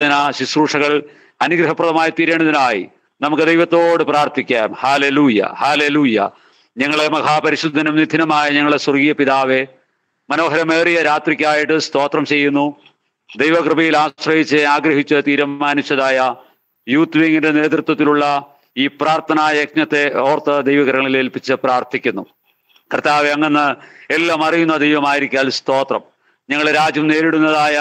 പ്രാർത്ഥന ശുശ്രൂഷകൾ അനുഗ്രഹപ്രദമായി തീരേണ്ടതിനായി നമുക്ക് ദൈവത്തോട് പ്രാർത്ഥിക്കാം. ഹാലലൂയ ഹാലലൂയ ഞങ്ങളെ മഹാപരിശുദ്ധനും നിധിനുമായ ഞങ്ങളെ സ്വർഗീയ പിതാവെ മനോഹരമേറിയ രാത്രിക്കായിട്ട് സ്തോത്രം ചെയ്യുന്നു. ദൈവകൃപയിൽ ആശ്രയിച്ച് ആഗ്രഹിച്ച് തീരുമാനിച്ചതായ യൂത്ത് വിങ്ങിന്റെ നേതൃത്വത്തിലുള്ള ഈ പ്രാർത്ഥനാ യജ്ഞത്തെ ഓർത്ത് ദൈവകരങ്ങളിൽ ഏൽപ്പിച്ച് പ്രാർത്ഥിക്കുന്നു. കർത്താവെ അങ്ങനെ എല്ലാം അറിയുന്ന ദൈവമായിരിക്കാൽ സ്തോത്രം. ഞങ്ങളെ രാജ്യം നേരിടുന്നതായ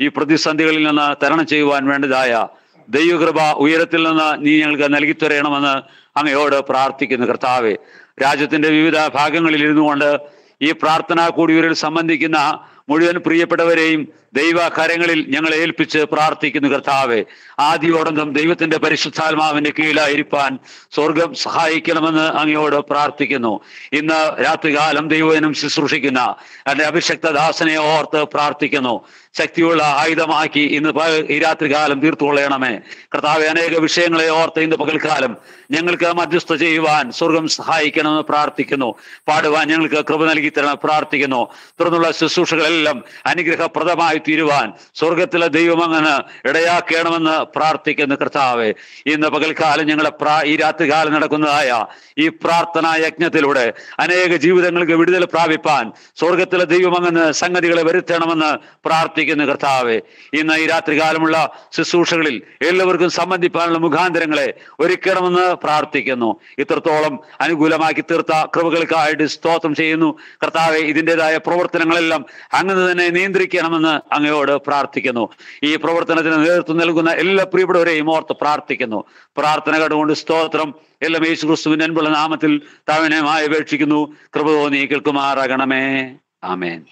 ഈ പ്രതിസന്ധികളിൽ നിന്ന് തരണം ചെയ്യുവാൻ വേണ്ടതായ ദൈവകൃപ ഉയരത്തിൽ നിന്ന് നീ ഞങ്ങൾക്ക് നൽകി തരണമെന്ന് അങ്ങയോട് പ്രാർത്ഥിക്കുന്നു കർത്താവെ. രാജ്യത്തിന്റെ വിവിധ ഭാഗങ്ങളിൽ ഇരുന്നു കൊണ്ട് ഈ പ്രാർത്ഥനാ കൂടിയവരിൽ സംബന്ധിക്കുന്ന മുഴുവൻ പ്രിയപ്പെട്ടവരെയും ദൈവകരങ്ങളിൽ ഞങ്ങളെ ഏൽപ്പിച്ച് പ്രാർത്ഥിക്കുന്നു കർത്താവെ. ആദ്യോടന്തം ദൈവത്തിന്റെ പരിശുദ്ധാത്മാവിന്റെ കീഴിലായിരിക്കാൻ സ്വർഗം സഹായിക്കണമെന്ന് അങ്ങയോട് പ്രാർത്ഥിക്കുന്നു. ഇന്ന് രാത്രികാലം ദൈവനും ശുശ്രൂഷിക്കുന്ന എന്റെ അഭിഷക്ത ദാസനെ ഓർത്ത് പ്രാർത്ഥിക്കുന്നു. ശക്തിയുള്ള ആയുധമാക്കി ഇന്ന് ഈ രാത്രികാലം തീർത്തുകൊള്ളണമേ കർത്താവ് അനേക വിഷയങ്ങളെ ഓർത്ത് ഇന്ന് പകൽക്കാലം ഞങ്ങൾക്ക് മധ്യസ്ഥ ചെയ്യുവാൻ സ്വർഗം സഹായിക്കണമെന്ന് പ്രാർത്ഥിക്കുന്നു. പാടുവാൻ ഞങ്ങൾക്ക് കൃപ നൽകി തരണം പ്രാർത്ഥിക്കുന്നു. തുടർന്നുള്ള ശുശ്രൂഷകളെല്ലാം അനുഗ്രഹപ്രദമായി തീരുവാൻ സ്വർഗത്തിലെ ദൈവം അങ്ങനെ ഇടയാക്കണമെന്ന് പ്രാർത്ഥിക്കുന്നു കർത്താവെ. ഇന്ന് പകൽക്കാലം ഞങ്ങളുടെ പ്രാ ഈ രാത്രികാലം നടക്കുന്നതായ ഈ പ്രാർത്ഥനാ യജ്ഞത്തിലൂടെ അനേക ജീവിതങ്ങൾക്ക് വിടുതൽ പ്രാപിപ്പാൻ സ്വർഗത്തിലെ ദൈവം അങ്ങനെ സംഗതികളെ വരുത്തണമെന്ന് പ്രാർത്ഥിക്കുന്നു. കർത്താവെ. ഇന്ന് ഈ രാത്രികാലമുള്ള ശുശ്രൂഷകളിൽ എല്ലാവർക്കും സംബന്ധിപ്പാനുള്ള മുഖാന്തരങ്ങളെ ഒരുക്കണമെന്ന് പ്രാർത്ഥിക്കുന്നു. ഇത്രത്തോളം അനുകൂലമാക്കി തീർത്ത കൃപകൾക്കായിട്ട് സ്തോത്രം ചെയ്യുന്നു. കർത്താവ് ഇതിന്റെതായ പ്രവർത്തനങ്ങളെല്ലാം അങ്ങനെ തന്നെ നിയന്ത്രിക്കണമെന്ന് അങ്ങയോട് പ്രാർത്ഥിക്കുന്നു. ഈ പ്രവർത്തനത്തിന് നേതൃത്വം നൽകുന്ന എല്ലാ പ്രിയപ്പെട്ടവരെയും ഓർത്ത് പ്രാർത്ഥിക്കുന്നു. പ്രാർത്ഥന കണ്ടുകൊണ്ട് സ്തോത്രം. എല്ലാം യേശു ക്രിസ്തുവിന്റെ അൻപുള്ള നാമത്തിൽ താവിനമായി അപേക്ഷിക്കുന്നു. കൃപ തോന്നി കേൾക്കുമാറാകണമേ. ആമേൻ.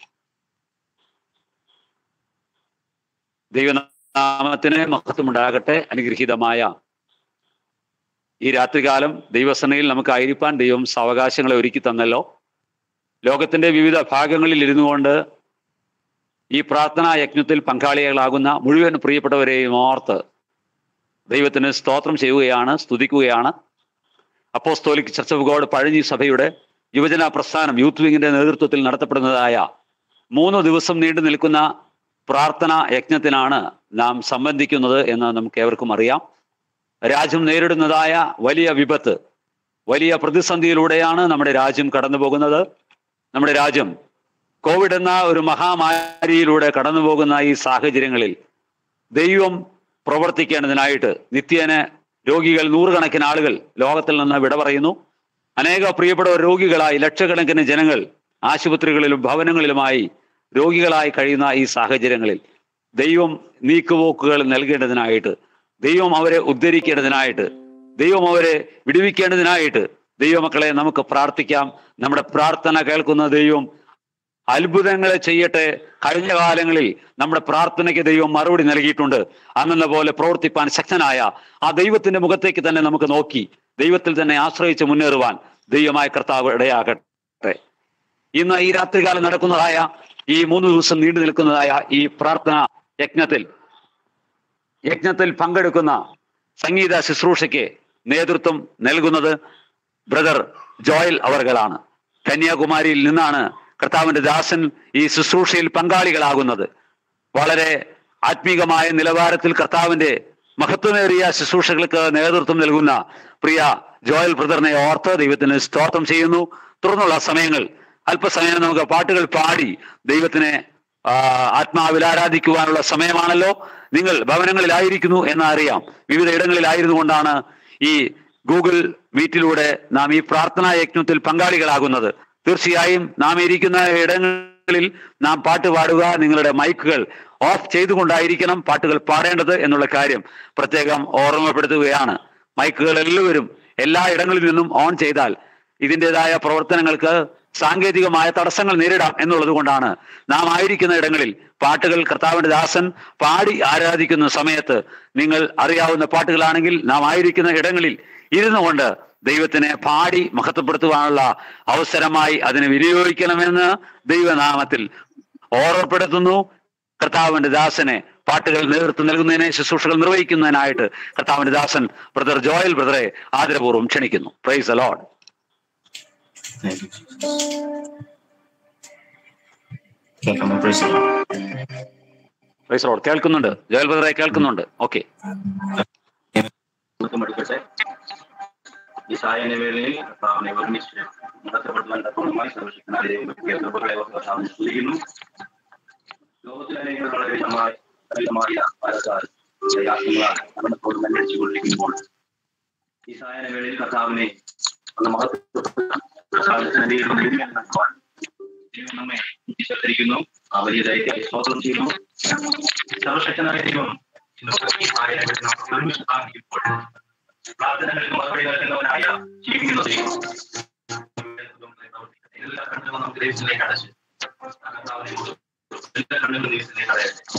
ദൈവനാമത്തിന് മഹത്വമുണ്ടാകട്ടെ അനുഗ്രഹീതമായ ഈ രാത്രികാലം ദൈവസനയിൽ നമുക്ക് ആയിരിക്കാൻ ദൈവം സാവകാശങ്ങളെ ഒരുക്കി തന്നല്ലോ. ലോകത്തിന്റെ വിവിധ ഭാഗങ്ങളിൽ ഇരുന്നു കൊണ്ട് ഈ പ്രാർത്ഥനാ യജ്ഞത്തിൽ പങ്കാളികളാകുന്ന മുഴുവൻ പ്രിയപ്പെട്ടവരെയും ഓർത്ത് ദൈവത്തിന് സ്തോത്രം ചെയ്യുകയാണ് സ്തുതിക്കുകയാണ്. Apostolic church of God Pazhanji സഭയുടെ യുവജന പ്രസ്ഥാനം യൂത്ത് വിങ്ങിന്റെ നേതൃത്വത്തിൽ നടത്തപ്പെടുന്നതായ മൂന്ന് ദിവസം നീണ്ടു നിൽക്കുന്ന പ്രാർത്ഥനാ യജ്ഞത്തിനാണ് നാം സംബന്ധിക്കുന്നത് എന്ന് നമുക്ക് ഏവർക്കും അറിയാം. രാജ്യം നേരിടുന്നതായ വലിയ വിപത്ത് വലിയ പ്രതിസന്ധിയിലൂടെയാണ് നമ്മുടെ രാജ്യം കടന്നു പോകുന്നത് നമ്മുടെ രാജ്യം കോവിഡ് എന്ന ഒരു മഹാമാരിയിലൂടെ കടന്നു പോകുന്ന ഈ സാഹചര്യങ്ങളിൽ ദൈവം പ്രവർത്തിക്കേണ്ടതിനായിട്ട് നിത്യേന രോഗികൾ നൂറുകണക്കിന് ആളുകൾ ലോകത്തിൽ നിന്ന് വിട പറയുന്നു. അനേക പ്രിയപ്പെട്ട രോഗികളായി ലക്ഷക്കണക്കിന് ജനങ്ങൾ ആശുപത്രികളിലും ഭവനങ്ങളിലുമായി രോഗികളായി കഴിയുന്ന ഈ സാഹചര്യങ്ങളിൽ ദൈവം നീക്കുപോക്കുകൾ നൽകേണ്ടതിനായിട്ട് ദൈവം അവരെ ഉദ്ധരിക്കേണ്ടതിനായിട്ട് ദൈവം അവരെ വിടുവിക്കേണ്ടതിനായിട്ട് ദൈവമക്കളെ നമുക്ക് പ്രാർത്ഥിക്കാം. നമ്മുടെ പ്രാർത്ഥന കേൾക്കുന്ന ദൈവം അത്ഭുതങ്ങളെ ചെയ്യട്ടെ. കഴിഞ്ഞ കാലങ്ങളിൽ നമ്മുടെ പ്രാർത്ഥനയ്ക്ക് ദൈവം മറുപടി നൽകിയിട്ടുണ്ട്. അന്നെന്ന പോലെ പ്രവർത്തിപ്പാൻ ശക്തനായ ആ ദൈവത്തിന്റെ മുഖത്തേക്ക് തന്നെ നമുക്ക് നോക്കി ദൈവത്തിൽ തന്നെ ആശ്രയിച്ച് മുന്നേറുവാൻ ദൈവമായ കർത്താവ് ഇടയാകട്ടെ. ഇന്ന് ഈ രാത്രികാലം നടക്കുന്നതായ ഈ മൂന്ന് ദിവസം നീണ്ടു നിൽക്കുന്നതായ ഈ പ്രാർത്ഥന യജ്ഞത്തിൽ യജ്ഞത്തിൽ പങ്കെടുക്കുന്ന സംഗീത ശുശ്രൂഷയ്ക്ക് നേതൃത്വം നൽകുന്നത് ബ്രദർ ജോയൽ അവർകളാണ്. കന്യാകുമാരിയിൽ നിന്നാണ് കർത്താവിന്റെ ദാസൻ ഈ ശുശ്രൂഷയിൽ പങ്കാളികളാകുന്നത്. വളരെ ആത്മീകമായ നിലവാരത്തിൽ കർത്താവിന്റെ മഹത്വമേറിയ ശുശ്രൂഷകൾക്ക് നേതൃത്വം നൽകുന്ന പ്രിയ ജോയൽ ബ്രദറിനെ ഓർത്ത് ദൈവത്തിന് സ്തോത്രം ചെയ്യുന്നു. തുടർന്നുള്ള സമയങ്ങൾ അല്പസമയം നമുക്ക് പാട്ടുകൾ പാടി ദൈവത്തിനെ ആത്മാവിൽ ആരാധിക്കുവാനുള്ള സമയമാണല്ലോ. നിങ്ങൾ ഭവനങ്ങളിലായിരിക്കുന്നു എന്നറിയാം. വിവിധ ഇടങ്ങളിലായിരുന്നു കൊണ്ടാണ് ഈ ഗൂഗിൾ മീറ്റിലൂടെ നാം ഈ പ്രാർത്ഥനാ യജ്ഞത്തിൽ പങ്കാളികളാകുന്നത്. തീർച്ചയായും നാം ഇരിക്കുന്ന ഇടങ്ങളിൽ നാം പാട്ട് പാടുക നിങ്ങളുടെ മൈക്കുകൾ ഓഫ് ചെയ്തുകൊണ്ടായിരിക്കണം പാട്ടുകൾ പാടേണ്ടത് എന്നുള്ള കാര്യം പ്രത്യേകം ഓർമ്മപ്പെടുത്തുകയാണ്. മൈക്കുകൾ എല്ലാവരും എല്ലാ ഇടങ്ങളിൽ നിന്നും ഓൺ ചെയ്താൽ ഇതിന്റെതായ പ്രവർത്തനങ്ങൾക്ക് സാങ്കേതികമായ തടസ്സങ്ങൾ നേരിടാം എന്നുള്ളത് കൊണ്ടാണ് നാം ആയിരിക്കുന്ന ഇടങ്ങളിൽ പാട്ടുകൾ കർത്താവിന്റെ ദാസൻ പാടി ആരാധിക്കുന്ന സമയത്ത് നിങ്ങൾ അറിയാവുന്ന പാട്ടുകളാണെങ്കിൽ നാം ആയിരിക്കുന്ന ഇടങ്ങളിൽ ഇരുന്നു കൊണ്ട് ദൈവത്തിനെ പാടി മഹത്വപ്പെടുത്തുവാനുള്ള അവസരമായി അതിനെ വിനിയോഗിക്കണമെന്ന് ദൈവനാമത്തിൽ ഓർമ്മപ്പെടുത്തുന്നു. കർത്താവിന്റെ ദാസനെ പാട്ടുകൾ നേതൃത്വം നൽകുന്നതിനെ ശുശ്രൂഷകൾ നിർവഹിക്കുന്നതിനായിട്ട് കർത്താവിന്റെ ദാസൻ ബ്രദർ ജോയൽ ബ്രദറെ ആദരപൂർവം ക്ഷണിക്കുന്നു. Praise the Lord Thank you. കേൾക്കാമോ പ്രൈസ് പ്രൈസ് ലോർഡ് കേൾക്കുന്നുണ്ട്? ജോയൽ ബ്രദറെ കേൾക്കുന്നുണ്ട്. ഓക്കെ ഈ സായന വേളയിൽ കർത്താവിനെ ഒരുമിച്ച് നടത്തപ്പെടുവാൻ ദൈവത്തെ കൃപകളെ ഓർത്ത് കർത്താവിനെ സ്തുതിക്കുന്നു. ലോകത്തിലെ അനേകരുടെ വിധമായ പലതാൽ പ്രയാസങ്ങളാൽ മരണത്തോട് മല്ലടിച്ചുകൊണ്ടിരിക്കുമ്പോൾ ഈ സായന വേളയിൽ കർത്താവിനെ ഒന്ന് മഹത്വപ്പെടുത്താൻ ദൈവം നമ്മെ വലിയ ദൈവത്തെ സ്തോത്രം ചെയ്യുന്നു സർവശക്തനായ ദൈവം പ്രാർത്ഥനകൾക്ക് മറുപടി നൽകുന്നവനായ ജീവിക്കുന്ന ദൈവം എല്ലാ കണ്ണുകളും നമുക്ക് ദൈവത്തിലേക്ക് അടച്ച് എല്ലാ കണ്ണുകളും ദൈവത്തിലേക്ക് അടയട്ടെ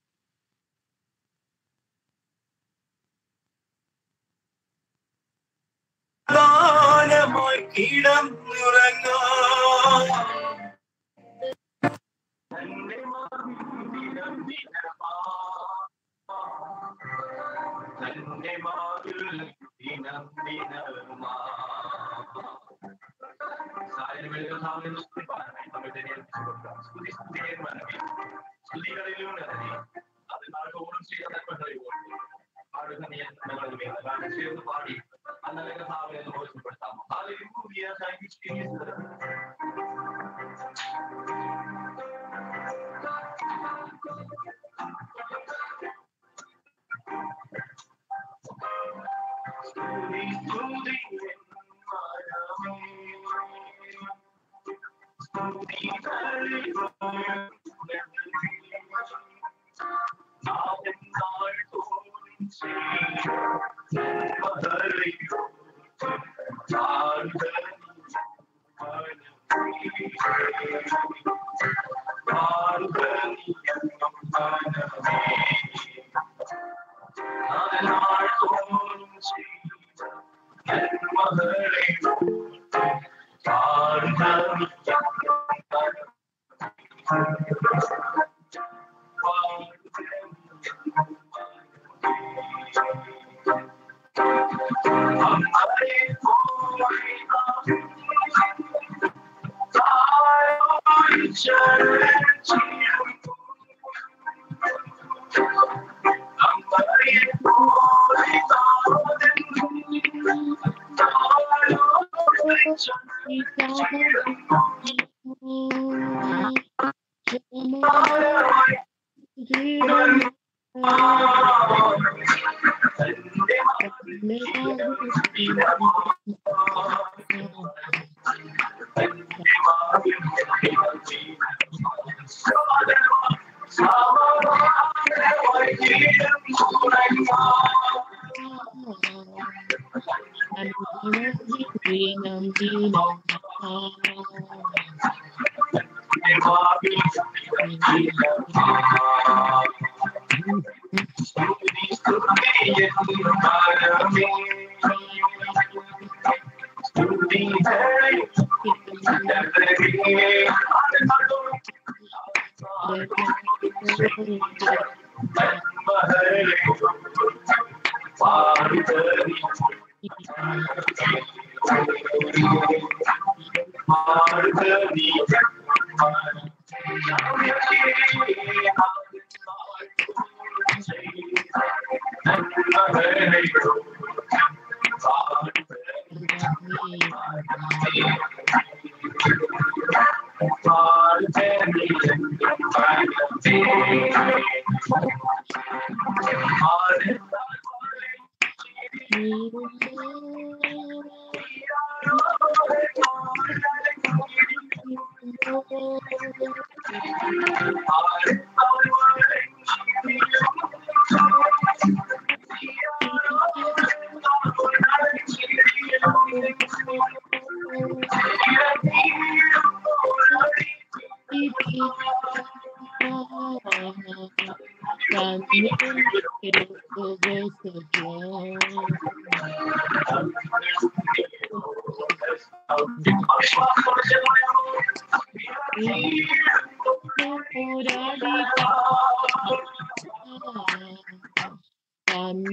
ദാനമായി കിടന്നുറങ്ങാം തന്റെ മാവിൽ ദിനം ദിനമാ സായനവേളകൾ നാമം Thank you. It is the. I'm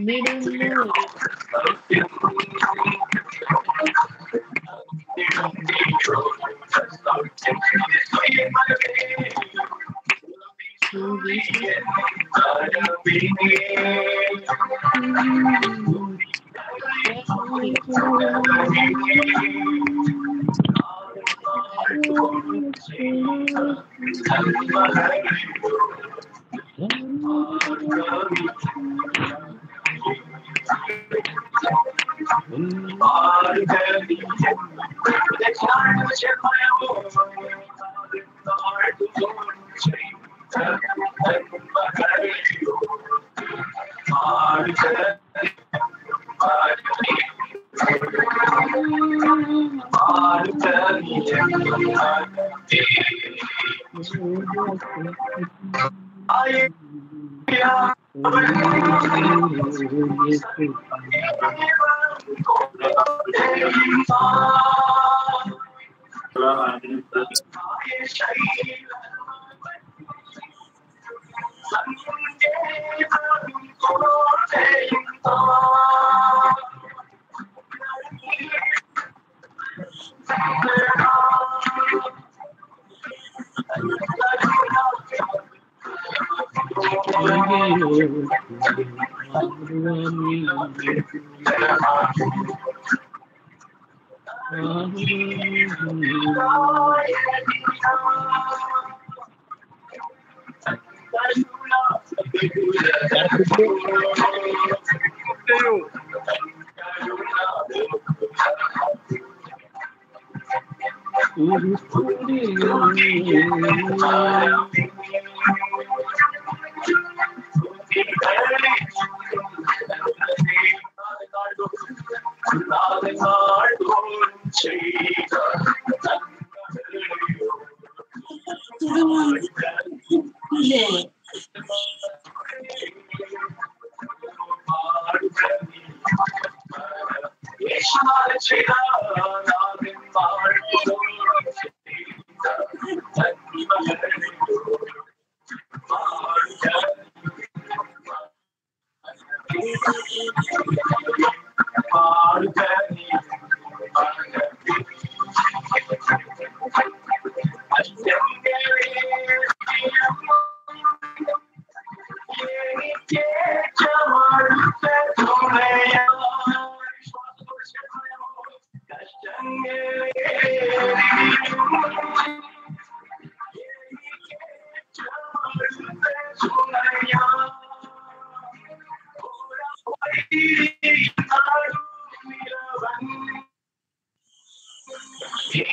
Thank.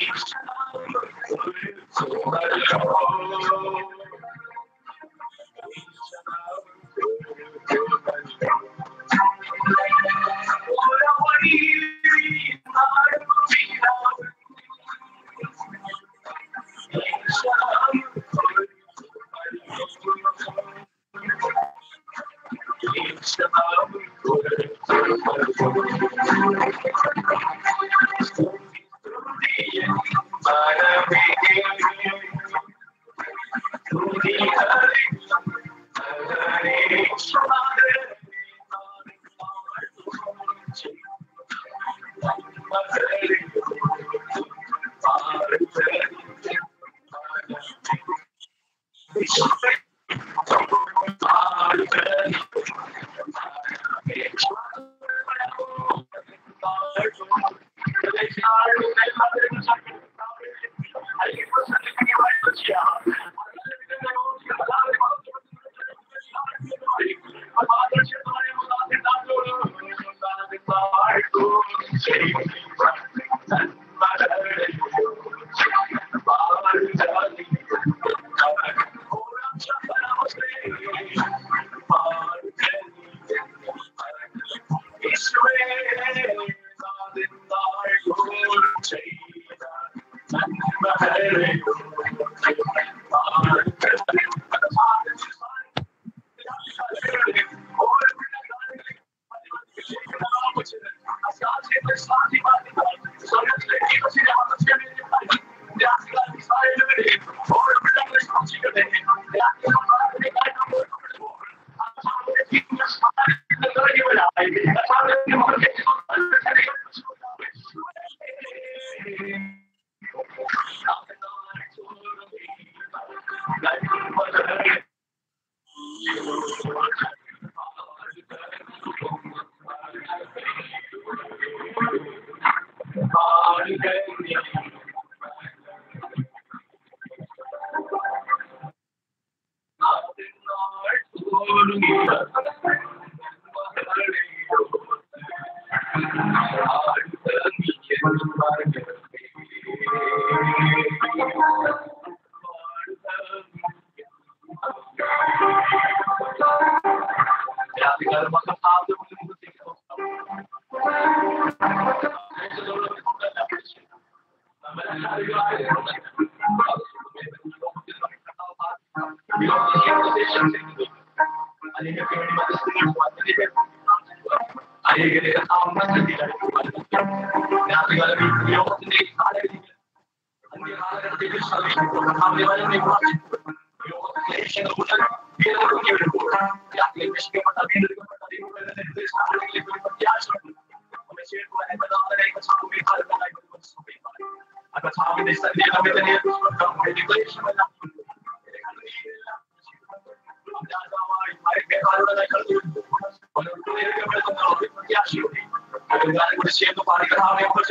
um and push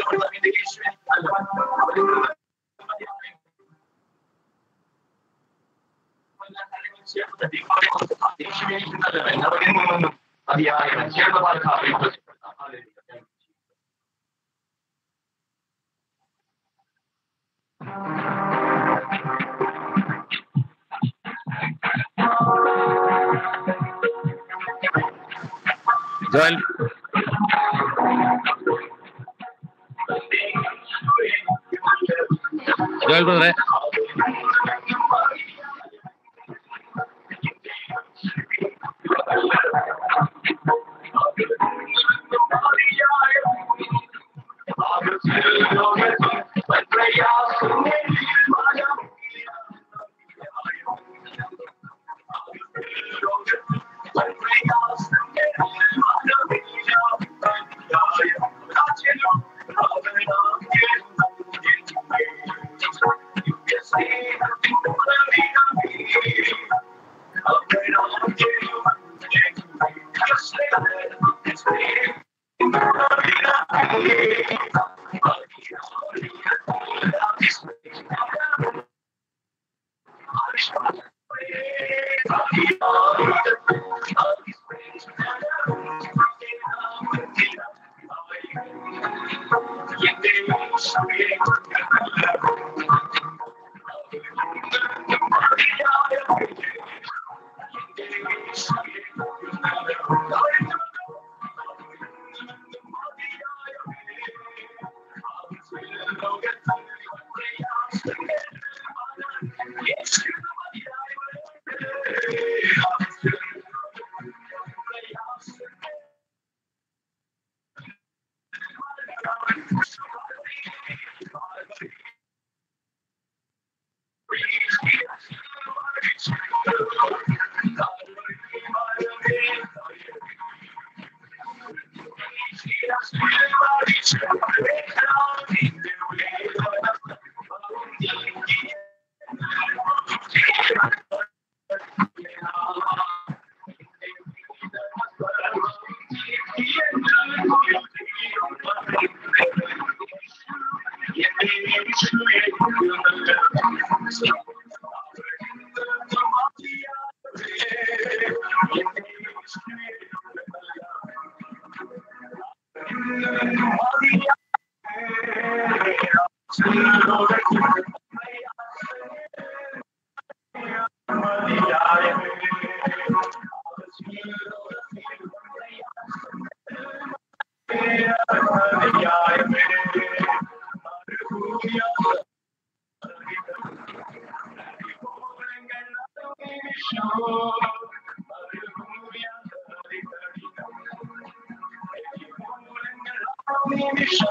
me, show.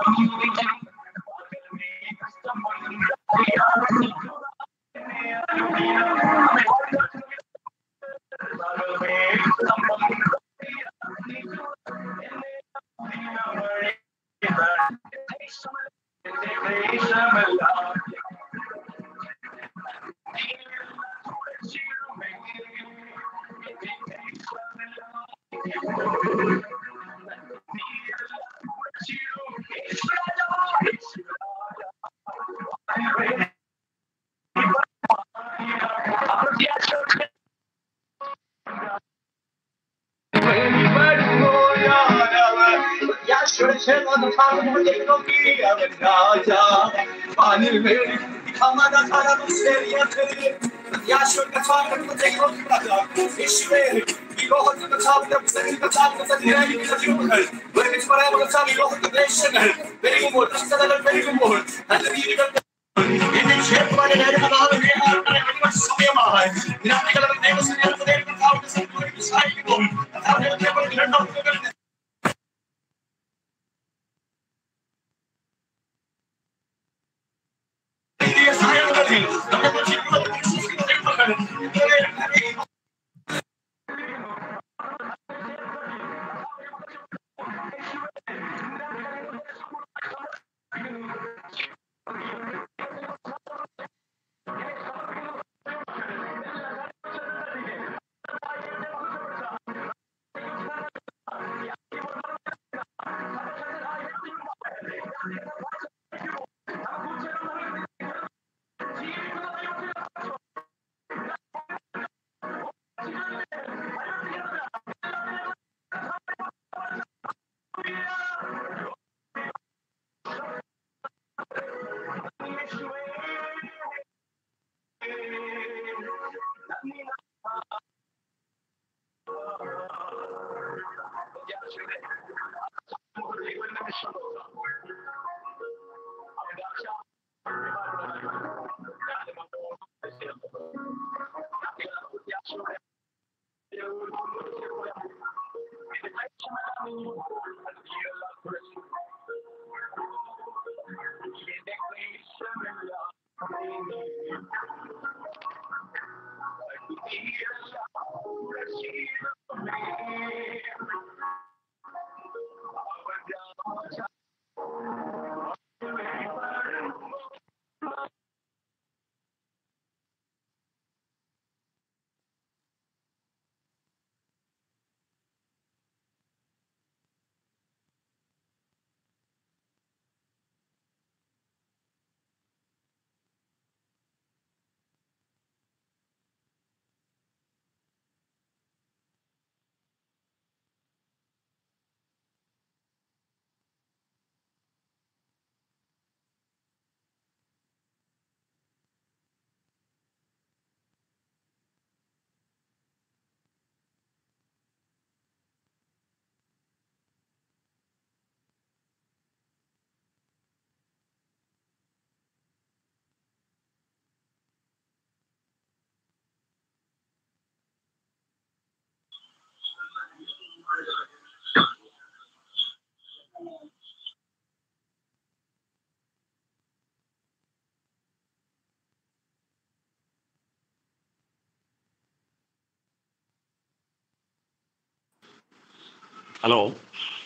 Hello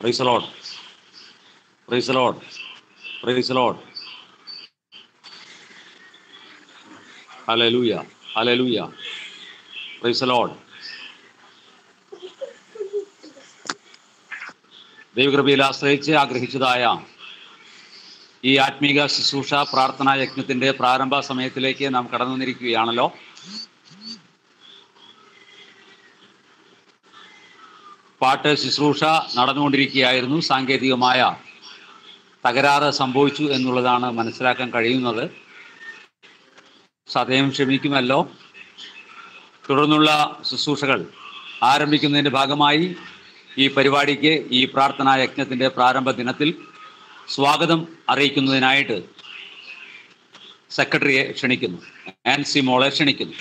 praise Lord praise Lord praise Lord hallelujah hallelujah praise Lord ദൈവകൃപയിൽ ആശ്രയിച്ച് ആഗ്രഹിച്ചതായ ഈ ആത്മീക ശുശ്രൂഷ പ്രാർത്ഥനാ യജ്ഞത്തിന്റെ പ്രാരംഭ സമയത്തിലേക്ക് നാം കടന്നു വന്നിരിക്കുകയാണല്ലോ. പാട്ട് ശുശ്രൂഷ നടന്നുകൊണ്ടിരിക്കുകയായിരുന്നു. സാങ്കേതികമായ തകരാറ് സംഭവിച്ചു എന്നുള്ളതാണ് മനസ്സിലാക്കാൻ കഴിയുന്നത്. സദയം ക്ഷമിക്കുമല്ലോ. തുടർന്നുള്ള ശുശ്രൂഷകൾ ആരംഭിക്കുന്നതിന്റെ ഭാഗമായി ഈ പരിപാടിക്ക് ഈ പ്രാർത്ഥനാ യജ്ഞത്തിന്റെ പ്രാരംഭ ദിനത്തിൽ സ്വാഗതം അറിയിക്കുന്നതിനായിട്ട് സെക്രട്ടറിയെ ക്ഷണിക്കുന്നു. ആൻസി മോളെ ക്ഷണിക്കുന്നു.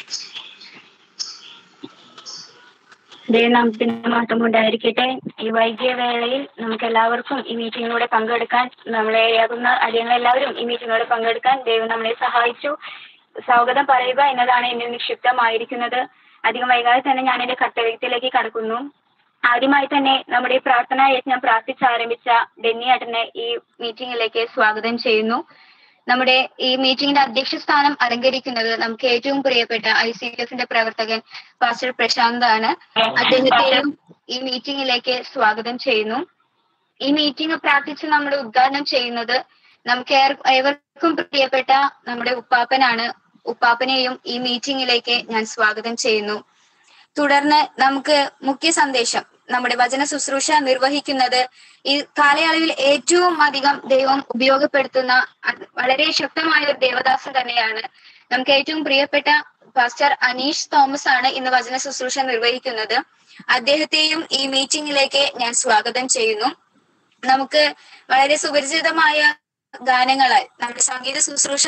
ദൈവനാമത്തിന് മാത്രം ഉണ്ടായിരിക്കട്ടെ ഈ വൈകിയ വേളയിൽ നമുക്ക് എല്ലാവർക്കും ഈ മീറ്റിംഗിലൂടെ പങ്കെടുക്കാൻ നമ്മളെ ആകുന്ന അടിയങ്ങളെല്ലാവരും ഈ മീറ്റിംഗിലൂടെ പങ്കെടുക്കാൻ ദൈവം നമ്മളെ സഹായിച്ചു. സ്വാഗതം പറയുക എന്നതാണ് എന്നിൽ നിക്ഷിപ്തമായിരിക്കുന്നത്. അധികം വൈകാതെ തന്നെ ഞാൻ എന്റെ കർത്തവ്യത്തിലേക്ക് കടക്കുന്നു. ആദ്യമായി തന്നെ നമ്മുടെ ഈ പ്രാർത്ഥനാ യജ്ഞം പ്രാർത്ഥിച്ചാരംഭിച്ച ഡെന്നി ഏട്ടനെ ഈ മീറ്റിംഗിലേക്ക് സ്വാഗതം ചെയ്യുന്നു. നമ്മുടെ ഈ മീറ്റിംഗിന്റെ അധ്യക്ഷ സ്ഥാനം അലങ്കരിക്കുന്നത് നമുക്ക് ഏറ്റവും പ്രിയപ്പെട്ട ഐ സി എഫിന്റെ പ്രവർത്തകൻ പാസ്റ്റർ പ്രശാന്ത് ആണ്. അദ്ദേഹത്തെയും ഈ മീറ്റിംഗിലേക്ക് സ്വാഗതം ചെയ്യുന്നു. ഈ മീറ്റിംഗ് പ്രാർത്ഥിച്ച് നമ്മൾ ഉദ്ഘാടനം ചെയ്യുന്നത് നമുക്ക് ഏവർക്കും പ്രിയപ്പെട്ട നമ്മുടെ ഉപ്പാപ്പനാണ്. ഉപ്പാപ്പനെയും ഈ മീറ്റിംഗിലേക്ക് ഞാൻ സ്വാഗതം ചെയ്യുന്നു. തുടർന്ന് നമുക്ക് മുഖ്യ സന്ദേശം. നമ്മുടെ വചന ശുശ്രൂഷ നിർവഹിക്കുന്നത് ഈ കാലയളവിൽ ഏറ്റവും അധികം ദൈവം ഉപയോഗപ്പെടുത്തുന്ന വളരെ ശക്തമായ ഒരു ദേവദാസൻ തന്നെയാണ്. നമുക്ക് ഏറ്റവും പ്രിയപ്പെട്ട പാസ്റ്റർ അനീഷ് തോമസ് ആണ് ഇന്ന് വചന ശുശ്രൂഷ നിർവഹിക്കുന്നത്. അദ്ദേഹത്തെയും ഈ മീറ്റിംഗിലേക്ക് ഞാൻ സ്വാഗതം ചെയ്യുന്നു. നമുക്ക് വളരെ സുപരിചിതമായ ഗാനങ്ങളാൽ നമ്മുടെ സംഗീത ശുശ്രൂഷ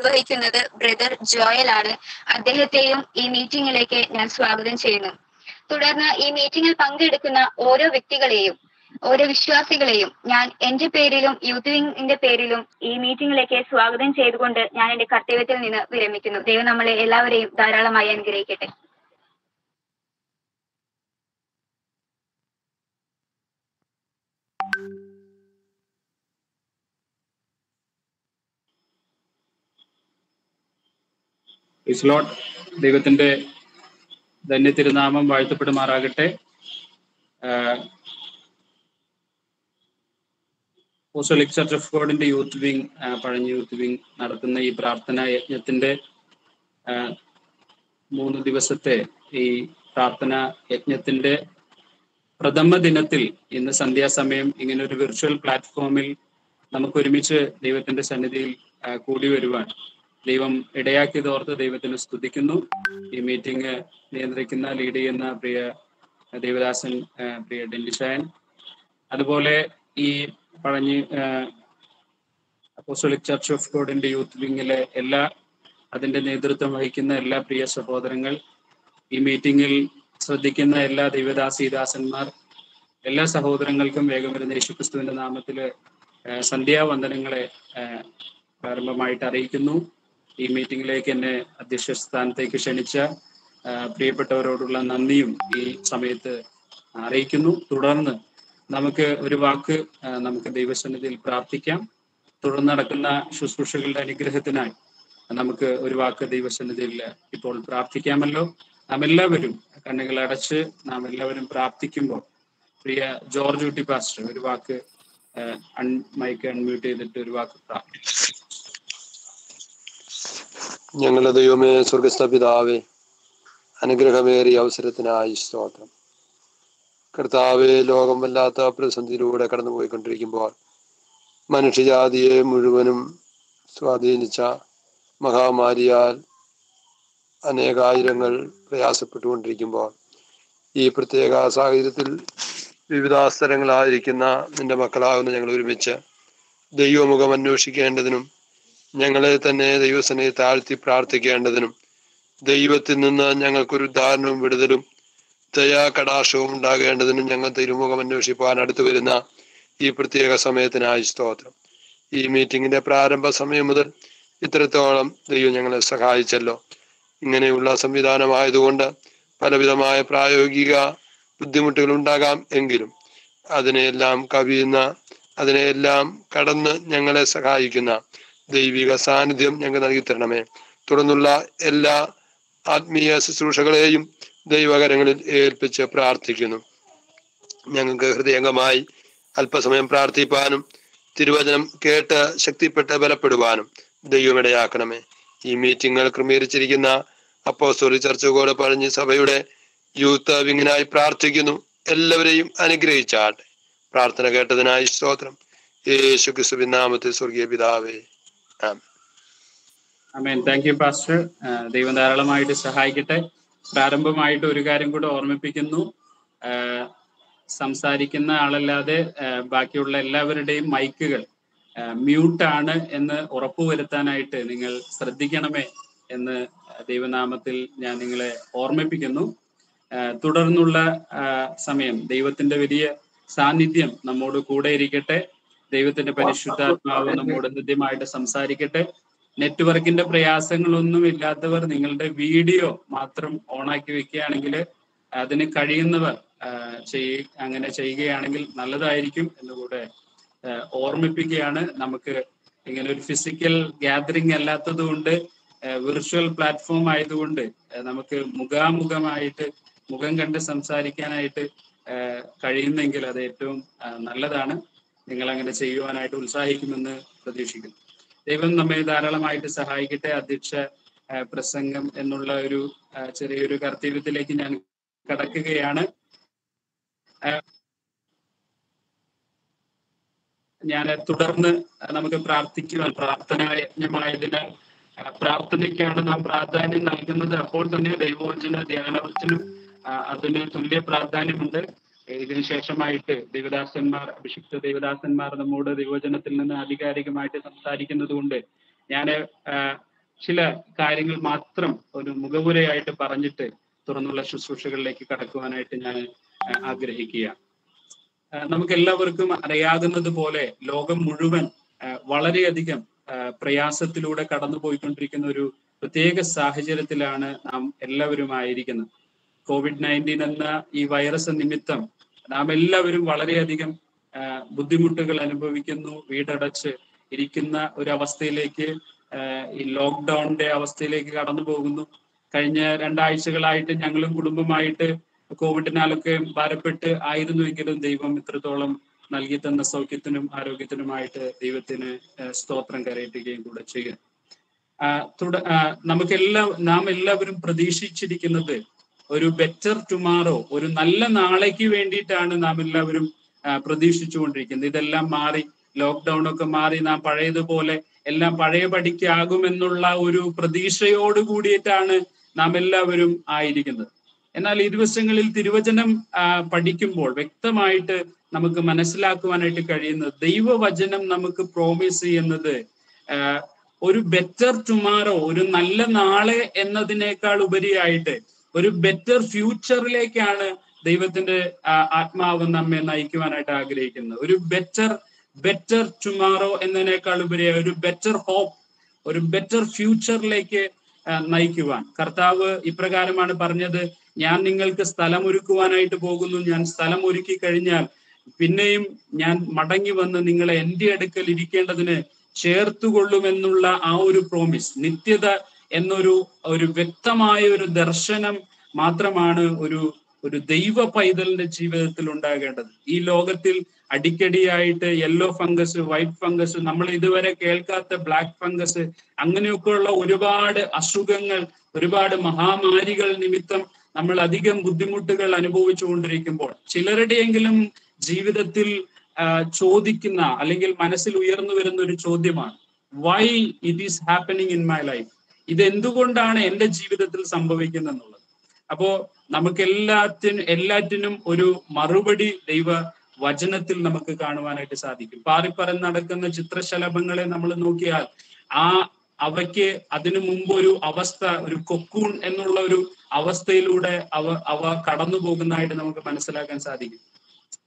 നിർവഹിക്കുന്നത് ബ്രദർ ജോയൽ ആണ്. അദ്ദേഹത്തെയും ഈ മീറ്റിംഗിലേക്ക് ഞാൻ സ്വാഗതം ചെയ്യുന്നു. തുടർന്ന് ഈ മീറ്റിംഗിൽ പങ്കെടുക്കുന്ന ഓരോ വ്യക്തികളെയും ഓരോ വിശ്വാസികളെയും ഞാൻ എന്റെ പേരിലും യൂത്ത് വിങ്ങിന്റെ പേരിലും ഈ മീറ്റിംഗിലേക്ക് സ്വാഗതം ചെയ്തുകൊണ്ട് ഞാൻ എന്റെ കർത്തവ്യത്തിൽ നിന്ന് വിരമിക്കുന്നു. ദൈവം നമ്മളെ എല്ലാവരെയും ധാരാളമായി അനുഗ്രഹിക്കട്ടെ. ഇസ്ലോട്ട് ദൈവത്തിന്റെ ധന്യ തിരുനാമം വാഴ്ത്തപ്പെടുമാറാകട്ടെ. Apostolic church of ഗോഡിന്റെ youth wing Pazhanji youth wing നടത്തുന്ന ഈ പ്രാർത്ഥനാ യജ്ഞത്തിന്റെ മൂന്ന് ദിവസത്തെ ഈ പ്രാർത്ഥന യജ്ഞത്തിന്റെ പ്രഥമ ദിനത്തിൽ ഇന്ന് സന്ധ്യാസമയം ഇങ്ങനെ ഒരു വിർച്വൽ പ്ലാറ്റ്ഫോമിൽ നമുക്ക് ഒരുമിച്ച് ദൈവത്തിന്റെ സന്നിധിയിൽ കൂടി വരുവാൻ ദൈവം ഇടയാക്കിയത് ഓർത്ത് ദൈവത്തിന് സ്തുതിക്കുന്നു. ഈ മീറ്റിംഗ് നിയന്ത്രിക്കുന്ന ലീഡ് ചെയ്യുന്ന പ്രിയ ദേവദാസൻ പ്രിയ ഡെല്ലിഷായൻ അതുപോലെ ഈ പഴഞ്ഞ് അപ്പോസ്റ്റോളിക് ചർച്ച് ഓഫ് ഗോഡിന്റെ യൂത്ത് വിങ്ങിലെ എല്ലാ അതിന്റെ നേതൃത്വം വഹിക്കുന്ന എല്ലാ പ്രിയ സഹോദരങ്ങൾ ഈ മീറ്റിംഗിൽ ശ്രദ്ധിക്കുന്ന എല്ലാ ദൈവദാസീദാസന്മാർ എല്ലാ സഹോദരങ്ങൾക്കും വേഗം വരുന്ന യേശുക്രിസ്തുവിന്റെ നാമത്തിൽ സന്ധ്യാവന്ദനങ്ങളെ പ്രാരംഭമായിട്ട് അറിയിക്കുന്നു. ഈ മീറ്റിംഗിലേക്ക് എന്നെ അധ്യക്ഷ സ്ഥാനത്തേക്ക് ക്ഷണിച്ച പ്രിയപ്പെട്ടവരോടുള്ള നന്ദിയും ഈ സമയത്ത് അറിയിക്കുന്നു. തുടർന്ന് നമുക്ക് ഒരു വാക്ക് നമുക്ക് ദൈവസന്നിധിയിൽ പ്രാർത്ഥിക്കാം. തുടർന്ന് നടക്കുന്ന ശുശ്രൂഷകളുടെ അനുഗ്രഹത്തിനായി നമുക്ക് ഒരു വാക്ക് ദൈവസന്നിധിയിൽ ഇപ്പോൾ പ്രാർത്ഥിക്കാമല്ലോ. നാം എല്ലാവരും കണ്ണുകൾ അടച്ച് നാം എല്ലാവരും പ്രാർത്ഥിക്കുമ്പോൾ പ്രിയ ജോർജ് കുട്ടി പാസ്റ്റർ ഒരു വാക്ക് അൺ മൈക്ക് അൺമ്യൂട്ട് ചെയ്തിട്ട് ഒരു വാക്ക് പ്രാർത്ഥിക്കും. ഞങ്ങളുടെ ദൈവമേ സ്വർഗസ്ഥ പിതാവേ അനുഗ്രഹമേറിയ അവസരത്തിനായി സ്തോത്രം. കർത്താവെ ലോകം വല്ലാത്ത പ്രതിസന്ധിയിലൂടെ കടന്നുപോയിക്കൊണ്ടിരിക്കുമ്പോൾ മനുഷ്യജാതിയെ മുഴുവനും സ്വാധീനിച്ച മഹാമാരിയാൽ അനേകായിരങ്ങൾ പ്രയാസപ്പെട്ടുകൊണ്ടിരിക്കുമ്പോൾ ഈ പ്രത്യേക സാഹചര്യത്തിൽ വിവിധ സ്ഥലങ്ങളായിരിക്കുന്ന നിന്റെ മക്കളാകുന്ന ഞങ്ങൾ ഒരുമിച്ച് ദൈവമുഖം അന്വേഷിക്കേണ്ടതിനും ഞങ്ങളെ തന്നെ ദൈവസനെ താഴ്ത്തി പ്രാർത്ഥിക്കേണ്ടതിനും ദൈവത്തിൽ നിന്ന് ഞങ്ങൾക്കൊരു ഉദ്ധാരണവും വിടുതലും ദയാ കടാശവും ഉണ്ടാകേണ്ടതിനും ഞങ്ങൾ തിരുമുഖം അന്വേഷിപ്പാൻ അടുത്തു വരുന്ന ഈ പ്രത്യേക സമയത്തിനായി സ്തോത്രം. ഈ മീറ്റിംഗിന്റെ പ്രാരംഭ സമയം മുതൽ ഇത്രത്തോളം ദൈവം ഞങ്ങളെ സഹായിച്ചല്ലോ. ഇങ്ങനെയുള്ള സംവിധാനമായതുകൊണ്ട് പലവിധമായ പ്രായോഗിക ബുദ്ധിമുട്ടുകൾ ഉണ്ടാകാം എങ്കിലും അതിനെയെല്ലാം കവിയുന്ന അതിനെയെല്ലാം കടന്ന് ഞങ്ങളെ സഹായിക്കുന്ന ദൈവിക സാന്നിധ്യം ഞങ്ങൾ നൽകി തരണമേ. തുടർന്നുള്ള എല്ലാ ആത്മീയ ശുശ്രൂഷകളെയും ദൈവകരങ്ങളിൽ ഏൽപ്പിച്ച് പ്രാർത്ഥിക്കുന്നു. ഞങ്ങൾക്ക് ഹൃദയംഗമായി അല്പസമയം പ്രാർത്ഥിപ്പാനും തിരുവചനം കേട്ട് ശക്തിപ്പെട്ട് ബലപ്പെടുവാനും ദൈവമിടയാക്കണമേ. ഈ മീറ്റിങ്ങൾ ക്രമീകരിച്ചിരിക്കുന്ന അപ്പോസ്തോലി ചർച്ചകോട് പറഞ്ഞ് സഭയുടെ യൂത്ത് വിങ്ങിനായി പ്രാർത്ഥിക്കുന്നു. എല്ലാവരെയും അനുഗ്രഹിച്ചാട്ടെ. പ്രാർത്ഥന കേട്ടതിനായി സ്തോത്രം. യേശു ക്രിസ്തുവിൻ നാമത്തിൽ സ്വർഗീയ പിതാവേ. അമേൻ താങ്ക് യു പാസ്റ്റർ ദൈവം ധാരാളമായിട്ട് സഹായിക്കട്ടെ. പ്രാരംഭമായിട്ട് ഒരു കാര്യം കൂടെ ഓർമ്മിപ്പിക്കുന്നു. സംസാരിക്കുന്ന ആളല്ലാതെ ബാക്കിയുള്ള എല്ലാവരുടെയും മൈക്കുകൾ മ്യൂട്ടാണ് ആണ് എന്ന് ഉറപ്പുവരുത്താനായിട്ട് നിങ്ങൾ ശ്രദ്ധിക്കണമേ എന്ന് ദൈവനാമത്തിൽ ഞാൻ നിങ്ങളെ ഓർമ്മിപ്പിക്കുന്നു. തുടർന്നുള്ള സമയം ദൈവത്തിന്റെ വലിയ സാന്നിധ്യം നമ്മോട് കൂടെ ഇരിക്കട്ടെ. ദൈവത്തിന്റെ പരിശുദ്ധാത്മാവ് നമ്മോട് ഹൃദ്യമായിട്ട് സംസാരിക്കട്ടെ. നെറ്റ്വർക്കിന്റെ പ്രയാസങ്ങളൊന്നും ഇല്ലാത്തവർ നിങ്ങളുടെ വീഡിയോ മാത്രം ഓണാക്കി വെക്കുകയാണെങ്കിൽ അതിന് കഴിയുന്നവർ ചെയ് അങ്ങനെ ചെയ്യുകയാണെങ്കിൽ നല്ലതായിരിക്കും എന്നുകൂടെ ഓർമ്മിപ്പിക്കുകയാണ്. നമുക്ക് ഇങ്ങനെ ഒരു ഫിസിക്കൽ ഗ്യാതറിംഗ് അല്ലാത്തതുകൊണ്ട് വിർച്വൽ പ്ലാറ്റ്ഫോം ആയതുകൊണ്ട് നമുക്ക് മുഖാമുഖമായിട്ട് മുഖം കണ്ട് സംസാരിക്കാനായിട്ട് കഴിയുന്നെങ്കിൽ അത് ഏറ്റവും നല്ലതാണ്. നിങ്ങൾ അങ്ങനെ ചെയ്യുവാനായിട്ട് ഉത്സാഹിക്കുമെന്ന് പ്രതീക്ഷിക്കുന്നു. ദൈവം നമ്മെ ധാരാളമായിട്ട് സഹായിക്കട്ടെ അധ്യക്ഷ പ്രസംഗം എന്നുള്ള ഒരു ചെറിയൊരു കർത്തവ്യത്തിലേക്ക് ഞാൻ കടക്കുകയാണ്. ഞാൻ തുടർന്ന് നമുക്ക് പ്രാർത്ഥിക്കുവാൻ പ്രാർത്ഥന യജ്ഞമായതിനാൽ പ്രാർത്ഥനയ്ക്കാണ് നാം പ്രാധാന്യം നൽകുന്നത്. അപ്പോൾ തന്നെ ദൈവവചന ധ്യാനത്തിനും അതിന് തുല്യ പ്രാധാന്യമുണ്ട്. ഇതിനു ശേഷമായിട്ട് ദേവദാസന്മാർ അഭിഷിക്ത ദേവദാസന്മാർ നമ്മുടെ ദൈവചനത്തിൽ നിന്ന് ആധികാരികമായിട്ട് സംസാരിക്കുന്നത് കൊണ്ട് ഞാൻ ചില കാര്യങ്ങൾ മാത്രം ഒരു മുഖപുരയായിട്ട് പറഞ്ഞിട്ട് തുറന്നുള്ള ശുശ്രൂഷകളിലേക്ക് കടക്കുവാനായിട്ട് ഞാൻ ആഗ്രഹിക്കുക നമുക്ക് എല്ലാവർക്കും അറിയാകുന്നത് പോലെ ലോകം മുഴുവൻ വളരെയധികം പ്രയാസത്തിലൂടെ കടന്നു പോയിക്കൊണ്ടിരിക്കുന്ന ഒരു പ്രത്യേക സാഹചര്യത്തിലാണ് നാം എല്ലാവരും ആയിരിക്കുന്നത് കോവിഡ് നയന്റീൻ എന്ന ഈ വൈറസ് നിമിത്തം നാം എല്ലാവരും വളരെയധികം ബുദ്ധിമുട്ടുകൾ അനുഭവിക്കുന്നു. വീടടച്ച് ഇരിക്കുന്ന ഒരു അവസ്ഥയിലേക്ക് ഈ ലോക്ക്ഡൌണിന്റെ അവസ്ഥയിലേക്ക് കടന്നു പോകുന്നു. കഴിഞ്ഞ രണ്ടാഴ്ചകളായിട്ട് ഞങ്ങളും കുടുംബമായിട്ട് കോവിഡിനാലൊക്കെ ഭാരപ്പെട്ട് ആയിരുന്നുവെങ്കിലും ദൈവം ഇത്രത്തോളം നൽകി തന്ന സൗഖ്യത്തിനും ആരോഗ്യത്തിനുമായിട്ട് ദൈവത്തിന് സ്തോത്രം കരയിപ്പിക്കുകയും കൂടെ ചെയ്യുന്നു. തുട നമുക്കെല്ലാം നാം എല്ലാവരും പ്രതീക്ഷിച്ചിരിക്കുന്നത് ഒരു ബെറ്റർ ടുമാറോ ഒരു നല്ല നാളേക്ക് വേണ്ടിയിട്ടാണ് നാം എല്ലാവരും പ്രതീക്ഷിച്ചുകൊണ്ടിരിക്കുന്നത്. ഇതെല്ലാം മാറി ലോക്ക്ഡൌൺ ഒക്കെ മാറി നാം പഴയതുപോലെ എല്ലാം പഴയ പടിക്കാകുമെന്നുള്ള ഒരു പ്രതീക്ഷയോട് കൂടിയിട്ടാണ് നാം എല്ലാവരും ആയിരിക്കുന്നത്. എന്നാൽ ഈ ദിവസങ്ങളിൽ തിരുവചനം പഠിക്കുമ്പോൾ വ്യക്തമായിട്ട് നമുക്ക് മനസ്സിലാക്കുവാനായിട്ട് കഴിയുന്നത് ദൈവവചനം നമുക്ക് പ്രോമിസ് ചെയ്യുന്നത് ഒരു ബെറ്റർ ടുമാറോ ഒരു നല്ല നാളെ എന്നതിനേക്കാൾ ഉപരിയായിട്ട് ഒരു ബെറ്റർ ഫ്യൂച്ചറിലേക്കാണ് ദൈവത്തിന്റെ ആത്മാവ് നമ്മെ നയിക്കുവാനായിട്ട് ആഗ്രഹിക്കുന്നത്. ഒരു ബെറ്റർ ബെറ്റർ ടുമാറോ എന്നതിനേക്കാൾ ഉപരിയായി ഒരു ബെറ്റർ ഹോപ്പ് ഒരു ബെറ്റർ ഫ്യൂച്ചറിലേക്ക് നയിക്കുവാൻ. കർത്താവ് ഇപ്രകാരമാണ് പറഞ്ഞത് ഞാൻ നിങ്ങൾക്ക് സ്ഥലം ഒരുക്കുവാനായിട്ട് പോകുന്നു. ഞാൻ സ്ഥലം ഒരുക്കി കഴിഞ്ഞാൽ പിന്നെയും ഞാൻ മടങ്ങി വന്ന് നിങ്ങളെ എന്റെ അടുക്കൽ ഇരിക്കേണ്ടതിന് ചേർത്തുകൊള്ളുമെന്നുള്ള ആ ഒരു പ്രോമിസ് നിത്യത എന്നൊരു ഒരു വ്യക്തമായ ഒരു ദർശനം മാത്രമാണ് ഒരു ഒരു ദൈവ പൈതലിന്റെ ജീവിതത്തിൽ ഉണ്ടാകേണ്ടത്. ഈ ലോകത്തിൽ അടിക്കടിയായിട്ട് യെല്ലോ ഫംഗസ് വൈറ്റ് ഫംഗസ് നമ്മൾ ഇതുവരെ കേൾക്കാത്ത ബ്ലാക്ക് ഫംഗസ് അങ്ങനെയൊക്കെയുള്ള ഒരുപാട് അസുഖങ്ങൾ ഒരുപാട് മഹാമാരികൾ നിമിത്തം നമ്മൾ അധികം ബുദ്ധിമുട്ടുകൾ അനുഭവിച്ചുകൊണ്ടിരിക്കുമ്പോൾ ചിലരുടെയെങ്കിലും ജീവിതത്തിൽ ചോദിക്കുന്ന അല്ലെങ്കിൽ മനസ്സിൽ ഉയർന്നു വരുന്ന ഒരു ചോദ്യമാണ് why it is happening in my life ഇത് എന്റെ ജീവിതത്തിൽ സംഭവിക്കുന്നത് എന്നുള്ളത് അപ്പോ നമുക്ക് എല്ലാത്തിനും എല്ലാറ്റിനും ഒരു മറുപടി ദൈവ വചനത്തിൽ നമുക്ക് കാണുവാനായിട്ട് സാധിക്കും. പാറിപ്പറന്ന് നടക്കുന്ന ചിത്രശലഭങ്ങളെ നമ്മൾ നോക്കിയാൽ ആ അവയ്ക്ക് അതിനു മുമ്പ് ഒരു അവസ്ഥ ഒരു കൊക്കൂൺ എന്നുള്ള ഒരു അവസ്ഥയിലൂടെ അവ അവ കടന്നു പോകുന്നതായിട്ട് നമുക്ക് മനസ്സിലാക്കാൻ സാധിക്കും.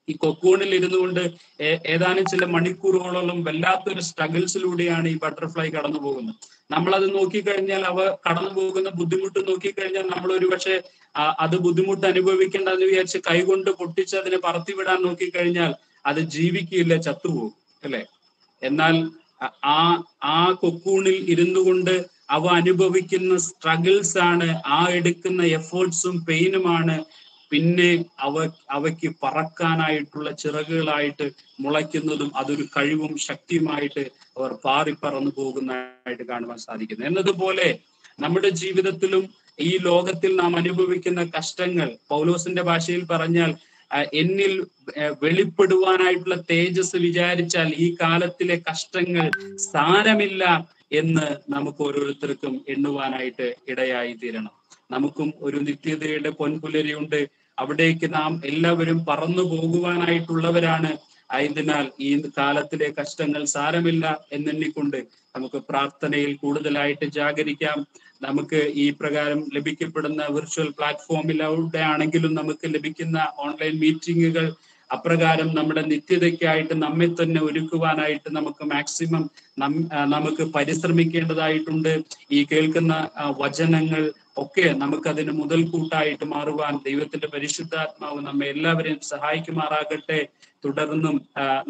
ഈ കൊക്കൂണിൽ ഇരുന്നു കൊണ്ട് ഏതാനും ചില മണിക്കൂറുകളോളം വല്ലാത്തൊരു സ്ട്രഗിൾസിലൂടെയാണ് ഈ ബട്ടർഫ്ലൈ കടന്നു പോകുന്നത് നമ്മളത് നോക്കിക്കഴിഞ്ഞാൽ അവ കടന്നു പോകുന്ന ബുദ്ധിമുട്ട് നോക്കിക്കഴിഞ്ഞാൽ നമ്മൾ ഒരു പക്ഷേ അത് ബുദ്ധിമുട്ട് അനുഭവിക്കേണ്ടെന്ന് വിചാരിച്ച് കൈകൊണ്ട് പൊട്ടിച്ച് അതിനെ പറത്തിവിടാൻ നോക്കിക്കഴിഞ്ഞാൽ അത് ജീവിക്കില്ല ചത്തുപോകും അല്ലെ? എന്നാൽ ആ ആ കൊക്കൂണിൽ ഇരുന്നു കൊണ്ട് അവ അനുഭവിക്കുന്ന സ്ട്രഗിൾസ് ആണ് ആ എടുക്കുന്ന എഫേർട്സും പെയിനുമാണ് പിന്നെ അവ അവയ്ക്ക് പറക്കാനായിട്ടുള്ള ചിറകുകളായിട്ട് മുളയ്ക്കുന്നതും അതൊരു കഴിവും ശക്തിയുമായിട്ട് അവർ പാറിപ്പറന്നു പോകുന്നതായിട്ട് കാണുവാൻ സാധിക്കുന്നു. എന്നതുപോലെ നമ്മുടെ ജീവിതത്തിലും ഈ ലോകത്തിൽ നാം അനുഭവിക്കുന്ന കഷ്ടങ്ങൾ പൗലോസിന്റെ ഭാഷയിൽ പറഞ്ഞാൽ എന്നിൽ വെളിപ്പെടുവാനായിട്ടുള്ള തേജസ് വിചാരിച്ചാൽ ഈ കാലത്തിലെ കഷ്ടങ്ങൾ സ്ഥാനമില്ല എന്ന് നമുക്ക് ഓരോരുത്തർക്കും എണ്ണുവാനായിട്ട് ഇടയായി തീരണം. നമുക്കും ഒരു നിത്യതയുടെ പൊൻപുലരിയുണ്ട്. അവിടേക്ക് നാം എല്ലാവരും പറന്നു പോകുവാനായിട്ടുള്ളവരാണ്. ആയതിനാൽ ഈ കാലത്തിലെ കഷ്ടങ്ങൾ സാരമില്ല എന്നെണ്ണിക്കൊണ്ട് നമുക്ക് പ്രാർത്ഥനയിൽ കൂടുതലായിട്ട് ജാഗരിക്കാം. നമുക്ക് ഈ പ്രകാരം ലഭിക്കപ്പെടുന്ന വിർച്വൽ പ്ലാറ്റ്ഫോമിലൂടെ ആണെങ്കിലും നമുക്ക് ലഭിക്കുന്ന ഓൺലൈൻ മീറ്റിങ്ങുകൾ അപ്രകാരം നമ്മുടെ നിത്യതയ്ക്കായിട്ട് നമ്മെ തന്നെ ഒരുക്കുവാനായിട്ട് നമുക്ക് മാക്സിമം നമുക്ക് പരിശ്രമിക്കേണ്ടതായിട്ടുണ്ട്. ഈ കേൾക്കുന്ന വചനങ്ങൾ ഒക്കെ നമുക്കതിന് മുതൽക്കൂട്ടായിട്ട് മാറുവാൻ ദൈവത്തിന്റെ പരിശുദ്ധാത്മാവ് നമ്മെ എല്ലാവരെയും സഹായിക്കുമാറാകട്ടെ. തുടർന്നും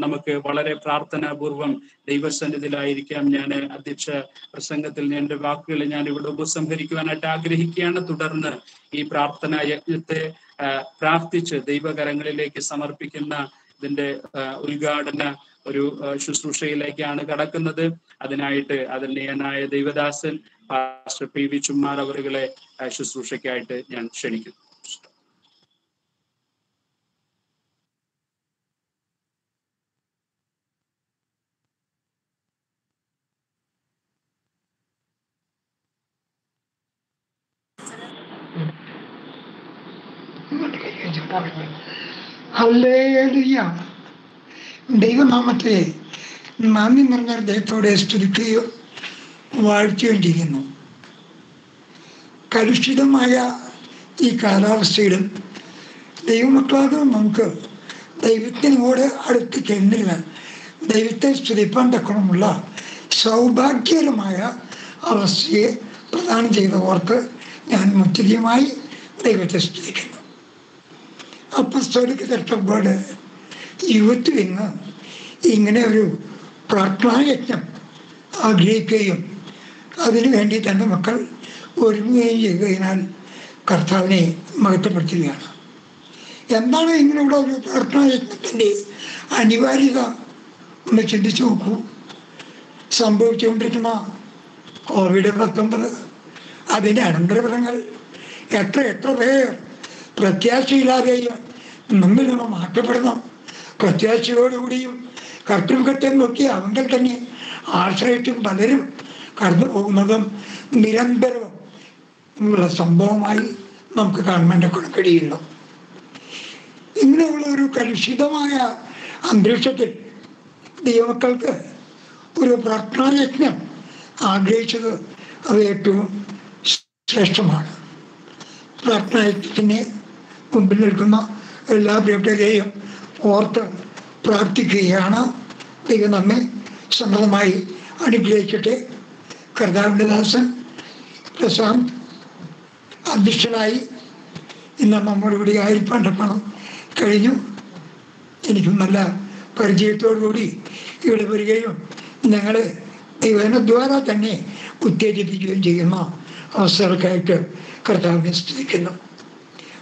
നമുക്ക് വളരെ പ്രാർത്ഥനാപൂർവം ദൈവസന്നിധിയിലായിരിക്കാം. ഞാൻ അധ്യക്ഷ പ്രസംഗത്തിൽ എന്റെ വാക്കുകൾ ഞാൻ ഇവിടെ ഉപസംഹരിക്കുവാനായിട്ട് ആഗ്രഹിക്കുകയാണ്. തുടർന്ന് ഈ പ്രാർത്ഥനാ യജ്ഞത്തെ പ്രാർത്ഥിച്ച് ദൈവകരങ്ങളിലേക്ക് സമർപ്പിക്കുന്ന ഇതിന്റെ ഉദ്ഘാടന ഒരു ശുശ്രൂഷയിലേക്കാണ് കടക്കുന്നത്. അതിനായിട്ട് അതിനീയനായ ദൈവദാസൻ പാസ്റ്റർ പി വി ചുമ്മാർ അവരുകളെ ശുശ്രൂഷയ്ക്കായിട്ട് ഞാൻ ക്ഷണിക്കുന്നു. ദൈവനാമത്തെ നന്ദി നിറഞ്ഞ ദൈവത്തോടെ സ്തുതിക്കുകയും ചെയ്യുന്നു കലുഷിതമായ ഈ കാലാവസ്ഥയിലും ദൈവമക്കളാതെ നമുക്ക് ദൈവത്തിനോട് അടുത്ത് ചെന്നില്ല ദൈവത്തെ സ്തുതിപ്പാൻ തക്കണമുള്ള സൗഭാഗ്യകരമായ അവസ്ഥയെ പ്രദാനം ചെയ്തവർക്ക് ഞാൻ മുത്തിരിയുമായി ദൈവത്തെ സ്തുതിക്കുന്നു. അപ്പം ചട്ടപ്പാട് യൂത്ത് യുവത്വ ഇങ്ങനെ ഒരു പ്രാർത്ഥനായജ്ഞം ആഗ്രഹിക്കുകയും അതിനു വേണ്ടി തന്റെ മക്കൾ ഒരുങ്ങുകയും ചെയ്തതിനാൽ കർത്താവിനെ മഹത്വപ്പെടുത്തുകയാണ്. എന്താണ് ഇങ്ങനെയുള്ള ഒരു പ്രാർത്ഥനായത്നത്തിന്റെ അനിവാര്യത ഒന്ന് ചിന്തിച്ചു നോക്കൂ. സംഭവിച്ചുകൊണ്ടിരിക്കുന്ന കോവിഡ് പത്തൊമ്പത് അതിന്റെ അനന്തരഫലങ്ങൾ എത്ര എത്ര പേർ പ്രത്യാശയില്ലാതെയും നമ്മിൽ നിന്ന് മാറ്റപ്പെടണം. പ്രത്യാശയോടുകൂടിയും കർത്തൃമുഖത്തെ നോക്കി അവങ്കിൽ തന്നെ ആശ്രയിച്ചും പലരും കടന്നു പോകുന്നതും നിരന്തരവും ഉള്ള സംഭവമായി നമുക്ക് ഗവൺമെന്റ് കഴിയുന്നു. ഇങ്ങനെയുള്ള ഒരു കലുഷിതമായ അന്തരീക്ഷത്തിൽ ദൈവമക്കൾക്ക് ഒരു പ്രാർത്ഥനായജ്ഞം ആഗ്രഹിച്ചത് അത് ഏറ്റവും ശ്രേഷ്ഠമാണ്. പ്രാർത്ഥനായജ്ഞത്തിന് മുമ്പിൽ നിൽക്കുന്ന എല്ലാ പ്രിയപ്പെട്ടവരെയും ഓർത്ത് പ്രാർത്ഥിക്കുകയാണ്. ദൈവം നമ്മെ സമൃദ്ധമായി അനുഗ്രഹിക്കട്ടെ. കർത്താവിന്റെ ദാസൻ പ്രശാന്ത് അധ്യക്ഷനായി ഇന്ന് നമ്മുടെ ഇവിടെ ആയിരിപ്പണ്ടപ്പണം കഴിഞ്ഞു. എനിക്കും നല്ല പരിചയത്തോടുകൂടി ഇവിടെ വരികയും ഞങ്ങളെ ദൈവനദ്വാര തന്നെ ഉത്തേജിപ്പിക്കുകയും ചെയ്യുന്ന അവസരക്കായിട്ട് കർത്താവിനെ സ്തുതിക്കുന്നു.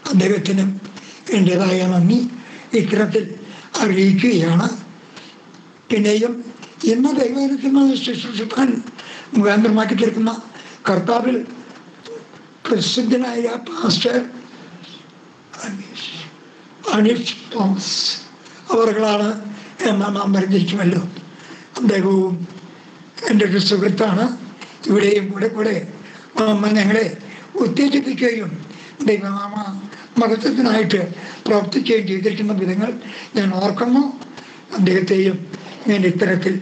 അദ്ദേഹത്തിനും എന്റെതായ നന്ദി. ഇത്തരത്തിൽ അറിയിക്കുകയാണ്. പിന്നെയും ഇന്ന് ദൈവത്തിന് ശുശ്രൂഷിക്കാൻ മുഖാന്തരമാക്കി തീർക്കുന്ന കർത്താവിൽ പ്രസിദ്ധനായ പാസ്റ്റർ അനീഷ് തോമസ് അവറുകളാണ് എന്ന നാം പരിചയിക്കുമല്ലോ അദ്ദേഹവും എന്റെ ഒരു സുഹൃത്താണ്. ഇവിടെയും കൂടെ കൂടെ ഞങ്ങളെ ഉത്തേജിപ്പിക്കുകയും ദൈവനാമ മഹത്വത്തിനായിട്ട് പ്രവർത്തിക്കുകയും ചെയ്തിരിക്കുന്ന വിധങ്ങൾ ഞാൻ ഓർക്കുന്നു. അദ്ദേഹത്തെയും ഞാൻ ഇത്തരത്തിൽ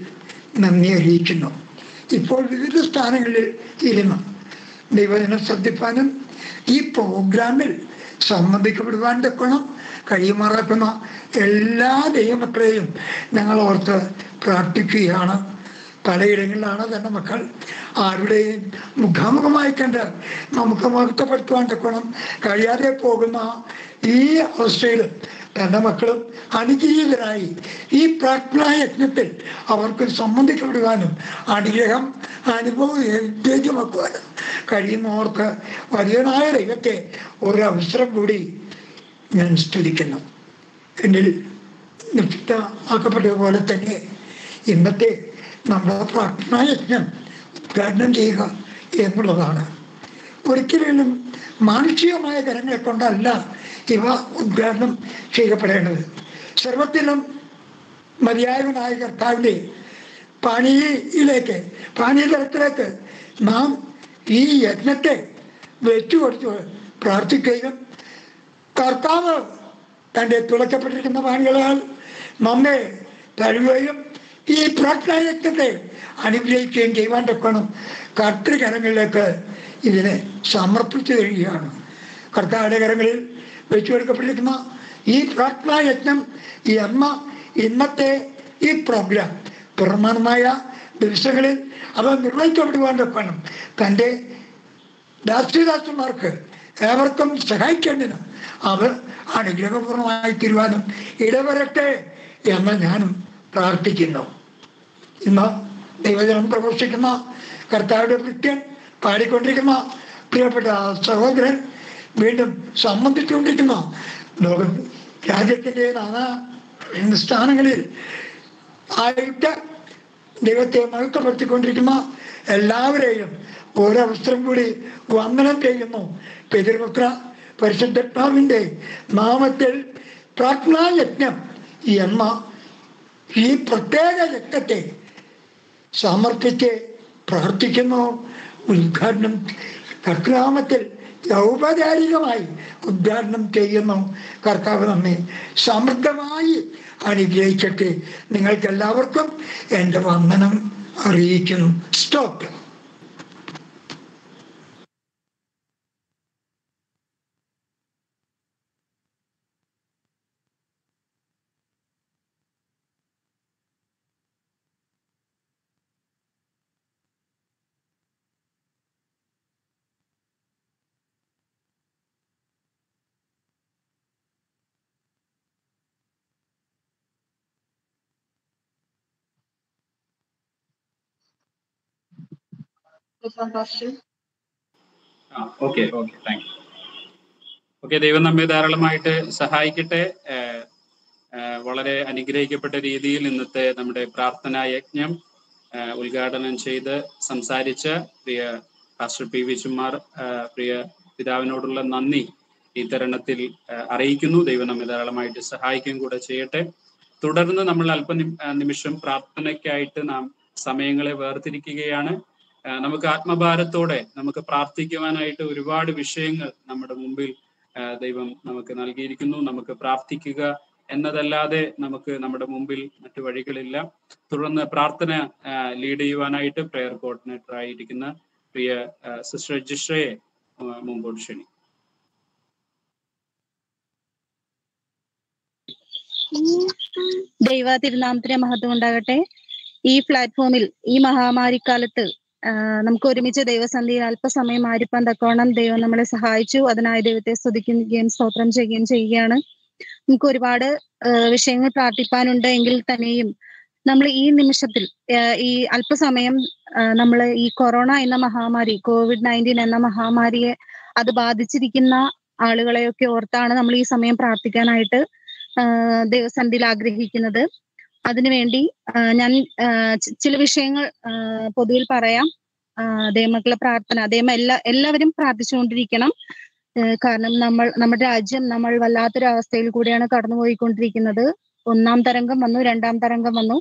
നന്ദി അറിയിക്കുന്നു. ഇപ്പോൾ വിവിധ സ്ഥാനങ്ങളിൽ തീരുന്നു ദൈവജനം ശ്രദ്ധിപ്പാനും ഈ പ്രോഗ്രാമിൽ സംബന്ധിക്കപ്പെടുവാൻ തക്കണം കഴിയുമാറാക്കുന്ന എല്ലാ ദൈവമക്കളെയും ഞങ്ങൾ ഓർത്ത് പ്രാർത്ഥിക്കുകയാണ്. പലയിടങ്ങളിലാണ് തന്റെ മക്കൾ ആരുടെയും മുഖാമുഖമായി കണ്ട് നമുക്ക് മഹത്വപ്പെടുത്തുവാൻ തക്കണം കഴിയാതെ പോകുന്ന ഈ അവസ്ഥയിൽ തന്റെ മക്കളും അനുഗ്രഹീതരായി. ഈ പ്രാർത്ഥനാ യജ്ഞത്തിൽ അവർക്ക് സംബന്ധിക്കപ്പെടുവാനും അനുഗ്രഹം അനുഭവം ഉത്തേജമാക്കുവാനും കഴിയുന്നവർക്ക് വലിയനായ ദൈവത്തെ ഒരു അവസരം കൂടി ഞാൻ സ്തുതിക്കുന്നു. എന്നിൽ ആക്കപ്പെട്ടതുപോലെ തന്നെ ഇന്നത്തെ നമ്മുടെ പ്രാർത്ഥനാ യജ്ഞം ഉദ്ഘാടനം ചെയ്യുക എന്നുള്ളതാണ്. ഒരിക്കലും മാനുഷികമായ കരങ്ങളെ കൊണ്ടല്ല ഇവ ഉദ്ഘാടനം ചെയ്യപ്പെടേണ്ടത്. സർവത്തിലും മതിയായവനായ കർത്താവിന്റെ പാണിയിലേക്ക് പാനീയതലത്തിലേക്ക് നാം ഈ യജ്ഞത്തെ വെച്ചുകൊടുത്ത് പ്രാർത്ഥിക്കുകയും കർത്താവ് തന്റെ തുളയ്ക്കപ്പെട്ടിരിക്കുന്ന പാണികളാൽ നമ്മെ തരുകയും ഈ പ്രാർത്ഥനായജ്ഞത്തെ അനുഗ്രഹിക്കുകയും ചെയ്യുവാൻ തക്കണം കർത്തൃകരങ്ങളിലേക്ക് ഇതിനെ സമർപ്പിച്ചു തരികയാണ്. കർത്താവിന്റെ കരങ്ങളിൽ വെച്ചു കൊടുക്കപ്പെട്ടിരിക്കുന്ന ഈ പ്രാർത്ഥനായജ്ഞം ഈ അമ്മ ഇന്നത്തെ ഈ പ്രോഗ്രാം പ്രമാണമായ ദിവസങ്ങളിൽ അവ നിർവഹിക്കപ്പെടുവാൻ വേണം തന്റെ ദാസ്യദാസന്മാർക്ക് ഏവർക്കും സഹായിക്കേണ്ടതിന് അവർ അനുഗ്രഹപൂർണമായി തീരുവാനും ഇടവരട്ടെ എന്ന് ഞാനും പ്രാർത്ഥിക്കുന്നു. ഇന്ന് ദൈവജനം പ്രഘോഷിക്കുന്ന കർത്താവിന്റെ കൃത്യൻ പാടിക്കൊണ്ടിരിക്കുന്ന പ്രിയപ്പെട്ട സഹോദരൻ വീണ്ടും സംബന്ധിച്ചുകൊണ്ടിരിക്കുന്ന ലോകം രാജ്യത്തിന്റെ നാനാ സ്ഥാനങ്ങളിൽ ആയിട്ട് ദൈവത്തെ മഹത്വപ്പെടുത്തിക്കൊണ്ടിരിക്കുന്ന എല്ലാവരെയും ഒരവസരം കൂടി വന്ദനം ചെയ്യുന്നു. പിതൃപുത്ര പരിശുദ്ധാവിന്റെ നാമത്തിൽ പ്രാജ്ഞായജ്ഞം എന്ന ഈ പ്രത്യേക യജ്ഞത്തെ സമർപ്പിച്ച് പ്രാർത്ഥിക്കുന്നു ഉദ്ഘാടനം കർത്തനാമത്തിൽ ഔപചാരികമായി ഉദ്ഘാടനം ചെയ്യുന്നു. കർത്താവ് നമ്മെ സമൃദ്ധമായി അനുഗ്രഹിച്ചിട്ട് നിങ്ങൾക്ക് എല്ലാവർക്കും എന്റെ വന്ദനം അറിയിക്കുന്നു. സ്റ്റോപ്പ് ആ okay okay thank you okay ദൈവം നമ്മെ ധാരാളമായിട്ട് സഹായിക്കട്ടെ. വളരെ അനുഗ്രഹിക്കപ്പെട്ട രീതിയിൽ ഇന്നത്തെ നമ്മുടെ പ്രാർത്ഥനാ യജ്ഞം ഉദ്ഘാടനം ചെയ്ത് സംസാരിച്ച പ്രിയ പാസ്റ്റർ പി വി ചുമാർ പ്രിയ പിതാവിനോടുള്ള നന്ദി ഈ തരണത്തിൽ അറിയിക്കുന്നു. ദൈവം നമ്മെ ധാരാളമായിട്ട് സഹായിക്കുകയും കൂടെ ചെയ്യട്ടെ. തുടർന്ന് നമ്മൾ അല്പ നിമിഷം പ്രാർത്ഥനയ്ക്കായിട്ട് നാം സമയങ്ങളെ വേർതിരിക്കുകയാണ്. നമുക്ക് ആത്മഭാരത്തോടെ നമുക്ക് പ്രാർത്ഥിക്കുവാനായിട്ട് ഒരുപാട് വിഷയങ്ങൾ നമ്മുടെ മുമ്പിൽ ദൈവം നമുക്ക് നൽകിയിരിക്കുന്നു. നമുക്ക് പ്രാർത്ഥിക്കുക എന്നതല്ലാതെ നമുക്ക് നമ്മുടെ മുമ്പിൽ മറ്റു വഴികളില്ല. തുടർന്ന് പ്രാർത്ഥന ലീഡ് ചെയ്യുവാനായിട്ട് പ്രെയർ കോർഡിനേറ്റർ ആയിരിക്കുന്ന പ്രിയ സിസ്റ്റർ ജിഷ്രയെ മുമ്പോട്ട് ക്ഷണി. ദൈവ തിരുനാമത്തിന് മഹത്വം ഉണ്ടാകട്ടെ. ഈ പ്ലാറ്റ്ഫോമിൽ ഈ മഹാമാരിക്കാലത്ത് നമുക്ക് ഒരുമിച്ച് ദൈവസന്ധിയിൽ അല്പസമയം ആരിപ്പാൻ തക്കോണം ദൈവം നമ്മളെ സഹായിച്ചു. അതിനായി ദൈവത്തെ സ്തുതിക്കുകയും സ്തോത്രം ചെയ്യുകയും ചെയ്യുകയാണ്. നമുക്ക് ഒരുപാട് വിഷയങ്ങൾ പ്രാർത്ഥിപ്പാനുണ്ട് എങ്കിൽ തന്നെയും നമ്മൾ ഈ നിമിഷത്തിൽ ഈ അല്പസമയം നമ്മൾ ഈ കൊറോണ എന്ന മഹാമാരി കോവിഡ് നയന്റീൻ എന്ന മഹാമാരിയെ അത് ബാധിച്ചിരിക്കുന്ന ആളുകളെയൊക്കെ ഓർത്താണ് നമ്മൾ ഈ സമയം പ്രാർത്ഥിക്കാനായിട്ട് ദൈവസന്ധിയിൽ ആഗ്രഹിക്കുന്നത്. അതിനുവേണ്ടി വേണ്ടി ഞാൻ ചില വിഷയങ്ങൾ പൊതുവിൽ പറയാം. ദൈവമക്കളെ പ്രാർത്ഥന ദൈവം എല്ലാ എല്ലാവരും പ്രാർത്ഥിച്ചുകൊണ്ടിരിക്കണം. കാരണം നമ്മൾ നമ്മുടെ രാജ്യം നമ്മൾ വല്ലാത്തൊരു അവസ്ഥയിൽ കൂടിയാണ് കടന്നുപോയിക്കൊണ്ടിരിക്കുന്നത്. ഒന്നാം തരംഗം വന്നു രണ്ടാം തരംഗം വന്നു.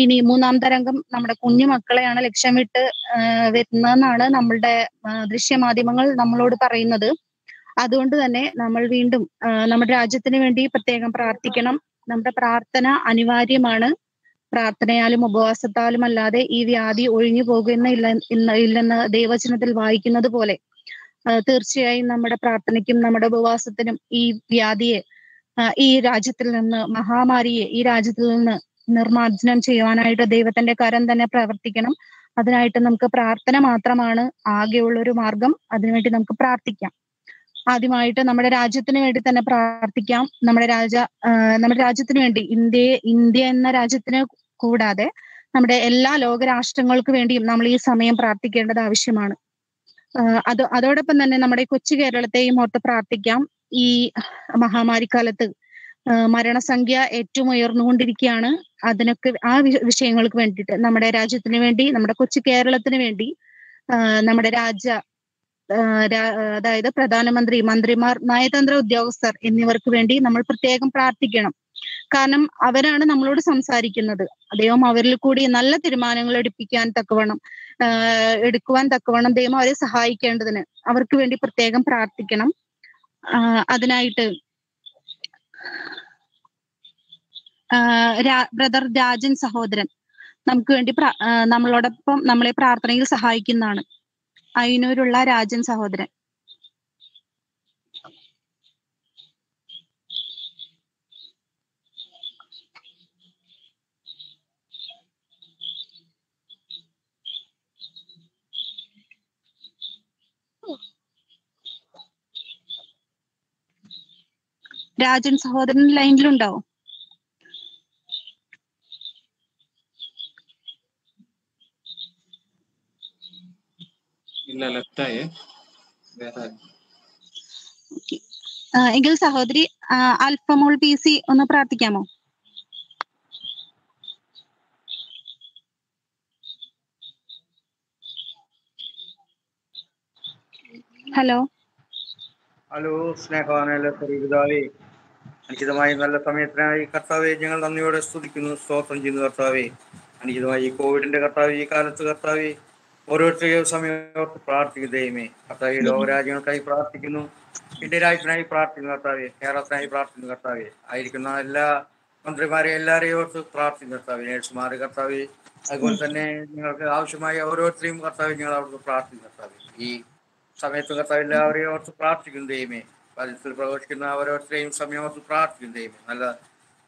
ഇനി മൂന്നാം തരംഗം നമ്മുടെ കുഞ്ഞു മക്കളെയാണ് ലക്ഷ്യം വിട്ട് വരുന്നതെന്നാണ് നമ്മളുടെ ദൃശ്യമാധ്യമങ്ങൾ നമ്മളോട് പറയുന്നത്. അതുകൊണ്ട് തന്നെ നമ്മൾ വീണ്ടും നമ്മുടെ രാജ്യത്തിന് വേണ്ടി പ്രത്യേകം പ്രാർത്ഥിക്കണം. നമ്മുടെ പ്രാർത്ഥന അനിവാര്യമാണ്. പ്രാർത്ഥനയാലും ഉപവാസത്താലും അല്ലാതെ ഈ വ്യാധി ഒഴിഞ്ഞു പോകുന്നില്ല ഇന്ന് ഇല്ലെന്ന് ദൈവചനത്തിൽ വായിക്കുന്നത് പോലെ തീർച്ചയായും നമ്മുടെ പ്രാർത്ഥനയ്ക്കും നമ്മുടെ ഉപവാസത്തിനും ഈ വ്യാധിയെ ഈ രാജ്യത്തിൽ നിന്ന് മഹാമാരിയെ ഈ രാജ്യത്തിൽ നിന്ന് നിർമ്മാർജനം ചെയ്യുവാനായിട്ട് ദൈവത്തിന്റെ കരം തന്നെ പ്രവർത്തിക്കണം. അതിനായിട്ട് നമുക്ക് പ്രാർത്ഥന മാത്രമാണ് ആകെയുള്ള ഒരു മാർഗം. അതിനുവേണ്ടി നമുക്ക് പ്രാർത്ഥിക്കാം. ആദ്യമായിട്ട് നമ്മുടെ രാജ്യത്തിന് വേണ്ടി തന്നെ പ്രാർത്ഥിക്കാം. നമ്മുടെ രാജ നമ്മുടെ രാജ്യത്തിന് വേണ്ടി ഇന്ത്യയെ ഇന്ത്യ എന്ന രാജ്യത്തിന് കൂടാതെ നമ്മുടെ എല്ലാ ലോകരാഷ്ട്രങ്ങൾക്ക് വേണ്ടിയും നമ്മൾ ഈ സമയം പ്രാർത്ഥിക്കേണ്ടത് ആവശ്യമാണ്. അത് അതോടൊപ്പം തന്നെ നമ്മുടെ കൊച്ചു കേരളത്തെയും ഓർത്ത് പ്രാർത്ഥിക്കാം. ഈ മഹാമാരിക്കാലത്ത് മരണസംഖ്യ ഏറ്റവും ഉയർന്നുകൊണ്ടിരിക്കുകയാണ്. അതിനൊക്കെ ആ വിഷയങ്ങൾക്ക് വേണ്ടിയിട്ട് നമ്മുടെ രാജ്യത്തിന് വേണ്ടി നമ്മുടെ കൊച്ചു കേരളത്തിന് വേണ്ടി നമ്മുടെ രാജ്യ അതായത് പ്രധാനമന്ത്രി മന്ത്രിമാർ നയതന്ത്ര ഉദ്യോഗസ്ഥർ എന്നിവർക്ക് വേണ്ടി നമ്മൾ പ്രത്യേകം പ്രാർത്ഥിക്കണം. കാരണം അവരാണ് നമ്മളോട് സംസാരിക്കുന്നത്. ദൈവം അവരിൽ കൂടി നല്ല തീരുമാനങ്ങൾ എടുപ്പിക്കാൻ തക്കവണ്ണം എടുക്കുവാൻ തക്കവണ്ണം ദൈവം അവരെ സഹായിക്കേണ്ടതിന് അവർക്ക് വേണ്ടി പ്രത്യേകം പ്രാർത്ഥിക്കണം. അതിനായിട്ട് ബ്രദർ രാജൻ സഹോദരൻ നമുക്ക് വേണ്ടി നമ്മളോടൊപ്പം നമ്മളെ പ്രാർത്ഥനയിൽ സഹായിക്കുന്നതാണ്. അയിനൂരുള്ള രാജൻ സഹോദരൻ. രാജൻ സഹോദരൻ ലൈനിലുണ്ടോ? ഇല്ല വേറെ ആ, എങ്കിൽ സഹോദരി അൽഫമോൾ പി സി ഒന്ന് പ്രാർത്ഥിക്കാമോ? ഹലോ? ഹലോ സ്നേഹവാനല്ല പിതാവേ അനുചിതമായി നല്ല സമയത്തിനായി കർത്താവെ ഞങ്ങൾ നന്ദിയോടെ സ്തുതിക്കുന്നു സ്തോത്രം ചെയ്യുന്നു കർത്താവെ. അനുചിതമായി ഈ കോവിഡിന്റെ കർത്താവ് ഈ കാലത്ത് കർത്താവെ ഓരോരുത്തരെയും സമയം പ്രാർത്ഥിക്കുന്നു ദൈവമേ. കർത്താവെ ലോകരാജ്യങ്ങൾക്കായി പ്രാർത്ഥിക്കുന്നു. ഇന്ത്യ രാജ്യത്തിനായി പ്രാർത്ഥിക്കുന്നു കർത്താവെ. കേരളത്തിനായി പ്രാർത്ഥിക്കുന്നു കർത്താവെ. ആയിരിക്കുന്ന എല്ലാ മന്ത്രിമാരെ എല്ലാവരെയും ഓർത്ത് പ്രാർത്ഥിക്കുന്നു കർത്താവ്. നേഴ്സുമാർ കർത്താവ്. അതുപോലെ തന്നെ നിങ്ങൾക്ക് ആവശ്യമായ ഓരോരുത്തരെയും കർത്താവ് ഞങ്ങൾ അവിടുന്ന് പ്രാർത്ഥിക്കുന്നു കർത്താവ്. ഈ സമയത്ത് കർത്താവ് എല്ലാവരെയും ഓർത്ത് പ്രാർത്ഥിക്കുന്നു ദൈവമേ. പലത്തിൽ പ്രവേശിക്കുന്ന ഓരോരുത്തരെയും സമയം ഓർത്ത് പ്രാർത്ഥിക്കുന്നു ദൈവമേ. നല്ല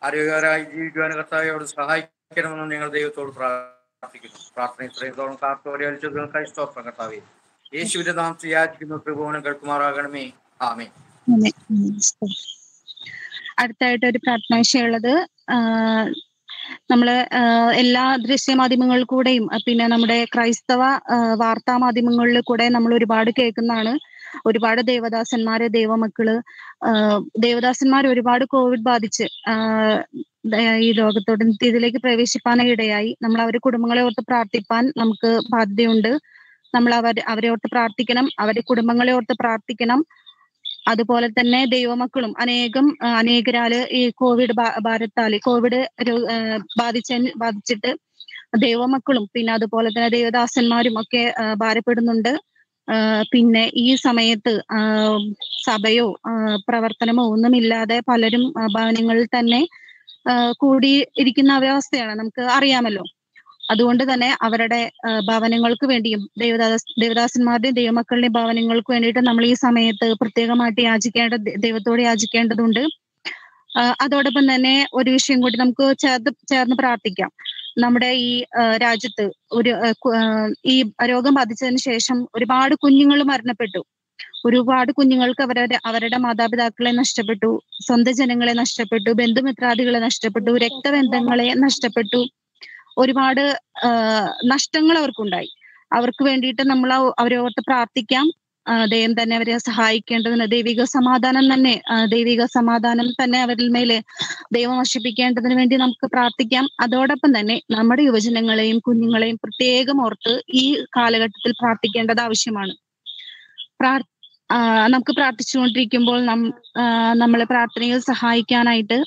ആരോഗ്യകരമായി ജീവിക്കുവാൻ കർത്താവ് അവിടെ സഹായിക്കണമെന്ന് ഞങ്ങൾ ദൈവത്തോട് പ്രാർത്ഥിക്കുന്നു. പ്രാർത്ഥന ഇത്രയും തോളം കാത്തോടെ അലിച്ചതുകൾക്കായി സ്തോത്രം കർത്താവെ യേശുവിന്റെ നാം യാചിക്കുന്നു. ത്രിഭുവനം കേൾക്കുമാറാകണമേ. ആമേ. അടുത്തായിട്ട് ഒരു പ്രാർത്ഥന വിഷയമുള്ളത് നമ്മൾ എല്ലാ ദൃശ്യമാധ്യമങ്ങളിൽ കൂടെയും പിന്നെ നമ്മുടെ ക്രൈസ്തവ വാർത്താ മാധ്യമങ്ങളിൽ കൂടെ നമ്മൾ ഒരുപാട് കേൾക്കുന്നതാണ്. ഒരുപാട് ദേവദാസന്മാര് ദൈവമക്കൾ ദേവദാസന്മാർ ഒരുപാട് കോവിഡ് ബാധിച്ച് ഈ ലോകത്തോട് നിത്യത്തിലേക്ക് പ്രവേശിപ്പാൻ ഇടയായി. നമ്മൾ അവരുടെ കുടുംബങ്ങളെ ഓർത്ത് പ്രാർത്ഥിപ്പാൻ നമുക്ക് ബാധ്യതയുണ്ട്. നമ്മൾ അവർ അവരെ ഓർത്ത് പ്രാർത്ഥിക്കണം അവരുടെ കുടുംബങ്ങളെ ഓർത്ത് പ്രാർത്ഥിക്കണം. അതുപോലെ തന്നെ ദൈവമക്കളും അനേകം അനേകരാൽ ഈ കോവിഡ് ഭാരത്താൽ കോവിഡ് ബാധിച്ച ബാധിച്ചിട്ട് ദൈവമക്കളും പിന്നെ അതുപോലെ തന്നെ ദൈവദാസന്മാരും ഒക്കെ ഭാരപ്പെടുന്നുണ്ട്. പിന്നെ ഈ സമയത്ത് സഭയോ പ്രവർത്തനമോ ഒന്നുമില്ലാതെ പലരും ഭവനങ്ങളിൽ തന്നെ കൂടി ഇരിക്കുന്ന അവസ്ഥയാണ് നമുക്ക് അറിയാമല്ലോ. അതുകൊണ്ട് തന്നെ അവരുടെ ഭവനങ്ങൾക്ക് വേണ്ടിയും ദേവദാസ് ദേവദാസന്മാരുടെയും ദൈവമക്കളുടെയും ഭവനങ്ങൾക്ക് വേണ്ടിയിട്ട് നമ്മൾ ഈ സമയത്ത് പ്രത്യേകമായിട്ട് യാചിക്കേണ്ട ദൈവത്തോട് യാചിക്കേണ്ടതുണ്ട്. അതോടൊപ്പം തന്നെ ഒരു വിഷയം കൂടി നമുക്ക് ചേർത്ത് ചേർന്ന് പ്രാർത്ഥിക്കാം. നമ്മുടെ ഈ രാജ്യത്ത് ഒരു ഈ രോഗം ബാധിച്ചതിന് ശേഷം ഒരുപാട് കുഞ്ഞുങ്ങൾ മരണപ്പെട്ടു. ഒരുപാട് കുഞ്ഞുങ്ങൾക്ക് അവരുടെ അവരുടെ മാതാപിതാക്കളെ നഷ്ടപ്പെട്ടു സ്വന്തം ജനങ്ങളെ നഷ്ടപ്പെട്ടു ബന്ധുമിത്രാദികളെ നഷ്ടപ്പെട്ടു രക്തബന്ധങ്ങളെ നഷ്ടപ്പെട്ടു. ഒരുപാട് നഷ്ടങ്ങൾ അവർക്കുണ്ടായി. അവർക്ക് വേണ്ടിയിട്ട് നമ്മൾ അവരെ ഓർത്ത് പ്രാർത്ഥിക്കാം. ദൈവം തന്നെ അവരെ സഹായിക്കേണ്ടതിന് ദൈവിക സമാധാനം തന്നെ ദൈവിക സമാധാനം തന്നെ അവരിൽ മേലെ ദൈവം നശിപ്പിക്കേണ്ടതിന് വേണ്ടി നമുക്ക് പ്രാർത്ഥിക്കാം. അതോടൊപ്പം തന്നെ നമ്മുടെ യുവജനങ്ങളെയും കുഞ്ഞുങ്ങളെയും പ്രത്യേകം ഓർത്ത് ഈ കാലഘട്ടത്തിൽ പ്രാർത്ഥിക്കേണ്ടത് ആവശ്യമാണ്. പ്രാർ നമുക്ക് പ്രാർത്ഥിച്ചുകൊണ്ടിരിക്കുമ്പോൾ നം നമ്മളെ പ്രാർത്ഥനയിൽ സഹായിക്കാനായിട്ട്.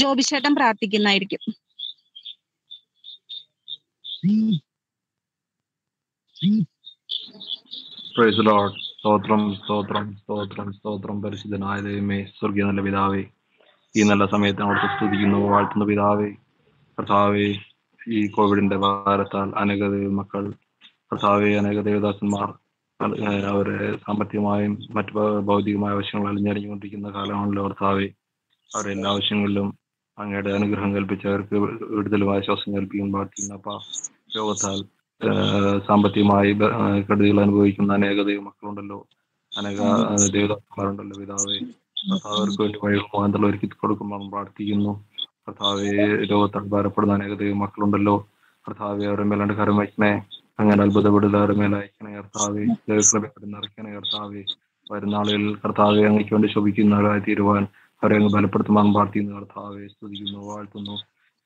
ജോബിശേട്ടം പ്രാർത്ഥിക്കുന്നതായിരിക്കും. പ്രൈസ് ലോർഡ് സ്തോത്രം സ്തോത്രം സ്തോത്രം സ്തോത്രം. പരിശുദ്ധനായ ദൈവമേ സ്വർഗീയ നല്ല പിതാവേ ഈ നല്ല സമയത്ത് അവിടുത്തെ സ്തുതിക്കുന്നു വാഴ്ത്തുന്ന പിതാവേ കർത്താവേ ഈ കോവിഡിന്റെ ഭാരത്താൽ അനേക മക്കൾ കർത്താവെ അനേക ദേവദാസന്മാർ അവരെ സാമ്പത്തികമായും മറ്റു ഭൗതികമായ ആവശ്യങ്ങൾ അലിഞ്ഞറിഞ്ഞുകൊണ്ടിരിക്കുന്ന കാലമാണല്ലോ കർത്താവെ. അവരുടെ എല്ലാ ആവശ്യങ്ങളിലും അങ്ങയുടെ അനുഗ്രഹം കൽപ്പിച്ച് അവർക്ക് വിടുതലും ആശ്വാസം കൽപ്പിക്കും പ്രാർത്ഥിക്കുന്നു അപ്പ. രോഗത്താൽ സാമ്പത്തികമായി കെടുതികൾ അനുഭവിക്കുന്ന അനേക ദൈവമക്കളുണ്ടല്ലോ. അനേക ഏഹ് ദേവദാസന്മാരുണ്ടല്ലോ പിതാവെ. അവർക്ക് വേണ്ടി വഴി മുഖാന്തരം ഒരുക്കി കൊടുക്കുമ്പോൾ പ്രാർത്ഥിക്കുന്നു. കർത്താവെ രോഗത്താൽ ഭാരപ്പെടുന്ന അനേക ദൈവമക്കളുണ്ടല്ലോ കർത്താവെ അവരുടെ മേലാണ്ട് കരം വയ്ക്കണേ. അങ്ങനെ അത്ഭുതപ്പെടുന്ന അവരുടെ മേലെ അയക്കണേ കർത്താവെ. ദൈവകൃപയോടെ നിറയ്ക്കണേ കർത്താവെ. വരുന്ന ആളുകൾ കർത്താവെ അങ്ങയ്ക്ക് വേണ്ടി ശോഭിക്കുന്നവരായി തീരുവാൻ അവരെ അങ്ങ് ബലപ്പെടുത്തുമാൻ പ്രാർത്ഥിക്കുന്നു കർത്താവെ. സ്തുതിക്കുന്നു വാഴ്ത്തുന്നു.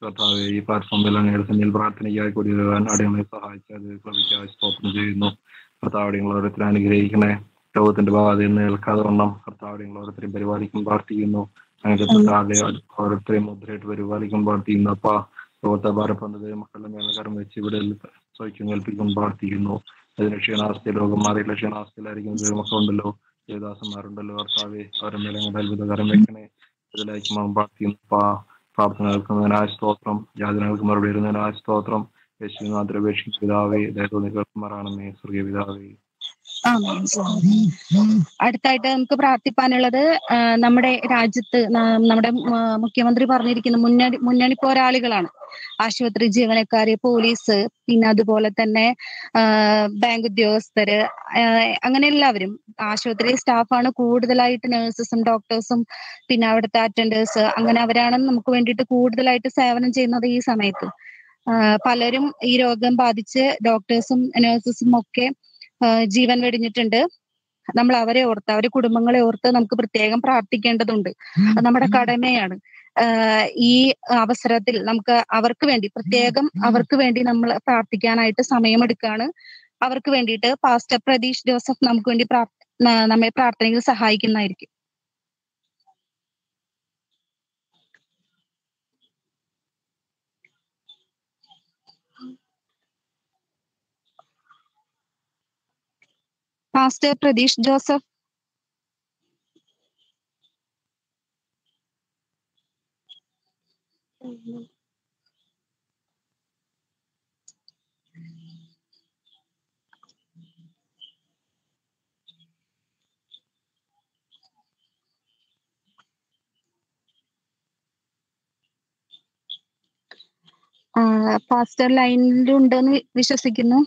കർത്താവ് ഈ പ്ലാറ്റ്ഫോമിൽ അങ്ങയുടെ സന്നിധിയിൽ പ്രാർത്ഥനയ്ക്കായി കൂടി വരുവാൻ അടിയങ്ങളെ സഹായിച്ചത് കൃപയ്ക്കായി സ്തോത്രം ചെയ്യുന്നു. കർത്താവ് നിങ്ങൾ ഓരോരുത്തരെ അനുഗ്രഹിക്കണേ. ലോകത്തിന്റെ ഭാഗത്ത് നിന്ന് ഏൽക്കാതെ വണ്ണം കർത്താവ് നിങ്ങൾ ഓരോരുത്തരെയും പരിപാലിക്കും പ്രാർത്ഥിക്കുന്നു. കർത്താവെ ഓരോരുത്തരെയും പരിപാലിക്കും പ്രാർത്ഥിക്കുന്നു ഭാരപ്പെടുന്നത് മക്കളുടെ വെച്ച് ഇവിടെ അതിന് ക്ഷീണാവസ്ഥയിൽ രോഗം മാറിയില്ല ക്ഷീണാവസ്ഥയിലായിരിക്കും മക്കളുണ്ടല്ലോ. ദേവദാസന്മാരുണ്ടല്ലോ കർത്താവെ അവരുടെ മേലെ അത്ഭുതകരം വെക്കണേ. ഇതിലേക്ക് പ്രാർത്ഥിക്കുന്നു പ്രാർത്ഥന കേൾക്കുന്നതിനായ സ്തോത്രം? യാതനകൾക്ക് മറുപടി വരുന്നതിനായ സ്തോത്രം? യേശുനാഥ അപേക്ഷിക്കുന്ന പിതാവേ ദൈവ കേൾക്കുമാറാണെന്നേ സ്വർഗീയ പിതാവേ. അടുത്തായിട്ട് നമുക്ക് പ്രാർത്ഥിപ്പാനുള്ളത് നമ്മുടെ രാജ്യത്ത് നമ്മുടെ മുഖ്യമന്ത്രി പറഞ്ഞിരിക്കുന്ന മുന്നണി മുന്നണി പോരാളികളാണ്. ആശുപത്രി ജീവനക്കാര് പോലീസ് പിന്നെ അതുപോലെ തന്നെ ബാങ്ക് ഉദ്യോഗസ്ഥര് അങ്ങനെ എല്ലാവരും. ആശുപത്രി സ്റ്റാഫാണ് കൂടുതലായിട്ട് നഴ്സസും ഡോക്ടേഴ്സും പിന്നെ അവിടുത്തെ അറ്റൻഡേഴ്സ് അങ്ങനെ അവരാണ് നമുക്ക് വേണ്ടിയിട്ട് കൂടുതലായിട്ട് സേവനം ചെയ്യുന്നത് ഈ സമയത്ത്. പലരും ഈ രോഗം ബാധിച്ച് ഡോക്ടേഴ്സും നഴ്സസും ഒക്കെ ജീവൻ വെടിഞ്ഞിട്ടുണ്ട്. നമ്മൾ അവരെ ഓർത്ത് അവരെ കുടുംബങ്ങളെ ഓർത്ത് നമുക്ക് പ്രത്യേകം പ്രാർത്ഥിക്കേണ്ടതുണ്ട്. നമ്മുടെ കടമയാണ്. ഈ അവസരത്തിൽ നമുക്ക് അവർക്ക് വേണ്ടി പ്രത്യേകം അവർക്ക് വേണ്ടി നമ്മൾ പ്രാർത്ഥിക്കാനായിട്ട് സമയമെടുക്കുകയാണ് അവർക്ക് വേണ്ടിയിട്ട് പാസ്റ്റർ പ്രതീഷ് ജോസഫ് നമുക്ക് വേണ്ടി നമ്മെ പ്രാർത്ഥനയിൽ സഹായിക്കുന്നതായിരിക്കും. പാസ്റ്റർ പ്രതീഷ് ജോസഫ് പാസ്റ്റർ ലൈനിലുണ്ടെന്ന് ഉണ്ടെന്ന് വിശ്വസിക്കുന്നു.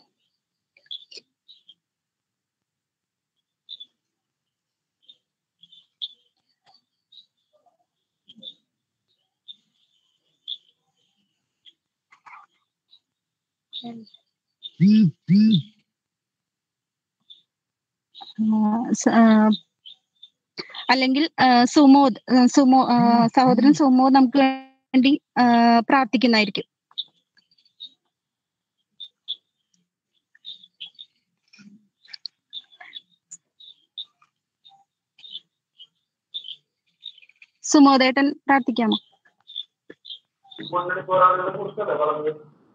അല്ലെങ്കിൽ സുമോദ് സുമോ സഹോദരൻ സുമോദ് നമുക്ക് വേണ്ടി പ്രാർത്ഥിക്കുന്നതായിരിക്കും. സുമോദേട്ടൻ പ്രാർത്ഥിക്കാമോ?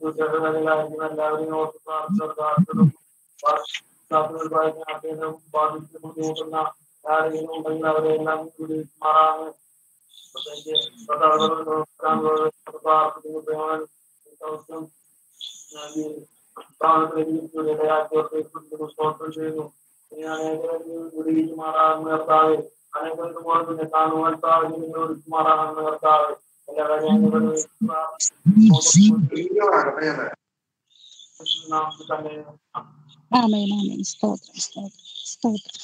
തന്നെ പോലീസ് വിഭാഗത്തിലുള്ളവരും മറ്റു പല വിഭാഗത്തിൽ ജോലി ചെയ്യുന്ന ജനങ്ങളായ ആമേൻ ആമേൻ. സ്തോത്രം സ്തോത്രം സ്തോത്രം.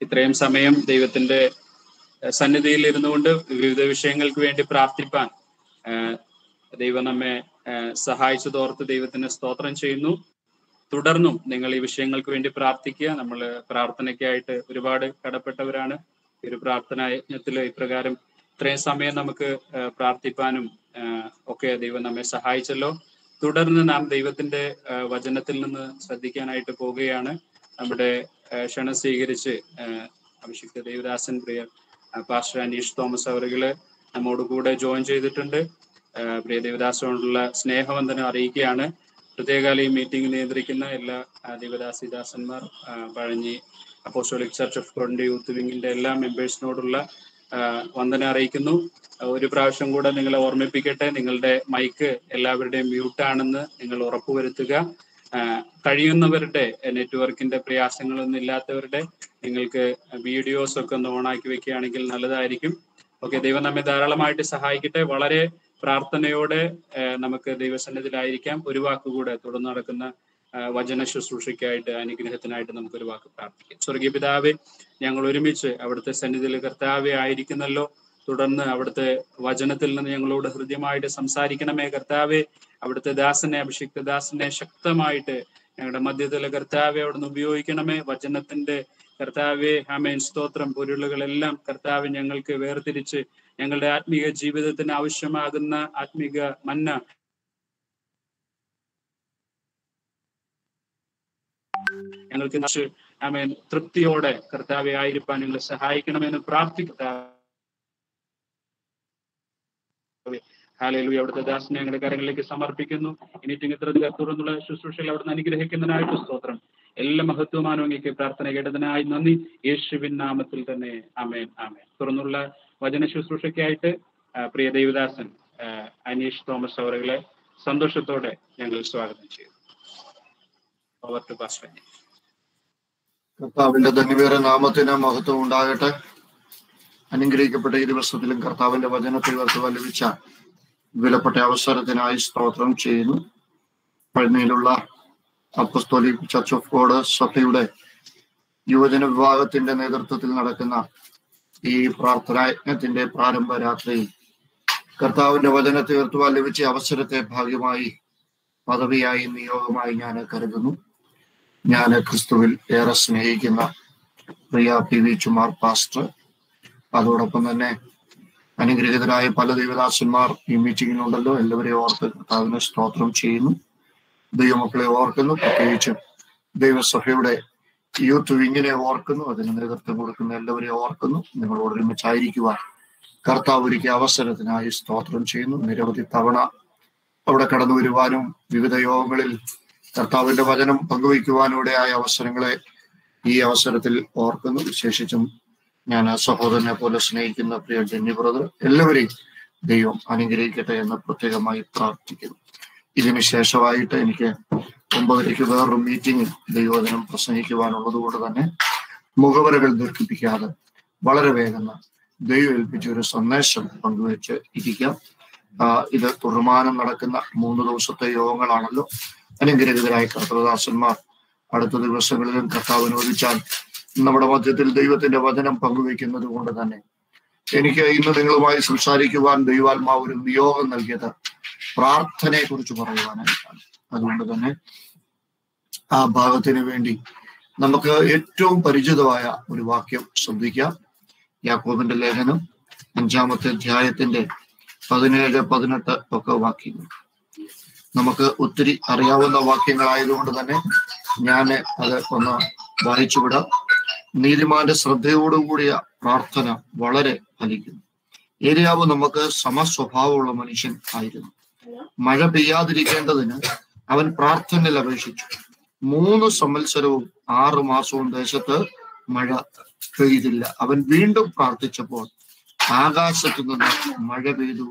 ഇത്രയും സമയം ദൈവത്തിന്റെ സന്നിധിയിൽ ഇരുന്നുകൊണ്ട് വിവിധ വിഷയങ്ങൾക്ക് വേണ്ടി പ്രാർത്ഥിപ്പാൻ ദൈവം നമ്മെ സഹായിച്ചതോർത്ത് ദൈവത്തിന് സ്തോത്രം ചെയ്യുന്നു. തുടർന്നും നിങ്ങൾ ഈ വിഷയങ്ങൾക്ക് വേണ്ടി പ്രാർത്ഥിക്കുക. നമ്മൾ പ്രാർത്ഥനയ്ക്കായിട്ട് ഒരുപാട് കടപ്പെട്ടവരാണ്. ഒരു പ്രാർത്ഥനാ യജ്ഞത്തിൽ ഇപ്രകാരം ഇത്രയും സമയം നമുക്ക് പ്രാർത്ഥിപ്പാനും ഒക്കെ ദൈവം നമ്മെ സഹായിച്ചല്ലോ. തുടർന്ന് നാം ദൈവത്തിന്റെ വചനത്തിൽ നിന്ന് ശ്രദ്ധിക്കാനായിട്ട് പോവുകയാണ്. നമ്മുടെ ക്ഷണ സ്വീകരിച്ച് അഭിഷിക്ത ദേവദാസൻ പ്രിയർ പാസ്റ്റർ അനീഷ് തോമസ് അവറുകൾ നമ്മോട് കൂടെ ജോയിൻ ചെയ്തിട്ടുണ്ട്. പ്രിയ ദേവദാസിനോടുള്ള സ്നേഹവന്ദനം അറിയിക്കുകയാണ്. പ്രത്യേകകാല ഈ മീറ്റിംഗ് നിയന്ത്രിക്കുന്ന എല്ലാ ദേവദാസിദാസന്മാർ പഴഞ്ഞി അപ്പോസ്റ്റോളിക് ചർച്ച് ഓഫ് കൊറോണ്ട് യൂത്ത് വിങ്ങിന്റെ എല്ലാ മെമ്പേഴ്സിനോടുള്ള വന്ദന അറിയിക്കുന്നു. ഒരു പ്രാവശ്യം കൂടെ നിങ്ങളെ ഓർമ്മിപ്പിക്കട്ടെ. നിങ്ങളുടെ മൈക്ക് എല്ലാവരുടെയും മ്യൂട്ടാണെന്ന് നിങ്ങൾ ഉറപ്പുവരുത്തുക. കഴിയുന്നവരുടെ നെറ്റ്വർക്കിന്റെ പ്രയാസങ്ങളൊന്നും ഇല്ലാത്തവരുടെ നിങ്ങൾക്ക് വീഡിയോസ് ഒക്കെ ഒന്ന് ഓണാക്കി വെക്കുകയാണെങ്കിൽ നല്ലതായിരിക്കും. ഓക്കെ ദൈവം നമ്മെ ധാരാളമായിട്ട് സഹായിക്കട്ടെ. വളരെ പ്രാർത്ഥനയോടെ നമുക്ക് ദൈവസന്നിധിയിലായിരിക്കാം. ഒരു വാക്കുകൂടെ തുടർന്ന് നടക്കുന്ന വചന ശുശ്രൂഷയ്ക്കായിട്ട് അനുഗ്രഹത്തിനായിട്ട് നമുക്ക് ഒരു വാക്ക് പ്രാർത്ഥിക്കാം. സ്വർഗീയ പിതാവെ ഞങ്ങൾ ഒരുമിച്ച് അവിടുത്തെ സന്നിധിയിൽ കർത്താവെ ആയിരിക്കുന്നല്ലോ. തുടർന്ന് അവിടുത്തെ വചനത്തിൽ നിന്ന് ഞങ്ങളോട് ഹൃദ്യമായിട്ട് സംസാരിക്കണമേ കർത്താവെ. അവിടുത്തെ ദാസനെ അഭിഷിക്ത ദാസനെ ശക്തമായിട്ട് ഞങ്ങളുടെ മധ്യത്തിലെ കർത്താവെ അവിടുന്ന് ഉപയോഗിക്കണമേ. വചനത്തിന്റെ കർത്താവെ ഹമേൻ സ്തോത്രം പൊരുളുകളെല്ലാം കർത്താവ് ഞങ്ങൾക്ക് വേർതിരിച്ച് ഞങ്ങളുടെ ആത്മീയ ജീവിതത്തിന് ആവശ്യമാകുന്ന ആത്മീക മന്ന. ഞങ്ങൾക്ക് ആമേൻ. തൃപ്തിയോടെ കർത്താവെ ആയിരിക്കാൻ ഞങ്ങളെ സഹായിക്കണമെന്ന് പ്രാർത്ഥിക്കുക അവിടുത്തെ ദാസിനെ ഞങ്ങളുടെ കരങ്ങളിലേക്ക് സമർപ്പിക്കുന്നു. ഇനിറ്റും ഇത്ര തുടർന്നുള്ള ശുശ്രൂഷയിൽ അവിടുന്ന് അനുഗ്രഹിക്കുന്നതിനായിട്ട് സ്തോത്രം. എല്ലാ മഹത്വമാനവും അങ്ങേക്ക് പ്രാർത്ഥന കേട്ടതിനായി നന്ദി. യേശുവിൻ നാമത്തിൽ തന്നെ. ആമേൻ. ആമേൻ. തുറന്നുള്ള വചന ശുശ്രൂഷയ്ക്കായിട്ട് പ്രിയ ദേവിദാസൻ അനീഷ് തോമസ് അവറുകളെ സന്തോഷത്തോടെ ഞങ്ങൾ സ്വാഗതം ടു കർത്താവിന്റെ ധന്യവേറെ നാമത്തിന് മഹത്വം ഉണ്ടാകട്ടെ. അനുഗ്രഹിക്കപ്പെട്ട ഈ ദിവസത്തിലും കർത്താവിന്റെ വചനത്തിൽ വർത്തവ ലഭിച്ച വിലപ്പെട്ട അവസരത്തിനായി സ്തോത്രം ചെയ്യുന്നു. പഴനിയിലുള്ള അപ്പസ്തോലിക് ചർച്ച് ഓഫ് ഗോഡ് സഭയുടെ യുവജന വിഭാഗത്തിന്റെ നേതൃത്വത്തിൽ നടക്കുന്ന ഈ പ്രാർത്ഥനായജ്ഞത്തിന്റെ പ്രാരംഭ രാത്രിയിൽ കർത്താവിന്റെ വചനത്തെ ഉയർത്തുവാൻ ലഭിച്ച അവസരത്തെ ഭാഗ്യമായി പദവിയായി നിയോഗമായി ഞാൻ കരുതുന്നു. ഞാൻ ക്രിസ്തുവിൽ ഏറെ സ്നേഹിക്കുന്ന പ്രിയ പി വി ചുമാർ പാസ്റ്റർ. അതോടൊപ്പം തന്നെ അനുഗ്രഹീതരായ പല ദൈവദാസന്മാർ ഈ മീറ്റിങ്ങിനുണ്ടല്ലോ എല്ലാവരെയും ഓർത്ത് കർത്താവിനെ സ്തോത്രം ചെയ്യുന്നു. ദൈവമക്കളെ ഓർക്കുന്നു. പ്രത്യേകിച്ചും ദൈവസഭയുടെ യൂത്ത് വിങ്ങിനെ ഓർക്കുന്നു അതിന് നേതൃത്വം കൊടുക്കുന്ന എല്ലാവരെയും ഓർക്കുന്നു നിങ്ങളോട് ഒരുമിച്ചായിരിക്കുവാൻ കർത്താവ് ഒരുക്കിയ അവസരത്തിനായി സ്തോത്രം ചെയ്യുന്നു. നിരവധി തവണ അവിടെ കടന്നു വരുവാനും വിവിധ യോഗങ്ങളിൽ കർത്താവിന്റെ വചനം പങ്കുവയ്ക്കുവാനൂടെയായ അവസരങ്ങളെ ഈ അവസരത്തിൽ ഓർക്കുന്നു. വിശേഷിച്ചും ഞാൻ സഹോദരനെ പോലെ സ്നേഹിക്കുന്ന പ്രിയ ജന്യ ബ്രദർ എല്ലാവരെയും ദൈവം അനുഗ്രഹിക്കട്ടെ എന്ന് പ്രത്യേകമായി പ്രാർത്ഥിക്കുന്നു. ഇതിനു ശേഷമായിട്ട് എനിക്ക് ഒമ്പതരയ്ക്ക് വേറൊരു മീറ്റിംഗിൽ ദൈവദിനം പ്രസംഗിക്കുവാനുള്ളത് കൊണ്ട് തന്നെ മുഖവരകൾ ദീർഘിപ്പിക്കാതെ വളരെ വേഗം ദൈവം ഏൽപ്പിച്ച ഒരു സന്ദേശം പങ്കുവെച്ച് ഇരിക്കാം. ഇത് തുടർമാനം നടക്കുന്ന മൂന്ന് ദിവസത്തെ യോഗങ്ങളാണല്ലോ. അനുഗ്രഹിതരായ കർത്തദാസന്മാർ അടുത്ത ദിവസങ്ങളിലും കർത്താവ് അനുവദിച്ചാൽ നമ്മുടെ മധ്യത്തിൽ ദൈവത്തിന്റെ വചനം പങ്കുവെക്കുന്നത് കൊണ്ട് തന്നെ എനിക്ക് ഇന്ന് നിങ്ങളുമായി സംസാരിക്കുവാൻ ദൈവാത്മാവ് ഒരു നിയോഗം നൽകിയത് പ്രാർത്ഥനയെ കുറിച്ച് പറയുവാനായിട്ടാണ്. അതുകൊണ്ട് തന്നെ ആ ഭാഗത്തിന് വേണ്ടി നമുക്ക് ഏറ്റവും പരിചിതമായ ഒരു വാക്യം ശ്രദ്ധിക്കാം. യാക്കോബിന്റെ ലേഖനം അഞ്ചാമത്തെ അധ്യായത്തിന്റെ പതിനേഴ് പതിനെട്ട് ഒക്കെ വാക്യങ്ങൾ. നമുക്ക് ഒത്തിരി അറിയാവുന്ന വാക്യങ്ങളായതുകൊണ്ട് തന്നെ ഞാൻ അത് ഒന്ന് വായിച്ചു വിടാം. നീതിമാന്റെ ശ്രദ്ധയോടുകൂടിയ പ്രാർത്ഥന വളരെ ഫലിക്കുന്നു. ഏരിയാവ് നമുക്ക് സമസ്വഭാവമുള്ള മനുഷ്യൻ ആയിരുന്നു. മഴ പെയ്യാതിരിക്കേണ്ടതിന് അവൻ പ്രാർത്ഥനയിൽ അപേക്ഷിച്ചു. മൂന്ന് സംവത്സരവും ആറ് മാസവും ദേശത്ത് മഴ പെയ്തില്ല. അവൻ വീണ്ടും പ്രാർത്ഥിച്ചപ്പോൾ ആകാശത്തു നിന്ന് മഴ പെയ്തു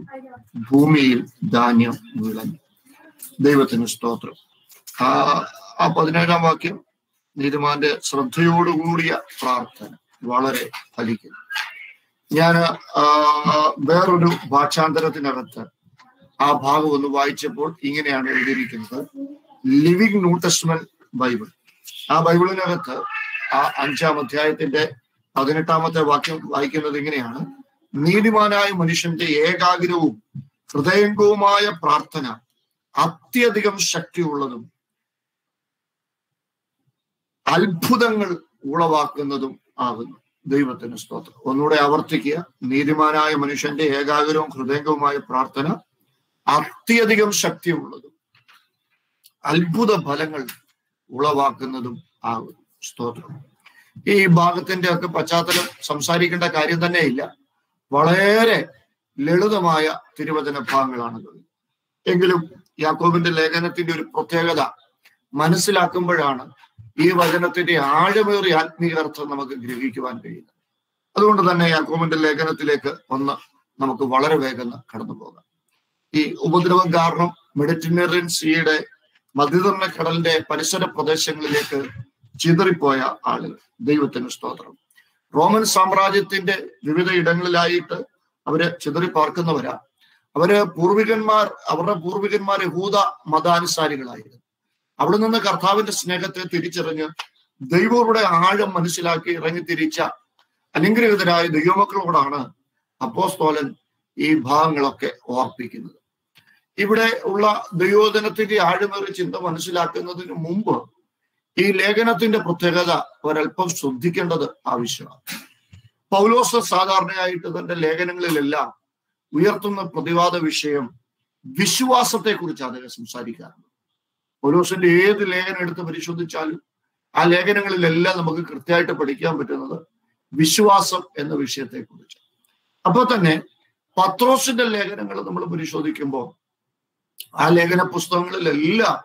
ഭൂമിയിൽ ധാന്യം വിളഞ്ഞു. ദൈവത്തിന് സ്തോത്രം. ആ ആ പതിനേഴാം വാക്യം നീതിമാന്റെ ശ്രദ്ധയോടുകൂടിയ പ്രാർത്ഥന വളരെ ഫലിക്കുന്നു. ഞാൻ വേറൊരു ഭാഷാന്തരത്തിനകത്ത് ആ ഭാഗം ഒന്ന് വായിച്ചപ്പോൾ ഇങ്ങനെയാണ് എഴുതിയിരിക്കുന്നത്. ലിവിങ് ന്യൂ ടെസ്റ്റ്മെന്റ് ബൈബിൾ ആ ബൈബിളിനകത്ത് ആ അഞ്ചാം അധ്യായത്തിന്റെ പതിനെട്ടാമത്തെ വാക്യം വായിക്കുന്നത് ഇങ്ങനെയാണ്. നീതിമാനായ മനുഷ്യന്റെ ഏകാഗ്രവും ഹൃദയംഗവുമായ പ്രാർത്ഥന അത്യധികം ശക്തിയുള്ളതും അത്ഭുതങ്ങൾ ഉളവാക്കുന്നതും ആകുന്നു. ദൈവത്തിന് സ്തോത്രം. ഒന്നുകൂടെ ആവർത്തിക്കുക. നീതിമാനായ മനുഷ്യന്റെ ഏകാഗ്രവും ഹൃദയംഗവുമായ പ്രാർത്ഥന അത്യധികം ശക്തിയുള്ളതും അത്ഭുത ഫലങ്ങൾ ഉളവാക്കുന്നതും ആകും സ്തോത്രം ഈ ഭാഗത്തിന്റെ ഒക്കെ പശ്ചാത്തലം സംസാരിക്കേണ്ട കാര്യം തന്നെയില്ല. വളരെ ലളിതമായ തിരുവചന ഭാഗങ്ങളാണത് എങ്കിലും യാക്കോബിന്റെ ലേഖനത്തിന്റെ ഒരു പ്രത്യേകത മനസ്സിലാക്കുമ്പോഴാണ് ഈ വചനത്തിന്റെ ആഴമേറിയ ആത്മീയാർത്ഥം നമുക്ക് ഗ്രഹിക്കുവാൻ കഴിയുന്നത്. അതുകൊണ്ട് തന്നെ യാക്കോബിന്റെ ലേഖനത്തിലേക്ക് ഒന്ന് നമുക്ക് വളരെ വേഗം കടന്നു പോകാം ഈ ഉപദ്രവം കാരണം മെഡിറ്ററേനിയൻ സീയുടെ മധ്യതരണ കടലിന്റെ പരിസര പ്രദേശങ്ങളിലേക്ക് ചിതറിപ്പോയ ആളുകൾ ദൈവത്തിന് സ്തോത്രം. റോമൻ സാമ്രാജ്യത്തിന്റെ വിവിധ ഇടങ്ങളിലായിട്ട് അവർ ചിതറി പാർക്കുന്നവരാ. അവർ പൂർവികന്മാർ അവരുടെ പൂർവികന്മാർ യഹൂദ മതാനുസാരികളായിരുന്നു. അവിടെ നിന്ന് കർത്താവിന്റെ സ്നേഹത്തെ തിരിച്ചറിഞ്ഞ് ദൈവങ്ങളുടെ ആഴം മനസ്സിലാക്കി ഇറങ്ങി തിരിച്ച അനുഗ്രഹിതരായ ദൈവമക്കളോടാണ് അപ്പോസ്തോലൻ ഈ ഭാഗങ്ങളൊക്കെ ഓർപ്പിക്കുന്നത്. ഇവിടെ ഉള്ള ദുര്യോധനത്തിന്റെ ആഴമേറിയ ചിന്ത മനസ്സിലാക്കുന്നതിന് മുമ്പ് ഈ ലേഖനത്തിന്റെ പ്രത്യേകത ഒരല്പം ശ്രദ്ധിക്കേണ്ടത് ആവശ്യമാണ്. പൗലോസ് സാധാരണയായിട്ട് തന്റെ ലേഖനങ്ങളിലെല്ലാം ഉയർത്തുന്ന പ്രതിവാദ വിഷയം വിശ്വാസത്തെ കുറിച്ച് അദ്ദേഹം സംസാരിക്കാറുണ്ട്. പൗലോസിന്റെ ഏത് ലേഖനം എടുത്ത് പരിശോധിച്ചാലും ആ ലേഖനങ്ങളിലെല്ലാം നമുക്ക് കൃത്യമായിട്ട് പഠിക്കാൻ പറ്റുന്നത് വിശ്വാസം എന്ന വിഷയത്തെ കുറിച്ച് അപ്പൊ തന്നെ പത്രോസിന്റെ ലേഖനങ്ങൾ നമ്മൾ പരിശോധിക്കുമ്പോൾ ആ ലേഖന പുസ്തകങ്ങളിലെല്ലാം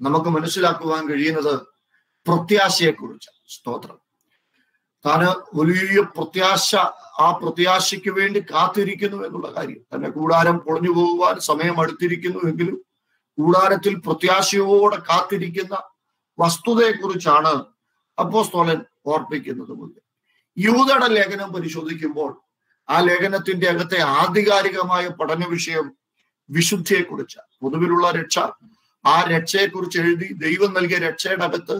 നമുക്ക് മനസ്സിലാക്കുവാൻ കഴിയുന്നത് പ്രത്യാശയെക്കുറിച്ച്. സ്തോത്രം. താന് വലിയ പ്രത്യാശ ആ പ്രത്യാശയ്ക്ക് വേണ്ടി കാത്തിരിക്കുന്നു എന്നുള്ള കാര്യം. തന്നെ കൂടാരം പൊളിഞ്ഞു പോകുവാൻ സമയം അടുത്തിരിക്കുന്നു എങ്കിലും കൂടാരത്തിൽ പ്രത്യാശയോടെ കാത്തിരിക്കുന്ന വസ്തുതയെക്കുറിച്ചാണ് അപ്പോസ്തോലൻ ഓർപ്പിക്കുന്നത് മുതൽ യൂതയുടെ ലേഖനം പരിശോധിക്കുമ്പോൾ ആ ലേഖനത്തിന്റെ അകത്തെ ആധികാരികമായ പഠന വിഷയം വിശുദ്ധിയെക്കുറിച്ച് പൊതുവിലുള്ള രക്ഷ. ആ രക്ഷയെക്കുറിച്ച് എഴുതി ദൈവം നൽകിയ രക്ഷയുടെ അകത്ത്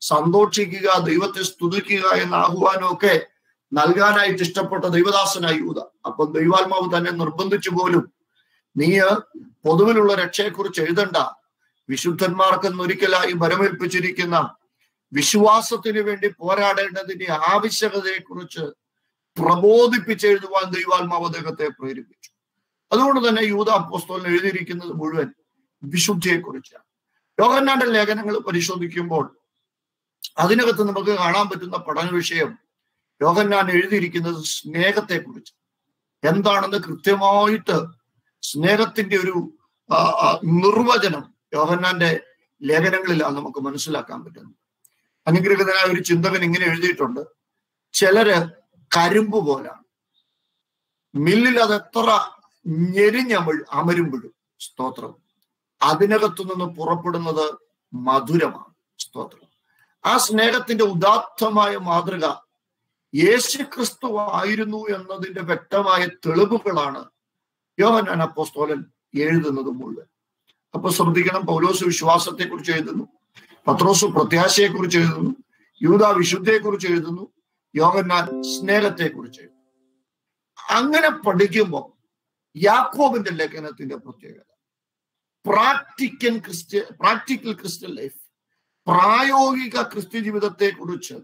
സന്തോഷിക്കുക ദൈവത്തെ സ്തുതിക്കുക എന്ന ആഹ്വാനമൊക്കെ നൽകാനായിട്ട് ഇഷ്ടപ്പെട്ട ദൈവദാസനായി യൂത. അപ്പൊ ദൈവാത്മാവ് തന്നെ നിർബന്ധിച്ചു പോലും നീ പൊതുവിലുള്ള രക്ഷയെക്കുറിച്ച് എഴുതണ്ട. വിശുദ്ധന്മാർക്കെന്നൊരിക്കലായി വരമേൽപ്പിച്ചിരിക്കുന്ന വിശ്വാസത്തിന് വേണ്ടി പോരാടേണ്ടതിന്റെ ആവശ്യകതയെക്കുറിച്ച് പ്രബോധിപ്പിച്ചെഴുതുവാൻ ദൈവാത്മാവ് അദ്ദേഹത്തെ പ്രേരിപ്പിച്ചു അതുകൊണ്ട് തന്നെ യൂത അപ്പോസ്തോലിന് എഴുതിയിരിക്കുന്നത് മുഴുവൻ വിശുദ്ധിയെക്കുറിച്ചാണ്. യോഹന്നാന്റെ ലേഖനങ്ങൾ പരിശോധിക്കുമ്പോൾ അതിനകത്ത് നമുക്ക് കാണാൻ പറ്റുന്ന പഠന വിഷയം യോഹന്നാൻ എഴുതിയിരിക്കുന്നത് സ്നേഹത്തെക്കുറിച്ച്. എന്താണെന്ന് കൃത്യമായിട്ട് സ്നേഹത്തിന്റെ ഒരു നിർവചനം യോഹന്നാന്റെ ലേഖനങ്ങളിലാണ് നമുക്ക് മനസ്സിലാക്കാൻ പറ്റുന്നത്. അനുഗ്രഹിതനായ ഒരു ചിന്തകൻ ഇങ്ങനെ എഴുതിയിട്ടുണ്ട്. ചിലര് കരിമ്പ് പോലാണ് മില്ലിൽ അത് എത്ര ഞെരിഞ്ഞമൾ അമരുമ്പോഴും സ്തോത്രം. അതിനകത്തു നിന്ന് പുറപ്പെടുന്നത് മധുരമാണ്. സ്തോത്രം. ആ സ്നേഹത്തിന്റെ ഉദാത്തമായ മാതൃക യേശു ക്രിസ്തു ആയിരുന്നു എന്നതിന്റെ വ്യക്തമായ തെളിവുകളാണ് യോഹനാൻ അപ്പോസ്തോലൻ എഴുതുന്നത് മുഴുവൻ അപ്പൊ ശ്രദ്ധിക്കണം പൗലോസ് വിശ്വാസത്തെ കുറിച്ച് എഴുതുന്നു പത്രോസ് പ്രത്യാശയെ കുറിച്ച് എഴുതുന്നു യൂത വിശുദ്ധയെ കുറിച്ച് എഴുതുന്നു യോഹന്നാൻ സ്നേഹത്തെ കുറിച്ച് എഴുതുന്നു. അങ്ങനെ പഠിക്കുമ്പോൾ യാക്കോബിന്റെ ലേഖനത്തിന്റെ പ്രത്യേകത. പ്രാക്ടിക്കൽ ക്രിസ്ത്യ പ്രാക്ടിക്കൽ ക്രിസ്ത്യൻ ലൈഫ് പ്രായോഗിക ക്രിസ്ത്യ ജീവിതത്തെ കുറിച്ച്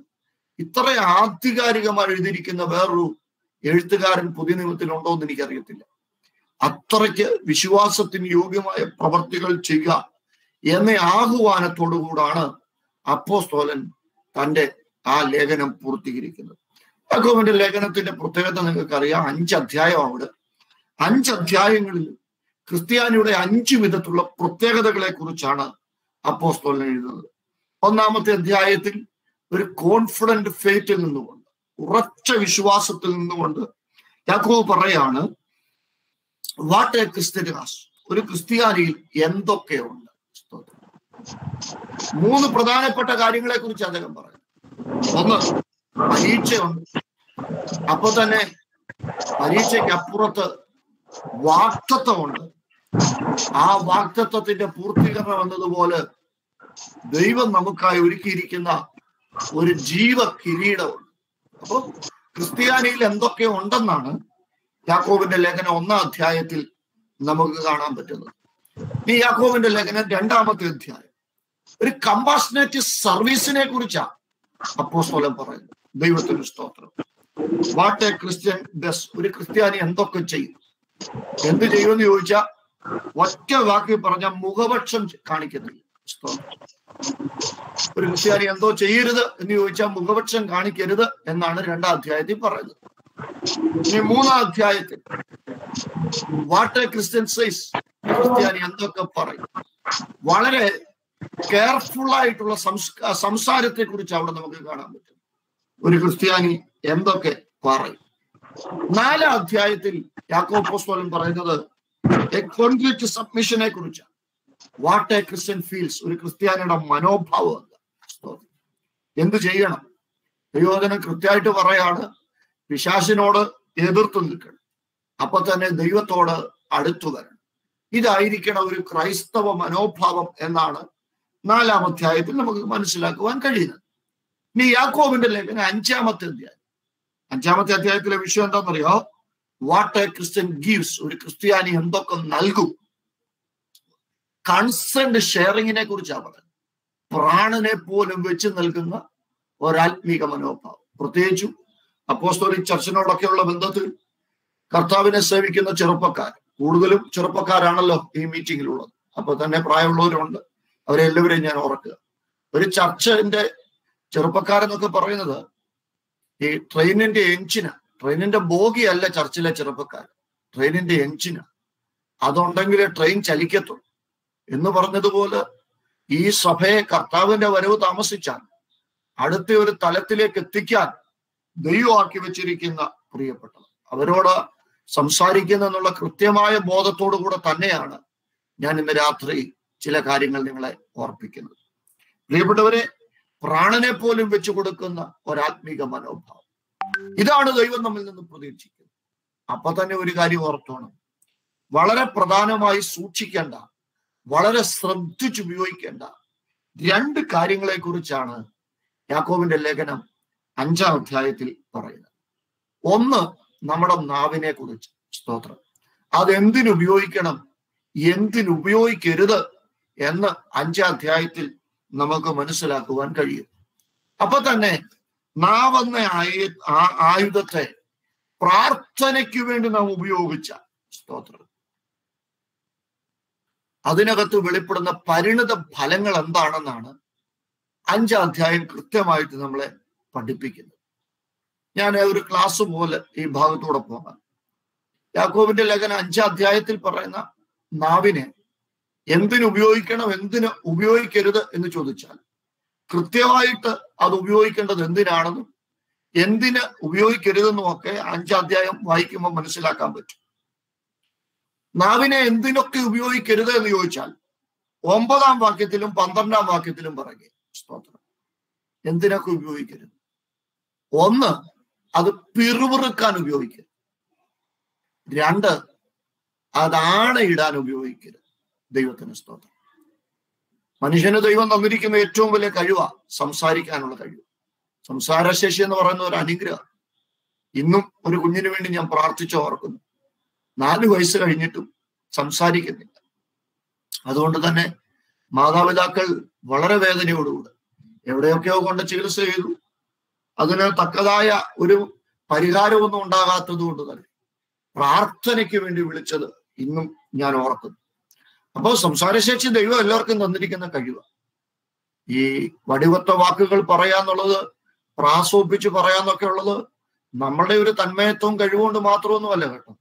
ഇത്ര ആധികാരികമായി എഴുതിയിരിക്കുന്ന വേറൊരു എഴുത്തുകാരൻ പുതിയ നിയമത്തിലുണ്ടോ എന്ന് എനിക്കറിയത്തില്ല. അത്രയ്ക്ക് വിശ്വാസത്തിന് യോഗ്യമായ പ്രവർത്തികൾ ചെയ്യുക എന്ന ആഹ്വാനത്തോടുകൂടാണ് അപ്പോസ്തോലൻ തന്റെ ആ ലേഖനം പൂർത്തീകരിക്കുന്നത്. യാക്കോബിന്റെ ലേഖനത്തിന്റെ പ്രത്യേകത നിങ്ങൾക്കറിയാം. അഞ്ച് അധ്യായം അവിടെ. അഞ്ച് അധ്യായങ്ങളിൽ ക്രിസ്ത്യാനിയുടെ അഞ്ച് വിധത്തിലുള്ള പ്രത്യേകതകളെ കുറിച്ചാണ് അപ്പോസ്തോലൻ എഴുതുന്നത്. ഒന്നാമത്തെ അധ്യായത്തിൽ ഒരു കോൺഫിഡന്റ് ഫെയ്റ്റിൽ നിന്നുകൊണ്ട് ഉറച്ച വിശ്വാസത്തിൽ നിന്നുകൊണ്ട് യാക്കോബ് പറയാണ് വാട്ട് എ ക്രിസ്ത്യനാസ് ഒരു ക്രിസ്ത്യാനിയിൽ എന്തൊക്കെയുണ്ട്? മൂന്ന് പ്രധാനപ്പെട്ട കാര്യങ്ങളെ കുറിച്ച് അദ്ദേഹം പറയുന്നു. ഒന്ന് പരീക്ഷയുണ്ട്. അപ്പൊ തന്നെ പരീക്ഷയ്ക്ക് അപ്പുറത്ത് വാക്തത്വമുണ്ട്. ആ വാക്തത്വത്തിന്റെ പൂർത്തീകരണം എന്നതുപോലെ ദൈവം നമുക്കായി ഒരുക്കിയിരിക്കുന്ന ഒരു ജീവ കിരീടമുണ്ട്. അപ്പൊ ക്രിസ്ത്യാനിയിൽ എന്തൊക്കെ ഉണ്ടെന്നാണ് യാക്കോബിന്റെ ലേഖനം ഒന്നാം അധ്യായത്തിൽ നമുക്ക് കാണാൻ പറ്റുന്നത്. ഈ യാക്കോബിന്റെ ലേഖനം രണ്ടാമത്തെ അധ്യായം. ഒരു കമ്പാഷനേറ്റ് സർവീസിനെ കുറിച്ചാണ് സ്വലം പറയുന്നത്. ദൈവത്തിന് സ്തോത്രം. വാട്ട് എ ക്രിസ്ത്യൻ ബസ് ഒരു ക്രിസ്ത്യാനി എന്തൊക്കെ ചെയ്യും? എന്ത് ചെയ്യുമെന്ന് ചോദിച്ച ഒറ്റ വാക്കി പറഞ്ഞ മുഖപക്ഷം കാണിക്കുന്നില്ല. ഒരു ക്രിസ്ത്യാനി എന്തോ ചെയ്യരുത് എന്ന് ചോദിച്ചാൽ മുഖപക്ഷം കാണിക്കരുത് എന്നാണ് രണ്ടാം അധ്യായത്തിൽ പറയുന്നത്. ഇനി മൂന്നാം അധ്യായത്തിൽ വാട്ട് ക്രിസ്ത്യൻ സൈസ് ക്രിസ്ത്യാനി എന്തൊക്കെ പറയും. വളരെ കെയർഫുൾ ആയിട്ടുള്ള സംസ്കാ സംസാരത്തെ കുറിച്ച് അവിടെ നമുക്ക് കാണാൻ പറ്റും. ഒരു ക്രിസ്ത്യാനി എന്തൊക്കെ പറയും. നാലാം അധ്യായത്തിൽ യാക്കോ പോസ്തോലൻ പറയുന്നത് എ കോൺക്രീറ്റ് സബ്മിഷനെ കുറിച്ചാണ്. വാട്ട് എ ക്രിസ്ത്യൻ ഫീൽസ് ഒരു ക്രിസ്ത്യാനിയുടെ മനോഭാവം എന്താ ചെയ്യണം? ദൈവജനം കൃത്യമായിട്ട് പറയാണ്. പിശാസിനോട് എതിർത്ത് നിൽക്കണം. അപ്പൊ തന്നെ ദൈവത്തോട് അടുത്തു വരണം. ഇതായിരിക്കണം ഒരു ക്രൈസ്തവ മനോഭാവം എന്നാണ് നാലാം അധ്യായത്തിൽ നമുക്ക് മനസ്സിലാക്കുവാൻ കഴിയുന്നത്. ഇനി യാക്കോബിന്റെ ലേഖന അഞ്ചാമത്തെ അധ്യായം. അഞ്ചാമത്തെ അധ്യായത്തിലെ വിഷയം എന്താണെന്നറിയോ? വാട്ട് എ ക്രിസ്ത്യൻ ഗീവ്സ് ഒരു ക്രിസ്ത്യാനി എന്തൊക്കെ നൽകും? കൺസെന്റ് ഷെയറിങ്ങിനെ കുറിച്ചാണ് പറയുന്നത് പ്രാണനെ പോലും വെച്ച് നൽകുന്ന ഒരാത്മീക മനോഭാവം. പ്രത്യേകിച്ചും അപ്പോസ്തോലിക് ചർച്ചിനോടൊക്കെയുള്ള ബന്ധത്തിൽ കർത്താവിനെ സേവിക്കുന്ന ചെറുപ്പക്കാർ. കൂടുതലും ചെറുപ്പക്കാരാണല്ലോ ഈ മീറ്റിംഗിലുള്ളത് അപ്പൊ തന്നെ പ്രായമുള്ളവരുണ്ട്. അവരെല്ലാവരെയും ഞാൻ ഓർക്കുക. ഒരു ചർച്ചിന്റെ ചെറുപ്പക്കാരെന്നൊക്കെ പറയുന്നത് ഈ ട്രെയിനിന്റെ എഞ്ചിന് ട്രെയിനിന്റെ ബോഗിയല്ല ചർച്ചിലെ ചെറുപ്പക്കാർ ട്രെയിനിന്റെ എഞ്ചിന്. അതുണ്ടെങ്കിലേ ട്രെയിൻ ചലിക്കത്തുള്ളൂ. എന്ന് പറഞ്ഞതുപോലെ ഈ സഭയെ കർത്താവിന്റെ വരവ് താമസിച്ചാൽ അടുത്ത ഒരു തലത്തിലേക്ക് എത്തിക്കാൻ ദൈവമാക്കി വെച്ചിരിക്കുന്ന പ്രിയപ്പെട്ടത് അവരോട് സംസാരിക്കുന്ന എന്നുള്ള കൃത്യമായ ബോധത്തോടു കൂടെ തന്നെയാണ് ഞാൻ ഇന്ന് രാത്രി ചില കാര്യങ്ങൾ നിങ്ങളെ ഓർപ്പിക്കുന്നത്. പ്രിയപ്പെട്ടവരെ പ്രാണനെ പോലും വെച്ചു കൊടുക്കുന്ന ഒരാത്മീക മനോഭാവം. ഇതാണ് ദൈവം നമ്മിൽ നിന്ന് പ്രതീക്ഷിക്കുന്നത്. അപ്പൊ തന്നെ ഒരു കാര്യം ഓർത്തോണം. വളരെ പ്രധാനമായി സൂക്ഷിക്കേണ്ട വളരെ ശ്രദ്ധിച്ചുപയോഗിക്കേണ്ട രണ്ട് കാര്യങ്ങളെ കുറിച്ചാണ് യാക്കോവിന്റെ ലേഖനം അഞ്ചാം അധ്യായത്തിൽ പറയുന്നത്. ഒന്ന് നമ്മുടെ നാവിനെ കുറിച്ച് സ്തോത്രം അതെന്തിനുപയോഗിക്കണം എന്തിനുപയോഗിക്കരുത് എന്ന് അഞ്ചാം അധ്യായത്തിൽ നമുക്ക് മനസ്സിലാക്കുവാൻ കഴിയും. അപ്പൊ തന്നെ നാവെന്ന ആയു ആയുധത്തെ പ്രാർത്ഥനയ്ക്ക് വേണ്ടി നാം ഉപയോഗിച്ച സ്തോത്രം. അതിനകത്ത് വെളിപ്പെടുന്ന പരിണിത ഫലങ്ങൾ എന്താണെന്നാണ് അഞ്ചാം അധ്യായം കൃത്യമായിട്ട് നമ്മളെ പഠിപ്പിക്കുന്നത്. ഞാൻ ഒരു ക്ലാസ് പോലെ ഈ ഭാഗത്തൂടെ പോകാം. യാക്കോബിന്റെ ലേഖന അഞ്ചാം അധ്യായത്തിൽ പറയുന്ന നാവിനെ എന്തിന് ഉപയോഗിക്കണം എന്തിന് ഉപയോഗിക്കരുത് എന്ന് ചോദിച്ചാൽ കൃത്യമായിട്ട് അത് ഉപയോഗിക്കേണ്ടത് എന്തിനാണെന്നും എന്തിന് ഉപയോഗിക്കരുതെന്നും ഒക്കെ അഞ്ചാം അധ്യായം വായിക്കുമ്പോൾ മനസ്സിലാക്കാൻ പറ്റും. നാവിനെ എന്തിനൊക്കെ ഉപയോഗിക്കരുത് എന്ന് ചോദിച്ചാൽ ഒമ്പതാം വാക്യത്തിലും പന്ത്രണ്ടാം വാക്യത്തിലും പറയുക സ്തോത്രം. എന്തിനൊക്കെ ഉപയോഗിക്കരുത്? ഒന്ന് അത് പിറുപിറുക്കാൻ ഉപയോഗിക്കരുത്. രണ്ട് അതാണ് ഇടാൻ ഉപയോഗിക്കരുത്. ദൈവത്തിന് സ്തോത്രം. മനുഷ്യന് ദൈവം തന്നിരിക്കുന്ന ഏറ്റവും വലിയ കഴിവാ സംസാരിക്കാനുള്ള കഴിവ്. സംസാരശേഷി എന്ന് പറയുന്ന ഒരു അനുഗ്രഹം. ഇന്നും ഒരു കുഞ്ഞിനു വേണ്ടി ഞാൻ പ്രാർത്ഥിച്ചു ഓർക്കുന്നു. നാല് വയസ്സ് കഴിഞ്ഞിട്ടും സംസാരിക്കുന്നില്ല. അതുകൊണ്ട് തന്നെ മാതാപിതാക്കൾ വളരെ വേദനയോടുകൂടെ എവിടെയൊക്കെയോ കൊണ്ട് ചികിത്സ ചെയ്തു. അതിന് തക്കതായ ഒരു പരിഹാരമൊന്നും ഉണ്ടാകാത്തത് കൊണ്ട് തന്നെ പ്രാർത്ഥനയ്ക്ക് വേണ്ടി വിളിച്ചത് ഇന്നും ഞാൻ ഓർക്കുന്നു. അപ്പോൾ സംസാരശേഷി ദൈവം എല്ലാവർക്കും തന്നിരിക്കുന്ന കഴിവ്. ഈ വടിവത്ത വാക്കുകൾ പറയാന്നുള്ളത് പ്രാസോപ്പിച്ച് പറയാന്നൊക്കെ ഉള്ളത് നമ്മളുടെ ഒരു തന്മയത്വം കഴിവുകൊണ്ട് മാത്രമൊന്നുമല്ല കേട്ടോ.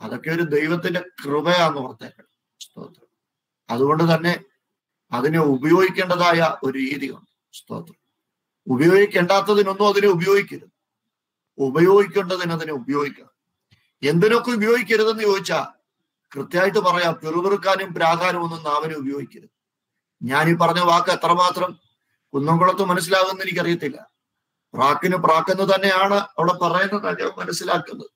അതൊക്കെ ഒരു ദൈവത്തിന്റെ കൃപയാന്ന് ഓർത്തേക്കണം. സ്തോത്രം. അതുകൊണ്ട് തന്നെ അതിനെ ഉപയോഗിക്കേണ്ടതായ ഒരു രീതിയുണ്ട്. സ്തോത്രം. ഉപയോഗിക്കേണ്ടാത്തതിനൊന്നും അതിനെ ഉപയോഗിക്കരുത്. ഉപയോഗിക്കേണ്ടതിന് അതിനെ ഉപയോഗിക്കണം. എന്തിനൊക്കെ ഉപയോഗിക്കരുതെന്ന് ചോദിച്ചാൽ കൃത്യമായിട്ട് പറയാം പിറുപിറുക്കാനും പ്രാകാനും ഒന്നും നാവിനെ ഉപയോഗിക്കരുത്. ഞാൻ ഈ പറഞ്ഞ വാക്ക് എത്രമാത്രം കുന്നംകുളത്ത് മനസ്സിലാകുമെന്ന് എനിക്കറിയത്തില്ല. പ്രാക്കിന് പ്രാക്കെന്ന് തന്നെയാണ് അവിടെ പറയുന്നത് ഞാൻ മനസ്സിലാക്കുന്നത്.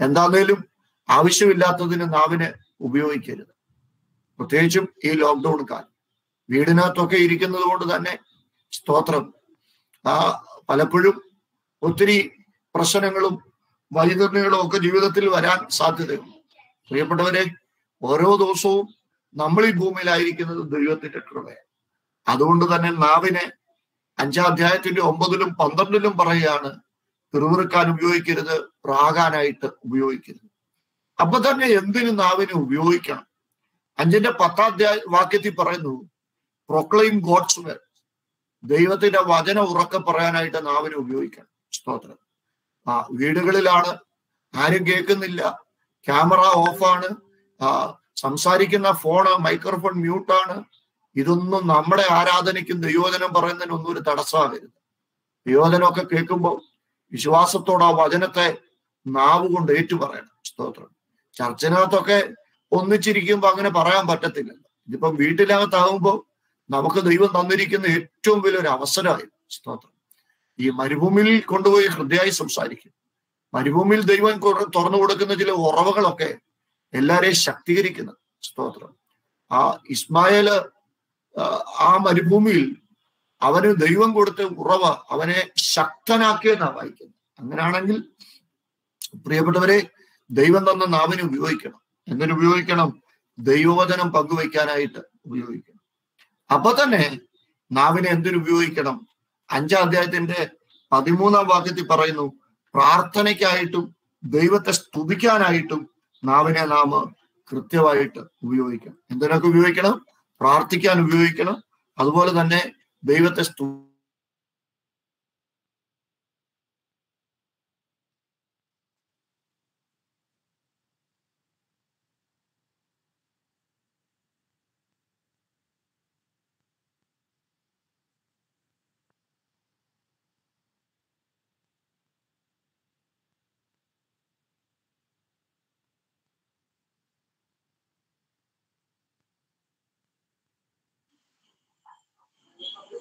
എന്താന്നേലും ആവശ്യമില്ലാത്തതിന് നാവിനെ ഉപയോഗിക്കരുത്. പ്രത്യേകിച്ചും ഈ ലോക്ക്ഡൌൺ കാലം. വീടിനകത്തൊക്കെ ഇരിക്കുന്നത് കൊണ്ട് തന്നെ സ്തോത്രം. ആ പലപ്പോഴും ഒത്തിരി പ്രശ്നങ്ങളും വൈതരണികളും ഒക്കെ ജീവിതത്തിൽ വരാൻ സാധ്യതയുണ്ട്. പ്രിയപ്പെട്ടവരെ ഓരോ ദിവസവും നമ്മൾ ഈ ഭൂമിയിലായിരിക്കുന്നത് ദൈവത്തിന്റെ കൃപയാണ്. അതുകൊണ്ട് തന്നെ നാവിനെ അഞ്ചാം അധ്യായത്തിന്റെ ഒമ്പതിലും പന്ത്രണ്ടിലും പറയുകയാണ് പിറുപിറുക്കാൻ ഉപയോഗിക്കരുത് പ്രാകാനായിട്ട് ഉപയോഗിക്കരുത്. അപ്പൊ തന്നെ എന്തിനു നാവിനെ ഉപയോഗിക്കണം? അഞ്ചിന്റെ പത്താം അധ്യായ വാക്യത്തിൽ പറയുന്നു പ്രൊക്ലെയിം ഗോഡ്സ് വെൽ ദൈവത്തിന്റെ വചന ഉറക്കെ പറയാനായിട്ട് നാവിനെ ഉപയോഗിക്കണം. സ്തോത്രം. ആ വീടുകളിലാണ് ആരും കേൾക്കുന്നില്ല ക്യാമറ ഓഫാണ്. സംസാരിക്കുന്ന ഫോണ് മൈക്രോഫോൺ മ്യൂട്ടാണ്. ഇതൊന്നും നമ്മുടെ ആരാധനയ്ക്കും ദൈവോധനം പറയുന്നതിന് ഒന്നും ഒരു തടസ്സമാകരുത്. ദൈവോധനമൊക്കെ കേൾക്കുമ്പോൾ വിശ്വാസത്തോടെ ആ വചനത്തെ നാവ് കൊണ്ട് ഏറ്റു പറയണം സ്തോത്രം. ചർച്ചിനകത്തൊക്കെ ഒന്നിച്ചിരിക്കുമ്പോൾ അങ്ങനെ പറയാൻ പറ്റത്തില്ലല്ലോ. ഇതിപ്പം വീട്ടിനകത്താകുമ്പോൾ നമുക്ക് ദൈവം തന്നിരിക്കുന്ന ഏറ്റവും വലിയൊരു അവസരമായി സ്തോത്രം. ഈ മരുഭൂമിയിൽ കൊണ്ടുപോയി ഹൃദയമായി സംസാരിക്കും. മരുഭൂമിയിൽ ദൈവം തുറന്നു കൊടുക്കുന്ന ചില ഉറവകളൊക്കെ എല്ലാരെയും ശക്തീകരിക്കുന്നത് സ്തോത്രം. ആ ഇസ്മായേൽ ആ, മരുഭൂമിയിൽ അവന് ദൈവം കൊടുത്ത ഉറവ അവനെ ശക്തനാക്കിയെന്നാണ് വായിക്കുന്നത്. അങ്ങനെയാണെങ്കിൽ പ്രിയപ്പെട്ടവരെ ദൈവം തന്ന നാവിനെ ഉപയോഗിക്കണം. എന്തിനു ഉപയോഗിക്കണം? ദൈവവചനം പങ്കുവയ്ക്കാനായിട്ട് ഉപയോഗിക്കണം. അപ്പൊ തന്നെ നാവിനെ എന്തിനു ഉപയോഗിക്കണം? അഞ്ചാം അധ്യായത്തിന്റെ പതിമൂന്നാം വാക്യത്തിൽ പറയുന്നു പ്രാർത്ഥനയ്ക്കായിട്ടും ദൈവത്തെ സ്തുതിക്കാനായിട്ടും നാവിനെ നാം കൃത്യമായിട്ട് ഉപയോഗിക്കണം. എന്തിനൊക്കെ ഉപയോഗിക്കണം? പ്രാർത്ഥിക്കാൻ ഉപയോഗിക്കണം. അതുപോലെ തന്നെ ദൈവത്തെ സ്തു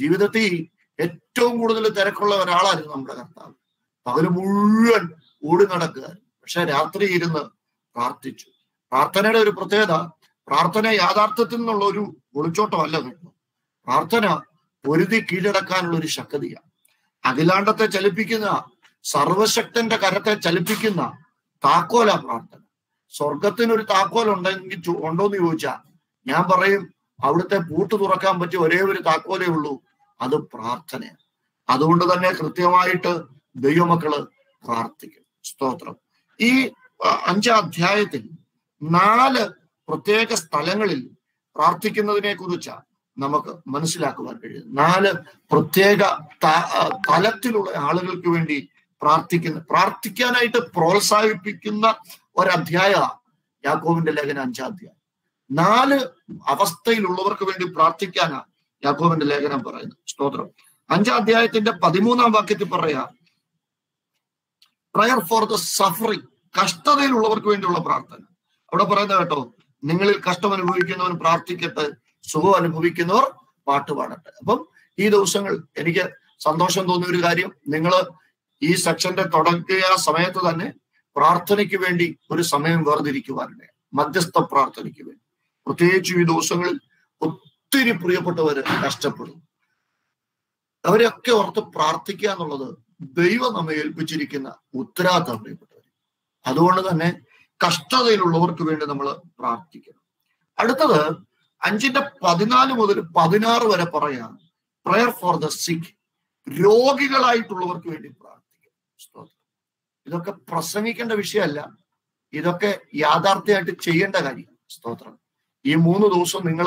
ജീവിതത്തിൽ ഏറ്റവും കൂടുതൽ തിരക്കുള്ള ഒരാളായിരുന്നു നമ്മുടെ കർത്താവ്. പകൽ മുഴുവൻ ഓടി നടക്കുക പക്ഷെ രാത്രി ഇരുന്ന് പ്രാർത്ഥിച്ചു. പ്രാർത്ഥനയുടെ ഒരു പ്രത്യേകത പ്രാർത്ഥന യാഥാർത്ഥ്യത്തിൽ നിന്നുള്ള ഒരു ഒളിച്ചോട്ടമല്ല കേട്ടോ പ്രാർത്ഥന പൊരുതി കീഴടക്കാനുള്ള ഒരു ശക്തിയാണ്. അഖിലാണ്ടത്തെ ചലിപ്പിക്കുന്ന സർവശക്തന്റെ കരത്തെ ചലിപ്പിക്കുന്ന താക്കോല പ്രാർത്ഥന. സ്വർഗത്തിനൊരു താക്കോൽ ഉണ്ടെങ്കിൽ ഉണ്ടോ ഉണ്ടോന്ന് ചോദിച്ചാ ഞാൻ പറയും അവിടുത്തെ പൂട്ട് തുറക്കാൻ പറ്റിയ ഒരേ ഒരു താക്കോലേ ഉള്ളൂ. അത് പ്രാർത്ഥനയാണ്. അതുകൊണ്ട് തന്നെ കൃത്യമായിട്ട് ദൈവമക്കൾ പ്രാർത്ഥിക്കും. സ്തോത്രം. ഈ അഞ്ചാം അധ്യായത്തിൽ നാല് പ്രത്യേക സ്ഥലങ്ങളിൽ പ്രാർത്ഥിക്കുന്നതിനെ കുറിച്ച് നമുക്ക് മനസ്സിലാക്കുവാൻ കഴിയും നാല് പ്രത്യേക തലത്തിലുള്ള ആളുകൾക്ക് വേണ്ടി പ്രാർത്ഥിക്കുന്ന പ്രാർത്ഥിക്കാനായിട്ട് പ്രോത്സാഹിപ്പിക്കുന്ന ഒരധ്യായ യാക്കോവിന്റെ ലേഖന അഞ്ചാം അധ്യായം. നാല് അവസ്ഥയിലുള്ളവർക്ക് വേണ്ടി പ്രാർത്ഥിക്കാനാണ് യാക്കോവിന്റെ ലേഖനം പറയുന്നു. സ്തോത്രം. അഞ്ചാം അധ്യായത്തിന്റെ പതിമൂന്നാം വാക്യത്തിൽ പറയാ പ്രയർ ഫോർ ദ സഫറിങ് കഷ്ടതയിലുള്ളവർക്ക് വേണ്ടിയുള്ള പ്രാർത്ഥന. അവിടെ പറയുന്നത് കേട്ടോ നിങ്ങളിൽ കഷ്ടം അനുഭവിക്കുന്നവൻ പ്രാർത്ഥിക്കട്ടെ സുഖം അനുഭവിക്കുന്നവർ പാട്ട് പാടട്ടെ. അപ്പം ഈ ദിവസങ്ങൾ എനിക്ക് സന്തോഷം തോന്നിയ ഒരു കാര്യം നിങ്ങൾ ഈ സെക്ഷന്റെ തുടങ്ങിയ സമയത്ത് തന്നെ പ്രാർത്ഥനയ്ക്ക് വേണ്ടി ഒരു സമയം വേർതിരിക്കുവാനുണ്ട്. മധ്യസ്ഥ പ്രാർത്ഥനയ്ക്ക് വേണ്ടി. പ്രത്യേകിച്ചും ഈ ദിവസങ്ങളിൽ ഒത്തിരി പ്രിയപ്പെട്ടവര് കഷ്ടപ്പെടും. അവരെയൊക്കെ ഓർത്ത് പ്രാർത്ഥിക്കുക എന്നുള്ളത് ദൈവം നമ്മെ ഏൽപ്പിച്ചിരിക്കുന്ന ഉത്തരവാദിത്തം പ്രിയപ്പെട്ടവർ അതുകൊണ്ട് തന്നെ കഷ്ടതയിലുള്ളവർക്ക് വേണ്ടി നമ്മൾ പ്രാർത്ഥിക്കണം. അടുത്തത് അഞ്ചിന്റെ പതിനാല് മുതൽ പതിനാറ് വരെ പറയാം പ്രയർ ഫോർ ദ സിഖ് രോഗികളായിട്ടുള്ളവർക്ക് വേണ്ടി പ്രാർത്ഥിക്കണം. ഇതൊക്കെ പ്രസംഗിക്കേണ്ട വിഷയമല്ല. ഇതൊക്കെ യാഥാർത്ഥ്യമായിട്ട് ചെയ്യേണ്ട കാര്യം. സ്തോത്രം. ഈ മൂന്ന് ദിവസം നിങ്ങൾ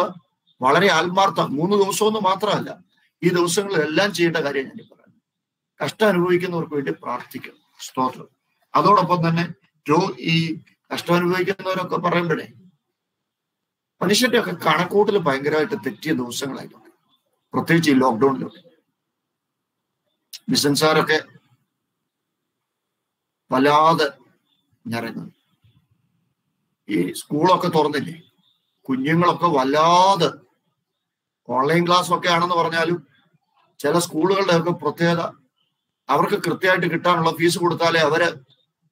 വളരെ ആത്മാർത്ഥം. മൂന്ന് ദിവസമൊന്നും മാത്രമല്ല. ഈ ദിവസങ്ങളിലെല്ലാം ചെയ്യേണ്ട കാര്യം ഞാൻ പറയുന്നത് കഷ്ടം അനുഭവിക്കുന്നവർക്ക് വേണ്ടി പ്രാർത്ഥിക്കണം. സ്തോത്രം. അതോടൊപ്പം തന്നെ രോ ഈ കഷ്ടം അനുഭവിക്കുന്നവരൊക്കെ പറയുമ്പോഴേ മനുഷ്യന്റെ ഒക്കെ കണക്കൂട്ടിൽ ഭയങ്കരമായിട്ട് തെറ്റിയ ദിവസങ്ങളായിട്ടുണ്ട്. പ്രത്യേകിച്ച് ഈ ലോക്ക്ഡൌണിലൊക്കെ. ബിസിനസ്സുകാരൊക്കെ വല്ലാതെ ഞരങ്ങുന്നു. ഈ സ്കൂളൊക്കെ തുറന്നില്ലേ? കുഞ്ഞുങ്ങളൊക്കെ വല്ലാതെ ഓൺലൈൻ ക്ലാസ് ഒക്കെ ആണെന്ന് പറഞ്ഞാലും ചില സ്കൂളുകളുടെ ഒക്കെ പ്രത്യേകത അവർക്ക് കൃത്യമായിട്ട് കിട്ടാനുള്ള ഫീസ് കൊടുത്താലേ അവർ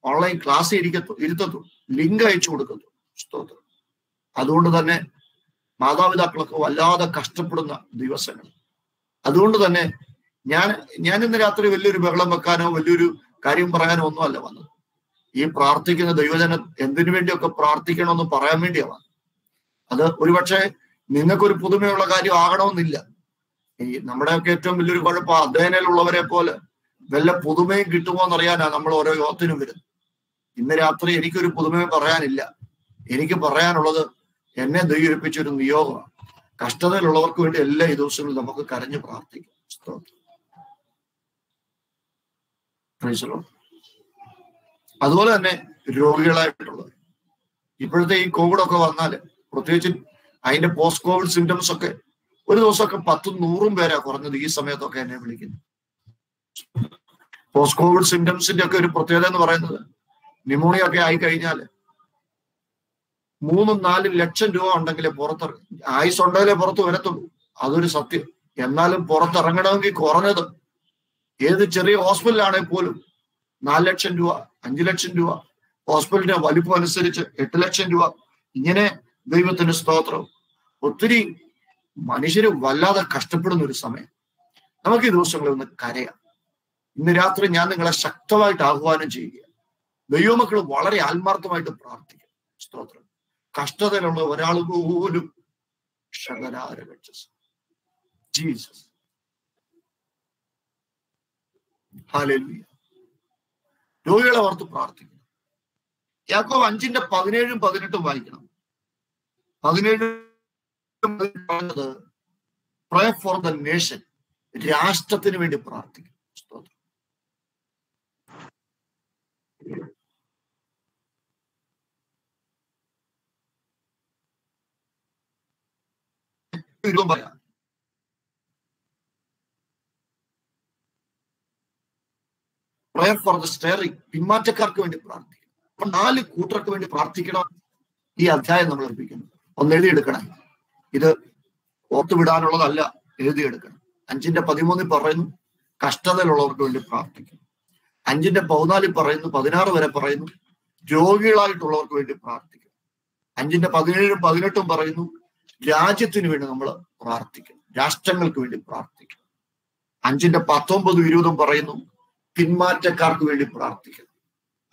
ഓൺലൈൻ ക്ലാസ് ഇരിക്കത്തു ഇരുത്തത്തു. ലിങ്ക് അയച്ചു കൊടുക്കത്തു. സ്തോത്രം. അതുകൊണ്ട് തന്നെ മാതാപിതാക്കളൊക്കെ വല്ലാതെ കഷ്ടപ്പെടുന്ന ദിവസങ്ങൾ. അതുകൊണ്ട് തന്നെ ഞാൻ ഞാൻ ഇന്ന് രാത്രി വലിയൊരു ബഹളം വെക്കാനോ വലിയൊരു കാര്യം പറയാനോ ഒന്നുമല്ല വന്നത്. ഈ പ്രാർത്ഥിക്കുന്ന ദൈവജനം എന്തിനു വേണ്ടിയൊക്കെ പ്രാർത്ഥിക്കണമെന്ന് പറയാൻ വേണ്ടിയാണ്. അത് ഒരുപക്ഷെ നിങ്ങൾക്കൊരു പുതുമയുള്ള കാര്യം ആകണമെന്നില്ല. ഈ നമ്മുടെയൊക്കെ ഏറ്റവും വലിയൊരു കുഴപ്പം അധ്യയനയിലുള്ളവരെ പോലെ വല്ല പുതുമയും കിട്ടുമോ എന്നറിയാനാ നമ്മൾ ഓരോ യോഗത്തിനും വരുന്നത്. ഇന്ന് രാത്രി എനിക്കൊരു പുതുമയും പറയാനില്ല. എനിക്ക് പറയാനുള്ളത് എന്നെ ദൈവിപ്പിച്ചൊരു നിയോഗമാണ്. കഷ്ടതയിലുള്ളവർക്ക് വേണ്ടി എല്ലാ ഈ ദിവസങ്ങളും നമുക്ക് കരഞ്ഞു പ്രാർത്ഥിക്കാം. അതുപോലെ തന്നെ രോഗികളായിട്ടുള്ളത് ഇപ്പോഴത്തെ ഈ കോവിഡ് ഒക്കെ വന്നാൽ പ്രത്യേകിച്ച് അതിന്റെ പോസ്റ്റ് കോവിഡ് സിംറ്റംസ് ഒക്കെ ഒരു ദിവസമൊക്കെ പത്തും നൂറും പേരാ കുറഞ്ഞത് ഈ സമയത്തൊക്കെ എന്നെ വിളിക്കുന്നു പോസ്റ്റ് കോവിഡ് സിംറ്റംസിന്റെ ഒക്കെ ഒരു പ്രത്യേകത എന്ന് പറയുന്നത് ന്യൂമോണിയ ഒക്കെ ആയി കഴിഞ്ഞാൽ മൂന്നും നാലും ലക്ഷം രൂപ ഉണ്ടെങ്കിലേ പുറത്തിറങ്ങി ആയുസ് ഉണ്ടെങ്കിലേ പുറത്ത് വരത്തുള്ളൂ. അതൊരു സത്യം. എന്നാലും പുറത്തിറങ്ങണമെങ്കിൽ കുറഞ്ഞത് ഏത് ചെറിയ ഹോസ്പിറ്റലാണെങ്കിൽ പോലും നാല് ലക്ഷം രൂപ അഞ്ചു ലക്ഷം രൂപ ഹോസ്പിറ്റലിന്റെ വലിപ്പം അനുസരിച്ച് എട്ട് ലക്ഷം രൂപ ഇങ്ങനെ ദൈവത്തിന് സ്തോത്രം. ഒത്തിരി മനുഷ്യര് വല്ലാതെ കഷ്ടപ്പെടുന്ന ഒരു സമയം. നമുക്ക് ഈ ദിവസങ്ങളിൽ ഒന്ന് കരയാം. ഇന്ന് രാത്രി ഞാൻ നിങ്ങളെ ശക്തമായിട്ട് ആഹ്വാനം ചെയ്യുക ദൈവമക്കൾ വളരെ ആത്മാർത്ഥമായിട്ട് പ്രാർത്ഥിക്കും. സ്തോത്രം. കഷ്ടതയിലുള്ള ഒരാൾ പോലും ജീസസ്. രോഗികളെ ഓർത്ത് പ്രാർത്ഥിക്കണം യാക്കോബ് അഞ്ചിന്റെ പതിനേഴും പതിനെട്ടും വായിക്കണം. പതിനേഴ് പ്രേ ഫോർ ദ നേഷൻ രാഷ്ട്രത്തിന് വേണ്ടി പ്രാർത്ഥിക്കും പ്രയർ ഫോർ ദ സ്റ്റെയറിംഗ് പിന്മാറ്റക്കാർക്ക് വേണ്ടി പ്രാർത്ഥിക്കണം അപ്പൊ നാല് കൂട്ടർക്ക് വേണ്ടി പ്രാർത്ഥിക്കണം. ഈ അധ്യായം നമ്മൾ ഏൽപ്പിക്കുന്നു ഒന്ന് എഴുതിയെടുക്കണം ഇത് ഓർത്തുവിടാനുള്ളതല്ല എഴുതിയെടുക്കണം. അഞ്ചിന്റെ പതിമൂന്നിൽ പറയുന്നു കഷ്ടതയിലുള്ളവർക്ക് വേണ്ടി പ്രാർത്ഥിക്കും. അഞ്ചിന്റെ പതിനാലിൽ പറയുന്നു പതിനാറ് വരെ പറയുന്നു രോഗികളായിട്ടുള്ളവർക്ക് വേണ്ടി പ്രാർത്ഥിക്കും. അഞ്ചിന്റെ പതിനേഴും പതിനെട്ടും പറയുന്നു രാജ്യത്തിന് വേണ്ടി നമ്മൾ പ്രാർത്ഥിക്കും. രാഷ്ട്രങ്ങൾക്ക് വേണ്ടി പ്രാർത്ഥിക്കും. അഞ്ചിന്റെ പത്തൊമ്പതും ഇരുപതും പറയുന്നു പിന്മാറ്റക്കാർക്ക് വേണ്ടി പ്രാർത്ഥിക്കും.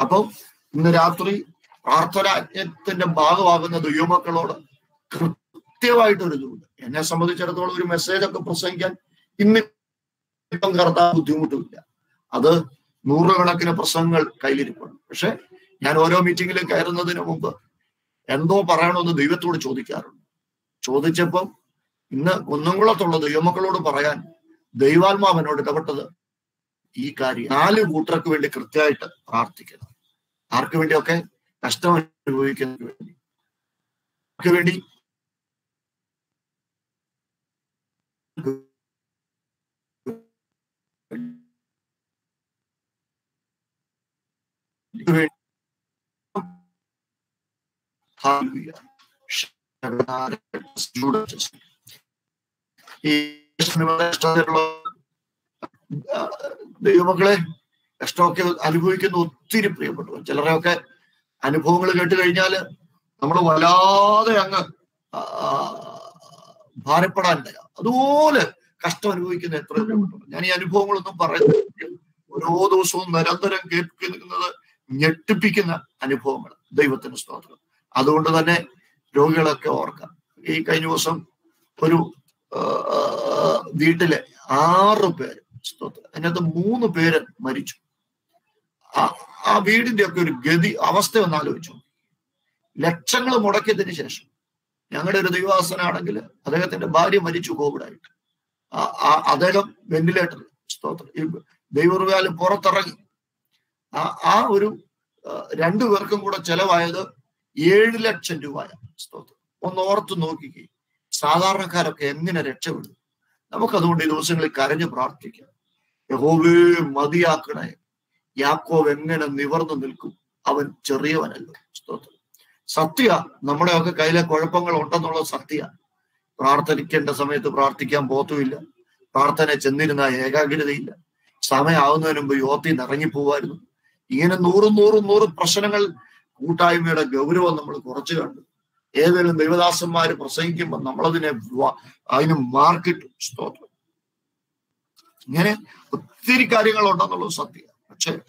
അപ്പം ഇന്ന് രാത്രി പ്രാർത്ഥനാജ്ഞത്തിന്റെ ഭാഗമാകുന്ന ദൈവമക്കളോട് കൃത്യമായിട്ടൊരു ഇതുണ്ട്. എന്നെ സംബന്ധിച്ചിടത്തോളം ഒരു മെസ്സേജ് ഒക്കെ പ്രസംഗിക്കാൻ ഇന്ന് ഇപ്പം കർത്താൻ ബുദ്ധിമുട്ടുമില്ല. അത് നൂറുകണക്കിന് പ്രസംഗങ്ങൾ കയ്യിലിരിപ്പുണ്ട്. പക്ഷെ ഞാൻ ഓരോ മീറ്റിങ്ങിലും കയറുന്നതിന് മുമ്പ് എന്തോ പറയണമെന്ന് ദൈവത്തോട് ചോദിക്കാറുണ്ട്. ചോദിച്ചപ്പം ഇന്ന് കുന്നംകുളത്തുള്ള ദൈവമക്കളോട് പറയാൻ ദൈവാത്മാവനോട് ഇടപെട്ടത് ഈ കാര്യം. നാല് കൂട്ടർക്ക് വേണ്ടി കൃത്യമായിട്ട് പ്രാർത്ഥിക്കണം. ആർക്ക് വേണ്ടിയൊക്കെ കഷ്ടം അനുഭവിക്കുന്നതിന് വേണ്ടി. ആർക്ക് ദൈവമക്കളെ കഷ്ടമൊക്കെ അനുഭവിക്കുന്ന ഒത്തിരി പ്രിയപ്പെട്ടു ചിലരെയൊക്കെ അനുഭവങ്ങൾ കേട്ട് കഴിഞ്ഞാൽ നമ്മൾ വല്ലാതെ അങ്ങ് ആ, ഭാരപ്പെടാനില്ല. അതുപോലെ കഷ്ടം അനുഭവിക്കുന്ന എത്ര ഞാൻ ഈ അനുഭവങ്ങളൊന്നും പറയുന്നില്ല. ഓരോ ദിവസവും നിരന്തരം കേൾക്കുന്നത് ഞെട്ടിപ്പിക്കുന്ന അനുഭവങ്ങൾ ദൈവത്തിന് സ്തോത്രം. അതുകൊണ്ട് തന്നെ രോഗികളൊക്കെ ഓർക്കാം. ഈ കഴിഞ്ഞ ദിവസം ഒരു വീട്ടിലെ ആറ് പേര് സ്തോത്രം. അതിനകത്ത് മൂന്ന് പേര് മരിച്ചു. ആ വീടിന്റെ ഒക്കെ ഒരു ഗതി അവസ്ഥ ഒന്ന് ആലോചിച്ചു. ലക്ഷങ്ങൾ മുടക്കിയതിന് ശേഷം ഞങ്ങളുടെ ഒരു ദൈവാസനാണെങ്കിൽ അദ്ദേഹത്തിന്റെ ഭാര്യ മരിച്ചു കോവിഡായിട്ട്. അദ്ദേഹം വെന്റിലേറ്റർ സ്തോത്രം ഈ ദൈവറുകാൽ പുറത്തിറങ്ങി. ആ ആ ഒരു രണ്ടു പേർക്കും കൂടെ ചെലവായത് ഏഴ് ലക്ഷം രൂപയാണ് സ്തോത്രം. ഒന്ന് ഓർത്ത് നോക്കിക്കേ സാധാരണക്കാരൊക്കെ എങ്ങനെ രക്ഷപ്പെടും? നമുക്കതുകൊണ്ട് ഈ ദിവസങ്ങളിൽ കരഞ്ഞു പ്രാർത്ഥിക്കാം. യഹോവേ മതിയാക്കണേ യാക്കോവ് എങ്ങനെ നിവർന്നു നിൽക്കും? അവൻ ചെറിയവനല്ലോ സ്തോത്രം. സത്യ. നമ്മുടെയൊക്കെ കയ്യിലെ കുഴപ്പങ്ങൾ ഉണ്ടെന്നുള്ള സത്യ. പ്രാർത്ഥിക്കേണ്ട സമയത്ത് പ്രാർത്ഥിക്കാൻ പോത്തുമില്ല. പ്രാർത്ഥന ചെന്നിരുന്ന ഏകാഗ്രതയില്ല. സമയമാവുന്നതിന് മുമ്പ് യോത്തി പോവായിരുന്നു ഇങ്ങനെ നൂറും നൂറും നൂറ് പ്രശ്നങ്ങൾ കൂട്ടായ്മയുടെ ഗൗരവം നമ്മൾ കുറച്ചു കണ്ടു. ഏതെങ്കിലും ദൈവദാസന്മാർ പ്രസംഗിക്കുമ്പോൾ നമ്മളതിനെ അതിന് മാർക്കിട്ടു സ്തോത്രം. ഇങ്ങനെ ഒത്തിരി കാര്യങ്ങളുണ്ടെന്നുള്ളത് സത്യം. പക്ഷെ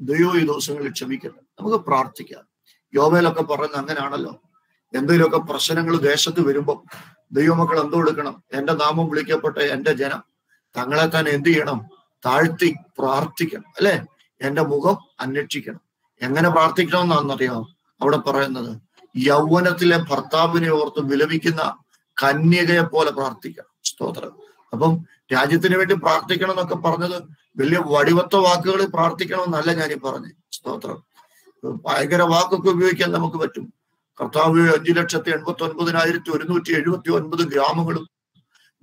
ദൈവം ഈ ദിവസങ്ങളിൽ ക്ഷമിക്കട്ടെ. നമുക്ക് പ്രാർത്ഥിക്കാം. യോബയിലൊക്കെ പറഞ്ഞു അങ്ങനെയാണല്ലോ. എന്തെങ്കിലുമൊക്കെ പ്രശ്നങ്ങൾ ദേശത്ത് വരുമ്പോൾ ദൈവമക്കൾ എന്തു കൊടുക്കണം? എന്റെ നാമം വിളിക്കപ്പെട്ട എന്റെ ജനം തങ്ങളെ തന്നെ എന്ത് ചെയ്യണം? താഴ്ത്തി പ്രാർത്ഥിക്കണം അല്ലെ? എന്റെ മുഖം അന്വേഷിക്കണം. എങ്ങനെ പ്രാർത്ഥിക്കണം എന്നാണെന്നറിയാമോ അവിടെ പറയുന്നത് യൗവനത്തിലെ ഭർത്താവിനെ ഓർത്ത് വിലപിക്കുന്ന കന്യകയെ പോലെ പ്രാർത്ഥിക്കണം. സ്തോത്രം. അപ്പം രാജ്യത്തിന് വേണ്ടി പ്രാർത്ഥിക്കണം എന്നൊക്കെ പറഞ്ഞത് വലിയ വടിവത്ത വാക്കുകളിൽ പ്രാർത്ഥിക്കണമെന്നല്ല ഈ പറഞ്ഞു സ്തോത്രം. ഭയങ്കര വാക്കൊക്കെ ഉപയോഗിക്കാൻ നമുക്ക് പറ്റും. കർത്താവ് അഞ്ചു ലക്ഷത്തി എൺപത്തി ഒൻപതിനായിരത്തി ഒരുന്നൂറ്റി എഴുപത്തി ഒൻപത് ഗ്രാമങ്ങളും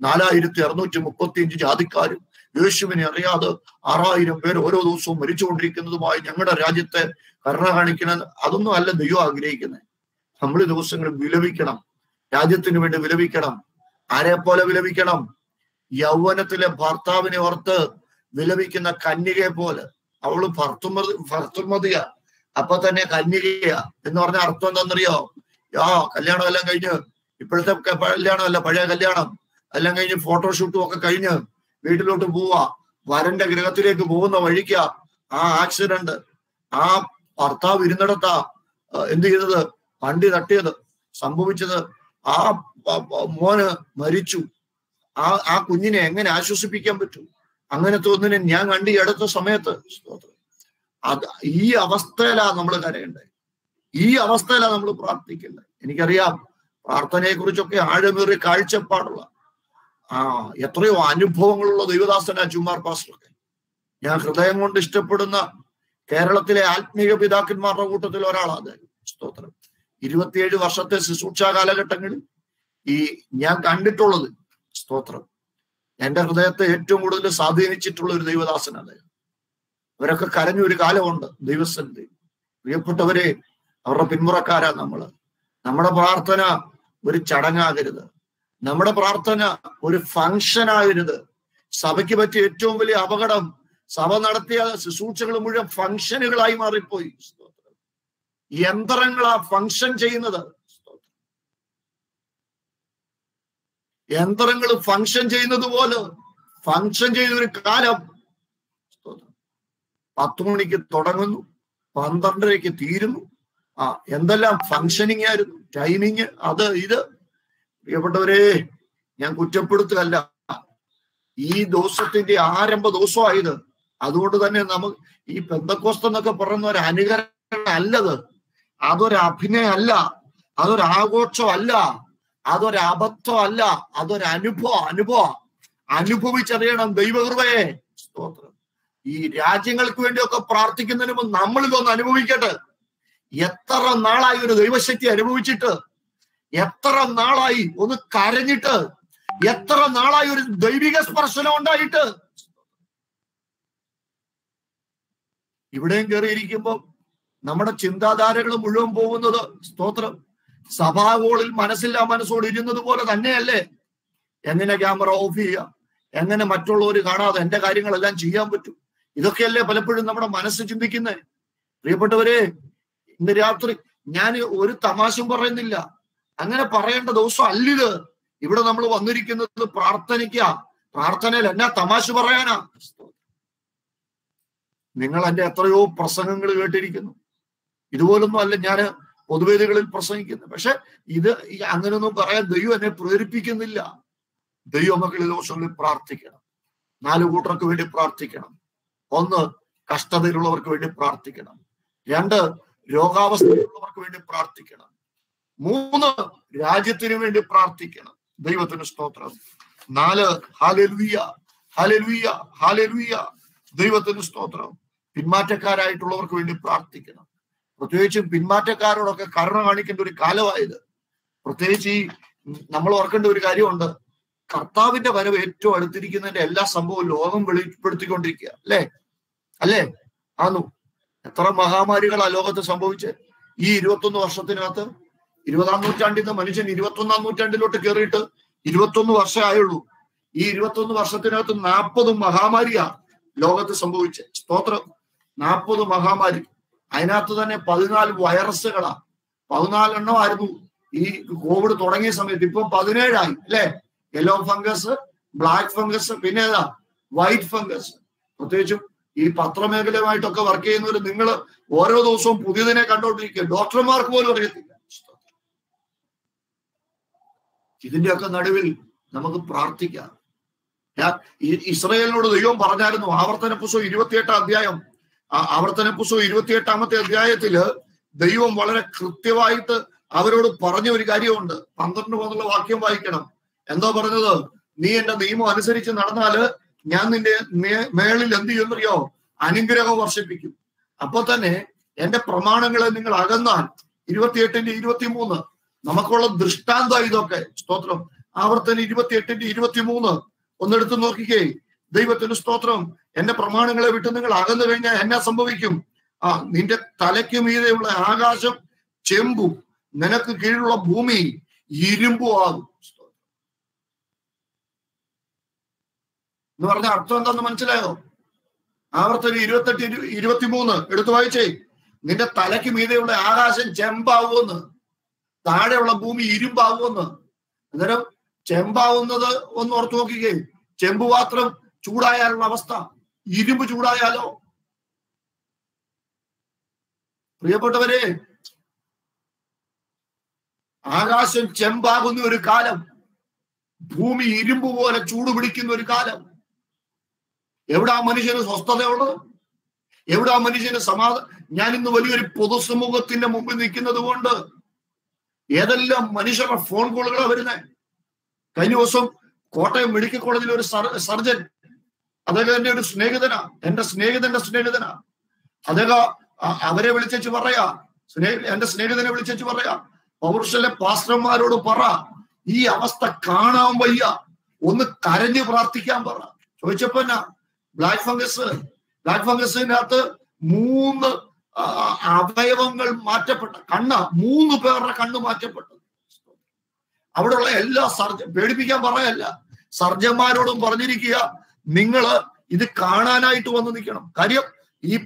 നാലായിരത്തി അറുന്നൂറ്റി മുപ്പത്തി അഞ്ച് ജാതിക്കാരും യേശുവിനെ അറിയാതെ ആറായിരം പേർ ഓരോ ദിവസവും മരിച്ചുകൊണ്ടിരിക്കുന്നതുമായി ഞങ്ങളുടെ രാജ്യത്തെ കരുണ കാണിക്കണം അതൊന്നും അല്ല ദൈവം ആഗ്രഹിക്കുന്നത്. നമ്മൾ ദിവസങ്ങൾ വിലപിക്കണം. രാജ്യത്തിന് വേണ്ടി വിലപിക്കണം. ആരെ പോലെ വിലപിക്കണം? യൗവനത്തിലെ ഭർത്താവിനെ ഓർത്ത് വിലപിക്കുന്ന കന്യകയെ പോലെ. അവൾ ഭർത്തുമതി ഭർത്തുമതിയ. അപ്പൊ തന്നെ കന്യകയ എന്ന് പറഞ്ഞ അർത്ഥം എന്താണെന്നറിയോ? ആ കല്യാണം എല്ലാം കഴിഞ്ഞ് ഇപ്പോഴത്തെ കല്യാണം അല്ല പഴയ കല്യാണം. എല്ലാം കഴിഞ്ഞ് ഫോട്ടോഷൂട്ടും ഒക്കെ കഴിഞ്ഞ് വീട്ടിലോട്ട് പോവാ. വരന്റെ ഗൃഹത്തിലേക്ക് പോകുന്ന വഴിക്ക ആ ആക്സിഡന്റ് ആ ഭർത്താവ് ഇരുന്നിടത്താ എന്ത് ചെയ്തത്? വണ്ടി തട്ടിയത്. സംഭവിച്ചത് ആ മോന് മരിച്ചു. ആ ആ കുഞ്ഞിനെ എങ്ങനെ ആശ്വസിപ്പിക്കാൻ പറ്റും? അങ്ങനെ ഒന്നിനെ ഞാൻ കണ്ടി അടുത്ത സമയത്ത് സ്തോത്രം. അത് ഈ അവസ്ഥയിലാണ് നമ്മൾ കരയേണ്ടത് ഈ അവസ്ഥയിലാണ് നമ്മൾ പ്രാർത്ഥിക്കേണ്ടത് എനിക്കറിയാം പ്രാർത്ഥനയെ കുറിച്ചൊക്കെ ആഴമേറിയ കാഴ്ചപ്പാടുള്ള ആ എത്രയോ അനുഭവങ്ങളുള്ള ദൈവദാസന ജുമാർ പാസ്റ്ററൊക്കെ. ഞാൻ ഹൃദയം കൊണ്ട് ഇഷ്ടപ്പെടുന്ന കേരളത്തിലെ ആത്മീയ പിതാക്കന്മാരുടെ കൂട്ടത്തിൽ ഒരാളാണ് അദ്ദേഹം. സ്തോത്രം. ഇരുപത്തിയേഴ് വർഷത്തെ ശുശ്രൂഷ കാലഘട്ടങ്ങളിൽ ഈ ഞാൻ കണ്ടിട്ടുള്ളത് സ്തോത്രം. എന്റെ ഹൃദയത്തെ ഏറ്റവും കൂടുതൽ സ്വാധീനിച്ചിട്ടുള്ള ഒരു ദൈവദാസൻ അദ്ദേഹം. അവരൊക്കെ കരഞ്ഞ ഒരു കാലമുണ്ട്. ദൈവസന്ധി പ്രിയപ്പെട്ടവരെ അവരുടെ പിന്മുറക്കാരാ നമ്മൾ നമ്മുടെ പ്രാർത്ഥന ഒരു ചടങ്ങാകരുത്. നമ്മുടെ പ്രാർത്ഥന ഒരു ഫംഗ്ഷൻ ആകരുത് സഭയ്ക്ക് പറ്റിയ ഏറ്റവും വലിയ അപകടം സഭ നടത്തിയ ശുശ്രൂഷകൾ മുഴുവൻ ഫംഗ്ഷനുകളായി മാറിപ്പോയി. യന്ത്രങ്ങളാ ഫംഗ്ഷൻ ചെയ്യുന്നത്. യന്ത്രങ്ങൾ ഫംഗ്ഷൻ ചെയ്യുന്നത് പോലെ ഫംഗ്ഷൻ ചെയ്ത ഒരു കാലം പത്ത് മണിക്ക് തുടങ്ങുന്നു പന്ത്രണ്ടരയ്ക്ക് തീരുന്നു. ആ എന്തെല്ലാം ഫങ്ഷനിങ് ആയിരുന്നു ടൈമിങ് അത് ഇത്. പ്രിയപ്പെട്ടവരെ ഞാൻ കുറ്റപ്പെടുത്തുകയല്ല. ഈ ദിവസത്തിന്റെ ആരംഭ ദിവസമായത്. അതുകൊണ്ട് തന്നെ നമുക്ക് ഈ പെന്തക്കോസ്ത എന്നൊക്കെ പറയുന്ന ഒരു അനുകരണം അല്ലത്. അതൊരു അഭിനയം അല്ല. അതൊരു ആഘോഷം അല്ല. അതൊരു അബദ്ധമല്ല അതൊരു അനുഭവം അനുഭവം. അനുഭവിച്ചറിയണം ദൈവകൃപയെ. സ്തോത്രം. ഈ രാജ്യങ്ങൾക്ക് വേണ്ടിയൊക്കെ പ്രാർത്ഥിക്കുന്നതിന് മുമ്പ് നമ്മൾ ഇതൊന്ന് അനുഭവിക്കട്ടെ. എത്ര നാളായി ഒരു ദൈവശക്തി അനുഭവിച്ചിട്ട് എത്ര നാളായി ഒന്ന് കരഞ്ഞിട്ട് എത്ര നാളായി ഒരു ദൈവിക സ്പർശനം ഉണ്ടായിട്ട്. ഇവിടെയും കയറിയിരിക്കുമ്പോൾ നമ്മുടെ ചിന്താധാരകൾ മുഴുവൻ പോകുന്നത് സ്തോത്രം. സഭാഗോളിൽ മനസ്സില്ലാ മനസ്സോട് ഇരുന്നത് പോലെ തന്നെയല്ലേ? എങ്ങനെ ക്യാമറ ഓഫ് ചെയ്യാം എങ്ങനെ മറ്റുള്ളവർ കാണാതെ എന്റെ കാര്യങ്ങളെല്ലാം ചെയ്യാൻ പറ്റും? ഇതൊക്കെയല്ലേ പലപ്പോഴും നമ്മുടെ മനസ്സ് ചിന്തിക്കുന്നത് പ്രിയപ്പെട്ടവരെ ഇന്ന് രാത്രി ഞാൻ ഒരു തമാശയും പറയുന്നില്ല. അങ്ങനെ പറയേണ്ട ദിവസം അല്ലിത്. ഇവിടെ നമ്മൾ വന്നിരിക്കുന്നത് പ്രാർത്ഥനയ്ക്ക. പ്രാർത്ഥനയിൽ എന്നാ തമാശ പറയാനാ? നിങ്ങൾ എന്റെ എത്രയോ പ്രസംഗങ്ങൾ കേട്ടിരിക്കുന്നു. ഇതുപോലൊന്നും അല്ല ഞാൻ പൊതുവേദികളിൽ പ്രസംഗിക്കുന്നു പക്ഷെ ഇത് അങ്ങനെയൊന്നും പറയാൻ ദൈവം എന്നെ പ്രേരിപ്പിക്കുന്നില്ല. ദൈവമക്കൾ ദിവസങ്ങളിൽ പ്രാർത്ഥിക്കണം. നാലു കൂട്ടർക്ക് വേണ്ടി പ്രാർത്ഥിക്കണം. ഒന്ന് കഷ്ടതയിലുള്ളവർക്ക് വേണ്ടി പ്രാർത്ഥിക്കണം. രണ്ട് രോഗാവസ്ഥയിലുള്ളവർക്ക് വേണ്ടി പ്രാർത്ഥിക്കണം. മൂന്ന് രാജ്യത്തിന് വേണ്ടി പ്രാർത്ഥിക്കണം. ദൈവത്തിന് സ്തോത്രം. നാല് ഹാലലുയ്യ ഹാലലുയ്യ ഹാലലുയ്യ ദൈവത്തിന് സ്തോത്രം. പിന്മാറ്റക്കാരായിട്ടുള്ളവർക്ക് വേണ്ടി പ്രാർത്ഥിക്കണം. പ്രത്യേകിച്ചും പിന്മാറ്റക്കാരോടൊക്കെ കരുണ കാണിക്കേണ്ട ഒരു കാലമായത്. പ്രത്യേകിച്ച് ഈ നമ്മൾ ഓർക്കേണ്ട ഒരു കാര്യമുണ്ട്. കർത്താവിന്റെ വരവ് ഏറ്റവും അടുത്തിരിക്കുന്നതിന്റെ എല്ലാ സംഭവവും ലോകം വെളിപ്പെടുത്തിക്കൊണ്ടിരിക്കുക അല്ലേ? അല്ലേ? ആന്നു. എത്ര മഹാമാരികളാ ലോകത്ത് സംഭവിച്ച്? ഈ ഇരുപത്തൊന്ന് വർഷത്തിനകത്ത് ഇരുപതാം നൂറ്റാണ്ടിൽ നിന്ന് മനുഷ്യൻ ഇരുപത്തൊന്നാം നൂറ്റാണ്ടിലോട്ട് കയറിയിട്ട് ഇരുപത്തൊന്ന് വർഷമേ ആയുള്ളൂ. ഈ ഇരുപത്തൊന്ന് വർഷത്തിനകത്ത് നാൽപ്പത് മഹാമാരിയാ ലോകത്ത് സംഭവിച്ച്. സ്തോത്രം. നാൽപ്പത് മഹാമാരി. അതിനകത്ത് തന്നെ പതിനാല് വൈറസുകളാ. പതിനാലെണ്ണമായിരുന്നു ഈ കോവിഡ് തുടങ്ങിയ സമയത്ത്. ഇപ്പൊ പതിനേഴായി അല്ലെ? യെല്ലോ ഫംഗസ് ബ്ലാക്ക് ഫംഗസ് പിന്നെ ഏതാ? വൈറ്റ് ഫംഗസ് പ്രത്യേകിച്ചും ഈ പത്രമേഖലയുമായിട്ടൊക്കെ വർക്ക് ചെയ്യുന്നവർ നിങ്ങൾ ഓരോ ദിവസവും പുതിയതിനെ കണ്ടോണ്ടിരിക്കുക. ഡോക്ടർമാർക്ക് പോലും അറിയത്തില്ല. ഇതിന്റെയൊക്കെ നടുവിൽ നമുക്ക് പ്രാർത്ഥിക്കാം. ഇസ്രയേലിനോട് ദൈവം പറഞ്ഞായിരുന്നു ആവർത്തന പുസ്തകം ഇരുപത്തിയെട്ടാം അധ്യായം ആവർത്തന പുസ്തകം ഇരുപത്തിയെട്ടാമത്തെ അധ്യായത്തിൽ ദൈവം വളരെ കൃത്യമായിട്ട് അവരോട് പറഞ്ഞ ഒരു കാര്യമുണ്ട്. പന്ത്രണ്ട് മുതലുള്ള വാക്യം വായിക്കണം. എന്തോ പറഞ്ഞത്? നീ എന്റെ നിയമം അനുസരിച്ച് നടന്നാൽ ഞാൻ നിന്റെ മേളിൽ എന്ത് ചെയ്യുന്നറിയോ അനുഗ്രഹം വർഷിപ്പിക്കും. അപ്പൊ തന്നെ എന്റെ പ്രമാണങ്ങളെ നിങ്ങൾ അകന്നാൽ ഇരുപത്തിയെട്ടിന്റെ ഇരുപത്തിമൂന്ന് നമുക്കുള്ള ദൃഷ്ടാന്തം ഇതൊക്കെ സ്തോത്രം. ആവർത്തന ഇരുപത്തിയെട്ടിന്റെ ഇരുപത്തിമൂന്ന് ഒന്നെടുത്ത് നോക്കിക്കേ. ദൈവത്തിന് സ്തോത്രം. എന്റെ പ്രമാണങ്ങളെ വിട്ട് നിങ്ങൾ അകന്നു കഴിഞ്ഞാൽ എന്നാ സംഭവിക്കും? ആ നിന്റെ തലയ്ക്ക് മീതെയുള്ള ആകാശം ചെമ്പും നിനക്ക് കീഴിലുള്ള ഭൂമി ഇരുമ്പും ആകും. എന്ന് പറഞ്ഞ അർത്ഥം എന്താന്ന് മനസ്സിലായോ? ആവർത്തനം ഇരുപത്തെട്ട് ഇരു- ഇരുപത്തിമൂന്ന്. എടുത്തു വായിച്ചേ. നിന്റെ തലയ്ക്ക് മീതെയുള്ള ആകാശം ചെമ്പാവുമെന്ന് താഴെയുള്ള ഭൂമി ഇരുമ്പാവുമെന്ന് അന്നേരം ചെമ്പാവുന്നത് ഒന്ന് ഓർത്തു നോക്കിക്കേ. ചെമ്പ് പാത്രം ചൂടായാലുള്ള അവസ്ഥ. ഇരുമ്പ് ചൂടായാലോ? പ്രിയപ്പെട്ടവരെ ആകാശം ചെമ്പാകുന്ന ഒരു കാലം ഭൂമി ഇരുമ്പ് പോലെ ചൂട് പിടിക്കുന്ന ഒരു കാലം. എവിടാ മനുഷ്യന് സ്വസ്ഥതയുള്ളത്? ആ മനുഷ്യന് സമാധാനം ഞാൻ ഇന്ന് വലിയൊരു പൊതുസമൂഹത്തിന്റെ മുമ്പിൽ നിൽക്കുന്നത് കൊണ്ട് ഏതെല്ലാം മനുഷ്യരുടെ ഫോൺ കോളുകളാണ് വരുന്നത് കഴിഞ്ഞ ദിവസം കോട്ടയം മെഡിക്കൽ കോളേജിൽ ഒരു സർ- സർജൻ അദ്ദേഹം എന്റെ ഒരു സ്നേഹിതനാ എന്റെ സ്നേഹിതന്റെ സ്നേഹിതനാ. അദ്ദേഹം അവരെ വിളിച്ചു പറയാ സ്നേഹ എന്റെ സ്നേഹിതനെ വിളിച്ചു പറയാ പൗരുഷലെ പാസ്റ്റർമാരോട് പറ ഈ അവസ്ഥ കാണാൻ വയ്യ ഒന്ന് കരഞ്ഞു പ്രാർത്ഥിക്കാൻ പറ. ചോദിച്ചപ്പോ എന്നാ ബ്ലാക്ക് ഫംഗസ് ബ്ലാക്ക് ഫംഗസിനകത്ത് മൂന്ന് അവയവങ്ങൾ മാറ്റപ്പെട്ട കണ്ണ മൂന്ന് പേരുടെ കണ്ണ് മാറ്റപ്പെട്ടു. അവിടെയുള്ള എല്ലാ സർജ പേടിപ്പിക്കാൻ പറയല്ല. സർജന്മാരോടും പറഞ്ഞിരിക്കുക നിങ്ങൾ ഇത് കാണാനായിട്ട് വന്ന് നിൽക്കണം. കാര്യം ഈ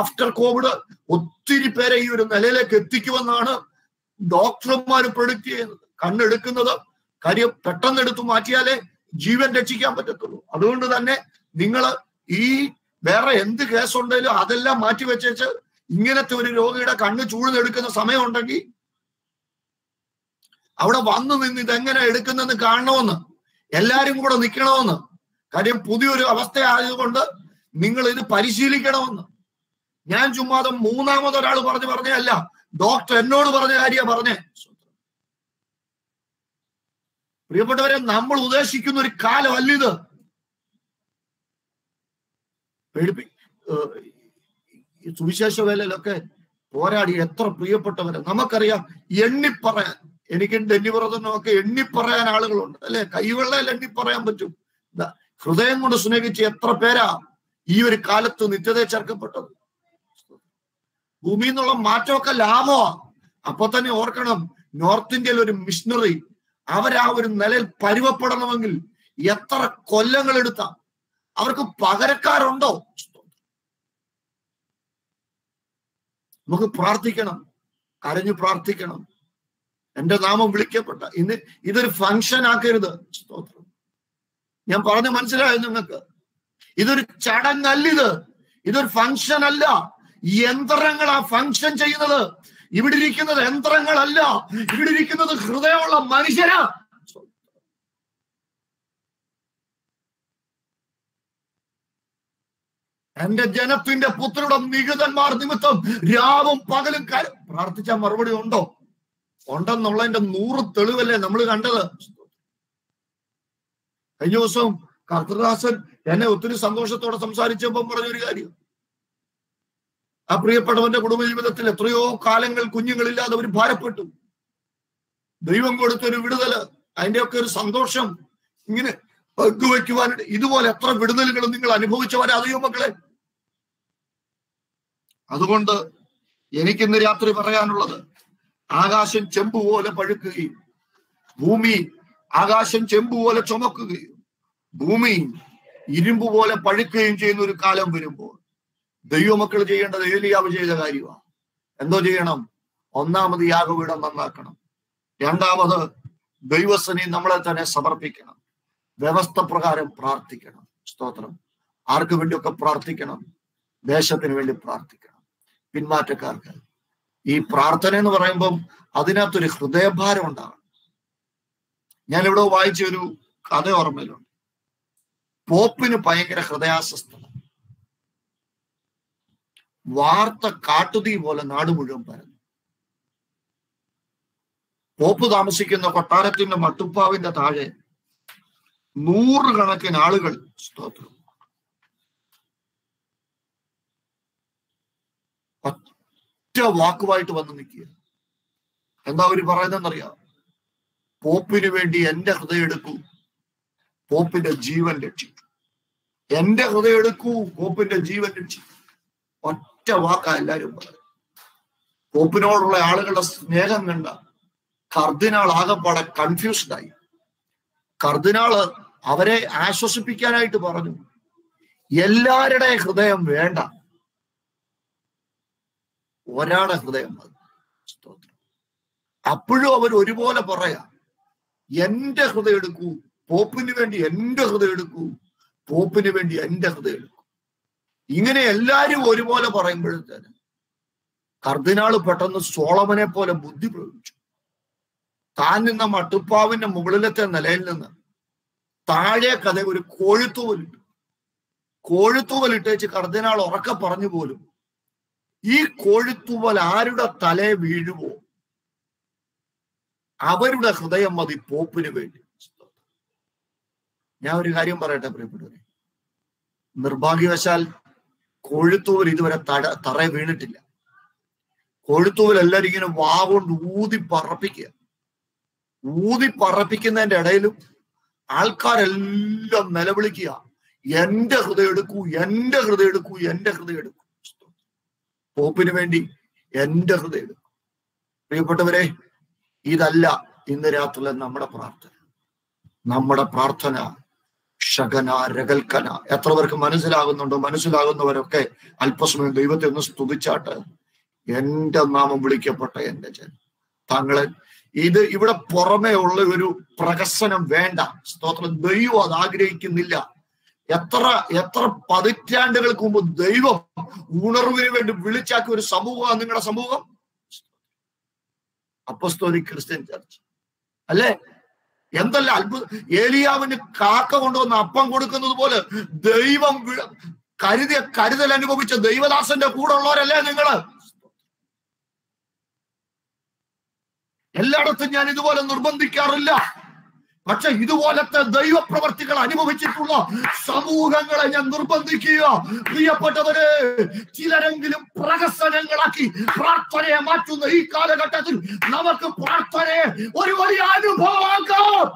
ആഫ്റ്റർ കോവിഡ് ഒത്തിരി പേരെ ഈ ഒരു നിലയിലേക്ക് എത്തിക്കുമെന്നാണ് ഡോക്ടർമാർ പ്രൊഡിക്ട് ചെയ്യുന്നത്. കണ്ണെടുക്കുന്നത്. കാര്യം പെട്ടെന്ന് എടുത്തു മാറ്റിയാലേ ജീവൻ രക്ഷിക്കാൻ പറ്റത്തുള്ളൂ. അതുകൊണ്ട് തന്നെ നിങ്ങൾ ഈ വേറെ എന്ത് കേസുണ്ടെങ്കിലും അതെല്ലാം മാറ്റി വെച്ചേച്ച് ഇങ്ങനത്തെ ഒരു രോഗിയുടെ കണ്ണ് ചൂഴ്ന്നെടുക്കുന്ന സമയമുണ്ടെങ്കിൽ അവിടെ വന്നു നിന്ന് ഇതെങ്ങനെ എടുക്കുന്നെന്ന് കാണണമെന്ന് എല്ലാരും കൂടെ നിൽക്കണമെന്ന്. കാര്യം പുതിയൊരു അവസ്ഥ ആയതുകൊണ്ട് നിങ്ങൾ ഇത് പരിശീലിക്കണമെന്ന്. ഞാൻ ചുമ്മാതെ മൂന്നാമത് ഒരാൾ പറഞ്ഞു പറഞ്ഞല്ല ഡോക്ടർ എന്നോട് പറഞ്ഞ കാര്യമാണ് പറഞ്ഞേ പ്രിയപ്പെട്ടവരെ നമ്മൾ ഉദ്ദേശിക്കുന്ന ഒരു കാലമല്ല ഇത്. പേടിപ്പി സുവിശേഷ വേലയിലൊക്കെ പോരാടി എത്ര പ്രിയപ്പെട്ടവരെ. നമുക്കറിയാം എണ്ണിപ്പറയാൻ എനിക്ക് ഡെന്നിവ്രതനൊക്കെ എണ്ണിപ്പറയാൻ ആളുകളുണ്ട്. അല്ലെ? കൈവെള്ളയിൽ എണ്ണിപ്പറയാൻ പറ്റും. ഹൃദയം കൊണ്ട് സ്നേഹിച്ച് എത്ര പേരാ ഈ ഒരു കാലത്ത് നിത്യതയെ ചേർക്കപ്പെട്ടത്? ഭൂമിയിൽ നിന്നുള്ള മാറ്റമൊക്കെ ലാഭമാ. അപ്പൊ തന്നെ ഓർക്കണം നോർത്ത് ഇന്ത്യയിൽ ഒരു മിഷണറി അവരാ ഒരു നിലയിൽ പരുവപ്പെടണമെങ്കിൽ എത്ര കൊല്ലങ്ങൾ എടുത്ത. അവർക്ക് പകരക്കാരുണ്ടോ? നമുക്ക് പ്രാർത്ഥിക്കണം. കരഞ്ഞു പ്രാർത്ഥിക്കണം. എന്റെ നാമം വിളിക്കപ്പെട്ട ഇന്ന് ഇതൊരു ഫംഗ്ഷൻ ആക്കരുത്. സ്തോത്രം. ഞാൻ പറഞ്ഞു മനസ്സിലായോ നിങ്ങൾക്ക്? ഇതൊരു ചടങ്ങല്ലിത്. ഇതൊരു ഫംഗ്ഷൻ അല്ല. യന്ത്രങ്ങളാ ഫംഗ്ഷൻ ചെയ്യുന്നത്. ഇവിടെ ഇരിക്കുന്നത് യന്ത്രങ്ങളല്ല. ഇവിടെ ഇരിക്കുന്നത് ഹൃദയമുള്ള മനുഷ്യരാ. എന്റെ ജനത്തിന്റെ പുത്രയുടെ നികുതന്മാർ നിമിത്തം രാവും പകലും കാര്യം പ്രാർത്ഥിച്ച മറുപടി ഉണ്ടോ? ഉണ്ടെന്നുള്ളതിന്റെ നൂറ് തെളിവല്ലേ നമ്മൾ കണ്ടത്? കഴിഞ്ഞ ദിവസം കർത്തദാസൻ എന്നെ ഒത്തിരി സന്തോഷത്തോടെ സംസാരിച്ചപ്പം പറഞ്ഞൊരു കാര്യം. ആ പ്രിയപ്പെട്ടവന്റെ കുടുംബജീവിതത്തിൽ എത്രയോ കാലങ്ങൾ കുഞ്ഞുങ്ങളില്ലാതെ അവർ ഭാരപ്പെട്ടു. ദൈവം കൊടുത്തൊരു വിടുതൽ അതിന്റെയൊക്കെ ഒരു സന്തോഷം. ഇങ്ങനെ പങ്കുവെക്കുവാനായിട്ട് ഇതുപോലെ എത്ര വിടുതലുകൾ നിങ്ങൾ അനുഭവിച്ചവരാ അറിയോ മക്കളെ? അതുകൊണ്ട് എനിക്കിന്ന് രാത്രി പറയാനുള്ളത് ആകാശം ചെമ്പ് പോലെ പഴുക്കുകയും ഭൂമി ആകാശം ചെമ്പ് പോലെ ചുമക്കുകയും ഭൂമി ഇരുമ്പ് പോലെ പഴുക്കുകയും ചെയ്യുന്ന ഒരു കാലം വരുമ്പോൾ ദൈവമക്കൾ ചെയ്യേണ്ടത് ഏലിയാവ് ചെയ്ത കാര്യമാണ്. എന്തോ ചെയ്യണം? ഒന്നാമത് യാഗപീഠം നന്നാക്കണം. രണ്ടാമത് ദൈവസനി നമ്മളെ തന്നെ സമർപ്പിക്കണം. വ്യവസ്ഥ പ്രകാരം പ്രാർത്ഥിക്കണം. സ്തോത്രം. ആർക്കു വേണ്ടിയൊക്കെ പ്രാർത്ഥിക്കണം? ദേശത്തിന് വേണ്ടി പ്രാർത്ഥിക്കണം. പിന്മാറ്റക്കാർക്ക്. ഈ പ്രാർത്ഥന എന്ന് പറയുമ്പം അതിനകത്തൊരു ഹൃദയഭാരം ഉണ്ടാകണം. ഞാൻ ഇവിടെ വായിച്ച ഒരു കഥ ഓർമ്മയിലുണ്ട്. പോപ്പിന് ഭയങ്കര ഹൃദയാസ്വസ്ഥത. വാർത്ത കാട്ടുതീ പോലെ നാട് മുഴുവൻ പരന്നു. പോപ്പ് താമസിക്കുന്ന കൊട്ടാരത്തിന്റെ മട്ടുപ്പാവിന്റെ താഴെ നൂറുകണക്കിന് ആളുകൾ സ്തോത്രം. ഒറ്റ വാക്കുമായിട്ട് വന്ന് നിൽക്കുക. എന്താ അവർ പറയുന്നതെന്നറിയാം? പോപ്പിന് വേണ്ടി എന്റെ ഹൃദയം എടുക്കൂ പോപ്പിന്റെ ജീവൻ രക്ഷിക്കൂ. എന്റെ ഹൃദയം എടുക്കൂ പോപ്പിന്റെ ജീവൻ രക്ഷിക്കൂ. ഒറ്റ വാക്കാ എല്ലാരും പറയും പോപ്പിനോടുള്ള ആളുകളുടെ സ്നേഹം കണ്ട കർദിനാൾ ആകെപ്പാടെ കൺഫ്യൂസ്ഡായി കർദിനാൾ അവരെ ആശ്വസിപ്പിക്കാനായിട്ട് പറഞ്ഞു. എല്ലാവരുടെ ഹൃദയം വേണ്ട. ഒരാളെ ഹൃദയം മതി. അപ്പോഴും അവർ ഒരുപോലെ പറയാ എന്റെ ഹൃദയം എടുക്കൂ പോപ്പിന് വേണ്ടി എന്റെ ഹൃദയം എടുക്കൂ പോപ്പിന് വേണ്ടി എന്റെ ഹൃദയം എടുക്കൂ. ഇങ്ങനെ എല്ലാരും ഒരുപോലെ പറയുമ്പോഴത്തേന് കർദിനാൾ പെട്ടെന്ന് സോളമനെ പോലെ ബുദ്ധി പ്രയോഗിച്ചു. താൻ നിന്ന മട്ടുപ്പാവിന്റെ മുകളിലത്തെ നിലയിൽ നിന്ന് താഴെ കഥ ഒരു കോഴിത്തൂവലിട്ടു വെച്ച് കർദിനാൾ ഉറക്കെ പറഞ്ഞു പോലും ഈ കോഴിത്തൂവൽ ആരുടെ തലേ വീഴുവോ? അവരുടെ ഹൃദയം മതി പോപ്പിന് വേണ്ടി. ഞാൻ ഒരു കാര്യം പറയട്ടെ പ്രിയപ്പെട്ടവരെ. നിർഭാഗ്യവശാൽ കോഴിത്തൂവൽ ഇതുവരെ തട തറ വീണിട്ടില്ല. കോഴിത്തൂവൽ എല്ലാവരും ഇങ്ങനെ വാ കൊണ്ട് ഊതി പറപ്പിക്കുക. ഊതി പറപ്പിക്കുന്നതിന്റെ ഇടയിലും ആൾക്കാരെല്ലാം നിലവിളിക്കുക. എന്റെ ഹൃദയം എടുക്കൂ എന്റെ ഹൃദയം എടുക്കൂ എന്റെ ഹൃദയം എടുക്കൂ. പോപ്പിന് വേണ്ടി എന്റെ ഹൃദയം എടുക്കൂ. പ്രിയപ്പെട്ടവരെ ഇതല്ല ഇന്ന് രാത്രിയിലെ നമ്മുടെ പ്രാർത്ഥന. നമ്മുടെ പ്രാർത്ഥന ശകന രകൽക്കന. എത്ര പേർക്ക് മനസ്സിലാകുന്നുണ്ടോ? മനസ്സിലാകുന്നവരൊക്കെ അല്പസമയം ദൈവത്തെ ഒന്ന് സ്തുതിച്ചാട്ട് എന്റെ നാമം വിളിക്കപ്പെട്ട എന്റെ ജനം. താങ്കളെ ഇത് ഇവിടെ പുറമേ ഉള്ള ഒരു പ്രകസനം വേണ്ട. സ്തോത്രം. ദൈവം അത് ആഗ്രഹിക്കുന്നില്ല. എത്ര എത്ര പതിറ്റാണ്ടുകൾക്ക് മുമ്പ് ദൈവം ഉണർവിന് വേണ്ടി വിളിച്ചാക്കിയ ഒരു സമൂഹമാണ് നിങ്ങളുടെ സമൂഹം? Apostolic Christian church. അല്ലേ? എന്തല്ല അത്ഭുത ഏലിയാവിന് കാക്ക കൊണ്ടുവന്ന് അപ്പം കൊടുക്കുന്നത് പോലെ ദൈവം കരുതിയ കരുതൽ അനുഭവിച്ച ദൈവദാസന്റെ കൂടെ ഉള്ളവരല്ലേ നിങ്ങൾ? എല്ലായിടത്തും ഞാൻ ഇതുപോലെ നിർബന്ധിക്കാറില്ല. പക്ഷെ ഇതുപോലത്തെ ദൈവപ്രവർത്തികൾ അനുഭവിച്ചിട്ടുള്ള സമൂഹങ്ങളെ ഞാൻ നിർബന്ധിക്കുക. പ്രിയപ്പെട്ടവര് ചിലരെങ്കിലും പ്രഹസനങ്ങളാക്കി പ്രാർത്ഥനയെ മാറ്റുന്ന ഈ കാലഘട്ടത്തിൽ നമുക്ക് പ്രാർത്ഥനയെ ഒരു വലിയ അനുഭവമാക്കാം.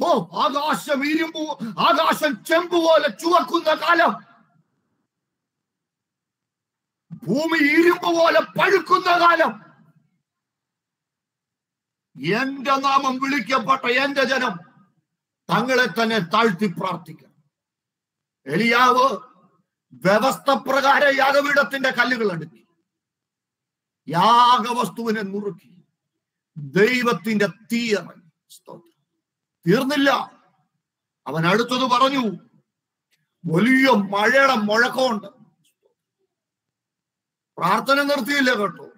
ഓ ആകാശം ഇരുമ്പു ആകാശം ചെമ്പ് പോലെ ചുവക്കുന്ന കാലം. ഭൂമി ഇരുമ്പ് പോലെ പഴുക്കുന്ന കാലം. എന്റെ നാമം വിളിക്കപ്പെട്ട എന്റെ ജനം തങ്ങളെ തന്നെ താഴ്ത്തി പ്രാർത്ഥിക്കണം എലിയാവ് വ്യവസ്ഥ പ്രകാരം യാഗപീഠത്തിന്റെ കല്ലുകൾ അടുക്കി. യാഗവസ്തുവിനെ നുറുക്കി. ദൈവത്തിന്റെ തീയറങ്ങി സ്തോത്രം. തീർന്നില്ല. അവൻ അടുത്തത് പറഞ്ഞു വലിയ മഴയുടെ മുഴക്കമുണ്ട്. പ്രാർത്ഥന നിർത്തിയില്ല കേട്ടോ.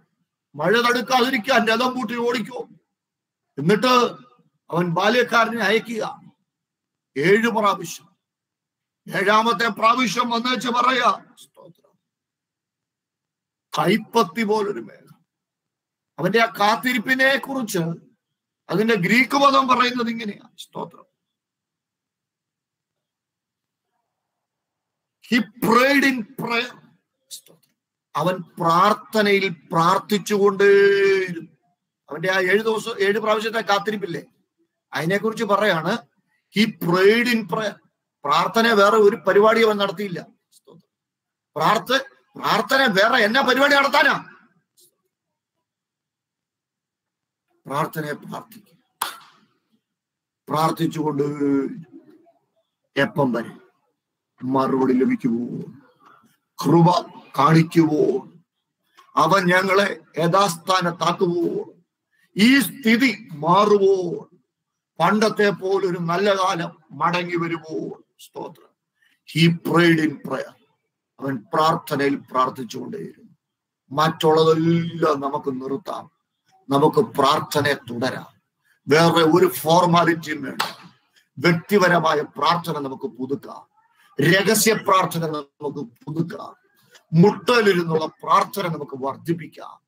മഴ തടുക്കാതിരിക്കാൻ രഥം പൂട്ടി ഓടിക്കോ. എന്നിട്ട് അവൻ ബാല്യക്കാരനെ അയക്കുക. ഏഴ് പ്രാവശ്യം. ഏഴാമത്തെ പ്രാവശ്യം വന്നേച്ച് പറയാ സ്തോത്രം. കൈപ്പത്തി പോലൊരു മേഘം. അവന്റെ ആ കാത്തിരിപ്പിനെ കുറിച്ച് അതിന്റെ ഗ്രീക്ക് പദം പറയുന്നത് ഇങ്ങനെയാ സ്തോത്രം. ഹി പ്രേഡ് ഇൻ പ്രയർ അവൻ പ്രാർത്ഥനയിൽ പ്രാർത്ഥിച്ചുകൊണ്ട് അവന്റെ ആ ഏഴ് ദിവസം ഏഴ് പ്രാവശ്യത്തെ കാത്തിരിപ്പില്ലേ? അതിനെക്കുറിച്ച് പറയാണ് ഹി പ്രേഡ് ഇൻ പ്രാർത്ഥന വേറെ ഒരു പരിപാടി അവൻ നടത്തിയില്ല. പ്രാർത്ഥ പ്രാർത്ഥന വേറെ എന്നാ പരിപാടി നടത്താനാ? പ്രാർത്ഥനയെ പ്രാർത്ഥിക്കുക പ്രാർത്ഥിച്ചുകൊണ്ട് എപ്പം വരെ? മറുപടി ലഭിക്കുമോ? കൃപ കാണിക്കുവോ അവൻ ഞങ്ങളെ യഥാസ്ഥാനത്താക്കുവോ ഈ സ്ഥിതി മാറുവോ പണ്ടത്തെ പോലൊരു നല്ല കാലം മടങ്ങി വരുമോ സ്തോത്രം. ഹി പ്രേഡ് ഇൻ പ്രയർ അവൻ പ്രാർത്ഥനയിൽ പ്രാർത്ഥിച്ചുകൊണ്ടേയിരുന്നു. മറ്റുള്ളതെല്ലാം നമുക്ക് നിർത്താം. നമുക്ക് പ്രാർത്ഥനയെ തുടരാം. വേറെ ഒരു ഫോർമാലിറ്റിയും വേണ്ട. വ്യക്തിപരമായ പ്രാർത്ഥന നമുക്ക് പുതുക്കാം. രഹസ്യ പ്രാർത്ഥന നമുക്ക് പുതുക്കാം. മുട്ടലിരുന്നുള്ള പ്രാർത്ഥന നമുക്ക് വർദ്ധിപ്പിക്കാം.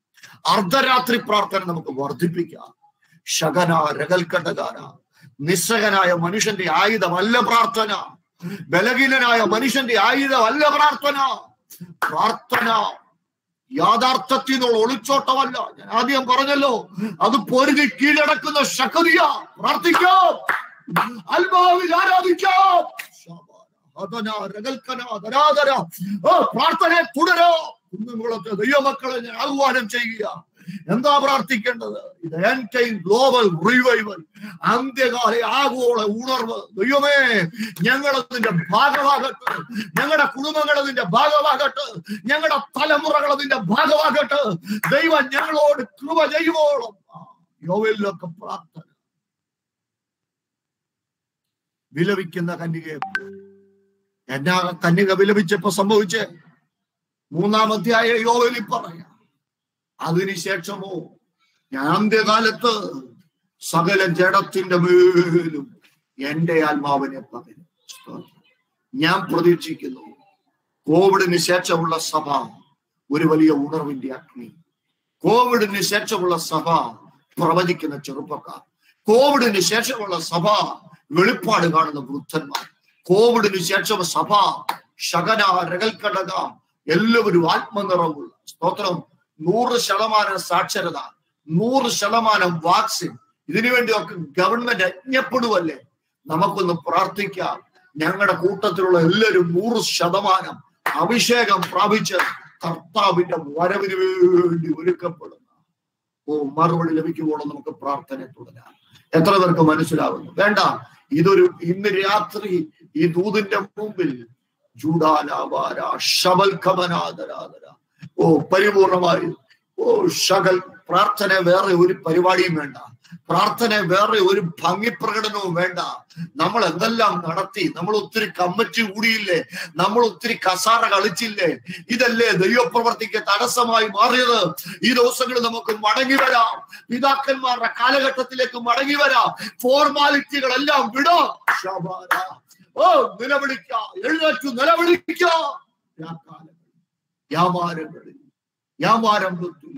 അർദ്ധരാത്രി പ്രാർത്ഥന നമുക്ക് വർദ്ധിപ്പിക്കാം. ശകന രകൽക്കണ്ടകാര. നിസ്സകനായ മനുഷ്യന്റെ ആയുധമല്ല പ്രാർത്ഥന. ബലഹീനനായ മനുഷ്യന്റെ ആയുധമല്ല പ്രാർത്ഥന. പ്രാർത്ഥന യാഥാർത്ഥ്യത്തിൽ നിന്നുള്ള ഒളിച്ചോട്ടമല്ല. ഞാൻ ആദ്യം പറഞ്ഞല്ലോ അത് പൊരുതി കീഴടക്കുന്ന ശക്തിയ. പ്രാർത്ഥിക്കാം. ആത്മാവിൽ ആരാധിക്കാം. ധരാധര. ഓ, പ്രാർത്ഥനയെ തുടരോ. കുന്നുകളൊക്കെ ദൈവമക്കളെ ഞാൻ ആഹ്വാനം ചെയ്യുക. എന്താ പ്രാർത്ഥിക്കേണ്ടത്? ഇത് ടൈം ഗ്ലോബൽ റിവൈവൽ അന്ത്യകാല ആഗോള ഉണർവ്. ദൈവമേ ഞങ്ങളതിന്റെ ഭാഗമാകട്ടെ. ഞങ്ങളുടെ കുടുംബങ്ങൾ അതിന്റെ ഭാഗമാകട്ടെ. ഞങ്ങളുടെ തലമുറകൾ അതിന്റെ ഭാഗമാകട്ടെ. ദൈവം ഞങ്ങളോട് കൃപ ചെയ്യുവോളം. യോവയിലൊക്കെ പ്രാർത്ഥന. വിലപിക്കുന്ന കന്യകയെ എന്നാ കന്യക വിലപിച്ചപ്പോ സംഭവിച്ച്? മൂന്നാം അധ്യായ യോവലിൽ പറയാം. അതിനുശേഷമോ ഞാൻ അന്ത്യകാലത്ത് സകല ജഡത്തിന്റെ മേലും എന്റെ ആത്മാവിനെ പകരും. ഞാൻ പ്രതീക്ഷിക്കുന്നു കോവിഡിന് ശേഷമുള്ള സഭ ഒരു വലിയ ഉണർവിന്റെ അഗ്നി. കോവിഡിന് ശേഷമുള്ള സഭ പ്രവചിക്കുന്ന ചെറുപ്പക്കാർ. കോവിഡിന് ശേഷമുള്ള സഭ വെളിപ്പാട് കാണുന്ന വൃദ്ധന്മാർ. കോവിഡിന് ശേഷം സഭ ശകന രകൽക്കടക എല്ലാവരും ആത്മനിറവുള്ള സ്തോത്രം. നൂറ് ശതമാനം സാക്ഷരത നൂറ് ശതമാനം വാക്സിൻ. ഇതിനുവേണ്ടിയൊക്കെ ഗവൺമെന്റ് അജ്ഞപ്പെടുവല്ലേ നമുക്കൊന്ന് പ്രാർത്ഥിക്കാം. ഞങ്ങളുടെ കൂട്ടത്തിലുള്ള എല്ലാവരും നൂറ് ശതമാനം അഭിഷേകം പ്രാപിച്ച് കർത്താവിന്റെ വരവിന് വേണ്ടി ഒരുക്കപ്പെടുന്ന ഓ മറുപടി ലഭിക്കുമ്പോഴും നമുക്ക് പ്രാർത്ഥന തുടരാം. എത്ര പേർക്ക് മനസ്സിലാവുന്നു? വേണ്ട. ഇതൊരു ഇന്ന് രാത്രി ഈ ദൂതിന്റെ മുമ്പിൽ ഓ പരിപൂർണമായി ഓ ശകൽ പ്രാർത്ഥന വേറെ ഒരു പരിപാടിയും വേണ്ട. പ്രാർത്ഥന വേറെ ഒരു ഭംഗി പ്രകടനവും വേണ്ട. നമ്മൾ എന്തെല്ലാം നടത്തി നമ്മൾ ഒത്തിരി കമ്മറ്റി കൂടിയില്ലേ നമ്മൾ ഒത്തിരി കസാറ കളിച്ചില്ലേ ഇതല്ലേ ദൈവപ്രവർത്തിക്ക് തടസ്സമായി മാറിയത്. ഈ ദിവസങ്ങളിൽ നമുക്ക് മടങ്ങി വരാം. പിതാക്കന്മാരുടെ കാലഘട്ടത്തിലേക്ക് മടങ്ങി വരാം. ഫോർമാലിറ്റികളെല്ലാം വിടാം. ഓ നിലവിളിക്ക എഴുന്നേറ്റു നിലവിളിക്ക. വ്യാപാരങ്ങളിൽ വ്യാപാരം വ്യാപാരംഭത്തിൽ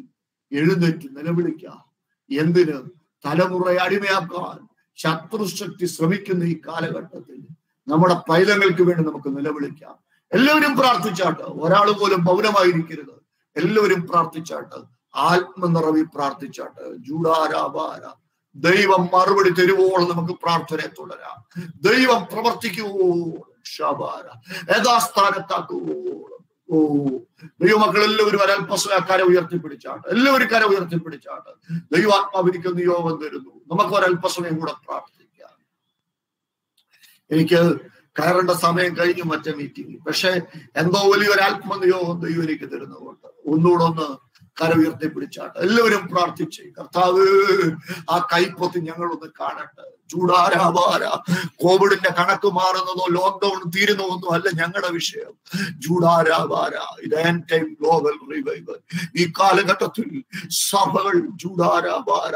എഴുന്നേറ്റ് നിലവിളിക്ക. എന്തിന്? തലമുറയെ അടിമയാക്കാൻ ശത്രുശക്തി ശ്രമിക്കുന്ന ഈ കാലഘട്ടത്തിൽ നമ്മുടെ പൈലങ്ങൾക്ക് വേണ്ടി നമുക്ക് നിലവിളിക്കാം. എല്ലാവരും പ്രാർത്ഥിച്ചാട്ട് ഒരാൾ പോലും മൗനമായിരിക്കരുത്. എല്ലാവരും പ്രാർത്ഥിച്ചാട്ട് ആത്മനിറവി പ്രാർത്ഥിച്ചാട്ട് ജൂഡാരാപാര ദൈവം മറുപടി തരുവോളം നമുക്ക് പ്രാർത്ഥനയെ തുടരാം. ദൈവം പ്രവർത്തിക്കുവോളം ഷാബാര യഥാസ്ഥാനത്താക്കുവോളം. ഓ ദൈവമക്കൾ എല്ലാവരും ഒരൽപ്പസമയ കര ഉയർത്തിപ്പിടിച്ചാട്ട് എല്ലാവരും കര ഉയർത്തിപ്പിടിച്ചാട്ട് ദൈവാത്മാവിനിക്ക് നിയോഗം തരുന്നു. നമുക്ക് ഒരൽപ്പസമയം കൂടെ പ്രാർത്ഥിക്കാം. എനിക്ക് കയറേണ്ട സമയം കഴിഞ്ഞു മറ്റേ മീറ്റിംഗ് പക്ഷെ എന്തോ വലിയൊരു ആത്മനിയോഗം ദൈവം എനിക്ക് തരുന്നതുകൊണ്ട് ഒന്നുകൂടെ ഒന്ന് കര പിടിച്ചാട്ട് എല്ലാവരും പ്രാർത്ഥിച്ച് കർത്താവ് ആ കൈപ്പൊത്തി ഞങ്ങളൊന്ന് കാണട്ടെ. ചൂടാരാവാര കോവിഡിന്റെ കണക്ക് മാറുന്നതോ ലോക്ക്ഡൌൺ തീരുന്നോ ഒന്നും അല്ല ഞങ്ങളുടെ വിഷയം. ചൂടാരാവാര ഇത് ടൈം ഗ്ലോബൽ റിവൈവൽ ഈ കാലഘട്ടത്തിൽ സഭകൾ ചൂടാരാവാര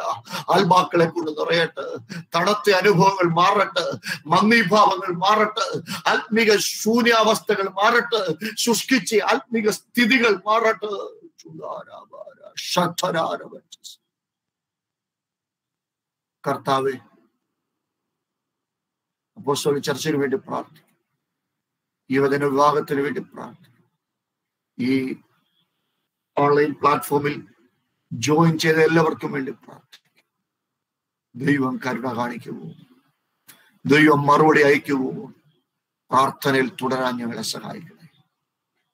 ആത്മാക്കളെ കൊണ്ട് നിറയട്ടെ. തണുത്ത അനുഭവങ്ങൾ മാറട്ടെ. മന്ദിഭാവങ്ങൾ മാറട്ടെ. ആത്മീക ശൂന്യാവസ്ഥകൾ മാറട്ടെ. ശുഷ്കിച്ച് ആത്മീക സ്ഥിതികൾ മാറട്ടെ. കർത്താവേ അപ്പോസ്തല ചർച്ചയ്ക്ക് വേണ്ടി പ്രാർത്ഥിക്കും. യുവജന വിവാഹത്തിന് വേണ്ടി പ്രാർത്ഥിക്കും. ഈ ഓൺലൈൻ പ്ലാറ്റ്ഫോമിൽ ജോയിൻ ചെയ്ത എല്ലാവർക്കും വേണ്ടി പ്രാർത്ഥിക്കും. ദൈവം കരുണ കാണിക്കുമോ ദൈവം മറുപടി അയക്കുമോ പ്രാർത്ഥനയിൽ തുടരാൻ ഞങ്ങളെ സഹായിക്കണേ.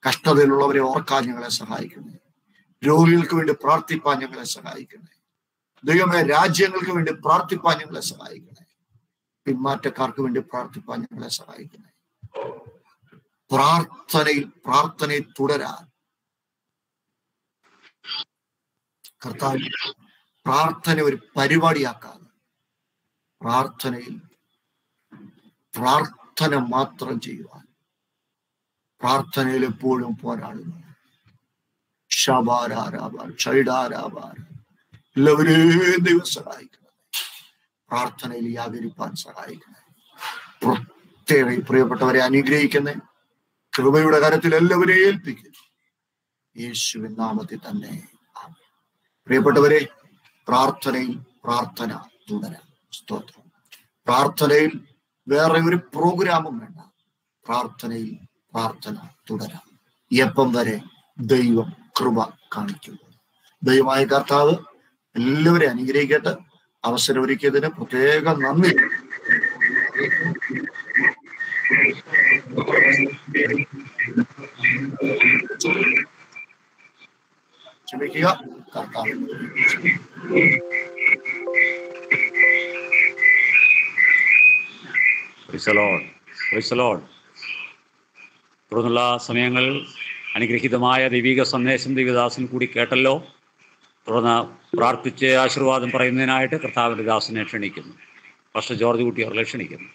കഷ്ടതയിലുള്ളവരെ ഓർക്കാൻ ഞങ്ങളെ സഹായിക്കണേ. രോഗികൾക്ക് വേണ്ടി പ്രാർത്ഥിപ്പാൻ ഞങ്ങളെ സഹായിക്കണേ. ദൈവമേ രാജ്യങ്ങൾക്ക് വേണ്ടി പ്രാർത്ഥിപ്പാൻ ഞങ്ങളെ സഹായിക്കണേ. പിന്മാറ്റക്കാർക്ക് വേണ്ടി പ്രാർത്ഥിപ്പാൻ ഞങ്ങളെ സഹായിക്കണേ. പ്രാർത്ഥനയിൽ പ്രാർത്ഥനയിൽ തുടരാൻ. കർത്താവ് പ്രാർത്ഥന ഒരു പരിപാടിയാക്കാതെ പ്രാർത്ഥനയിൽ പ്രാർത്ഥന മാത്രം ചെയ്യുവാൻ. പ്രാർത്ഥനയിൽ എപ്പോഴും പോരാടുന്നു. എല്ലാവരെയും ദൈവം സഹായിക്കണം പ്രാർത്ഥനയിൽ യാതിരിപ്പാൻ സഹായിക്കണേ പ്രത്യേക പ്രിയപ്പെട്ടവരെ അനുഗ്രഹിക്കുന്നേ കൃപയുടെ കാര്യത്തിൽ എല്ലാവരെയും ഏൽപ്പിക്കുന്നു യേശുവിൻ നാമത്തിൽ തന്നെ. പ്രിയപ്പെട്ടവരെ പ്രാർത്ഥനയിൽ പ്രാർത്ഥന തുടരാം. സ്തോത്രം. പ്രാർത്ഥനയിൽ വേറെ ഒരു പ്രോഗ്രാമും വേണ്ട. പ്രാർത്ഥനയിൽ പ്രാർത്ഥന തുടരാം. എപ്പം വരെ ദൈവം കൃപ കാണിക്കുന്നു. ദൈവമായ കർത്താവ് എല്ലാവരെയും അനുഗ്രഹിക്കട്ടെ. അവസരം ഒരുക്കിയതിന് പ്രത്യേക നന്ദി. ക്ഷമിക്കുക കർത്താവ്. തുടർന്നുള്ള സമയങ്ങൾ അനുഗ്രഹീതമായ ദൈവിക സന്ദേശം ദേവിദാസൻ കൂടി കേട്ടല്ലോ. തുടർന്ന് പ്രാർത്ഥിച്ച് ആശീർവാദം പറയുന്നതിനായിട്ട് കർത്താവിന്റെ ദാസനെ ക്ഷണിക്കുന്നു. ഫസ്റ്റ് ജോർജ് കുട്ടി അവരെ ക്ഷണിക്കുന്നു.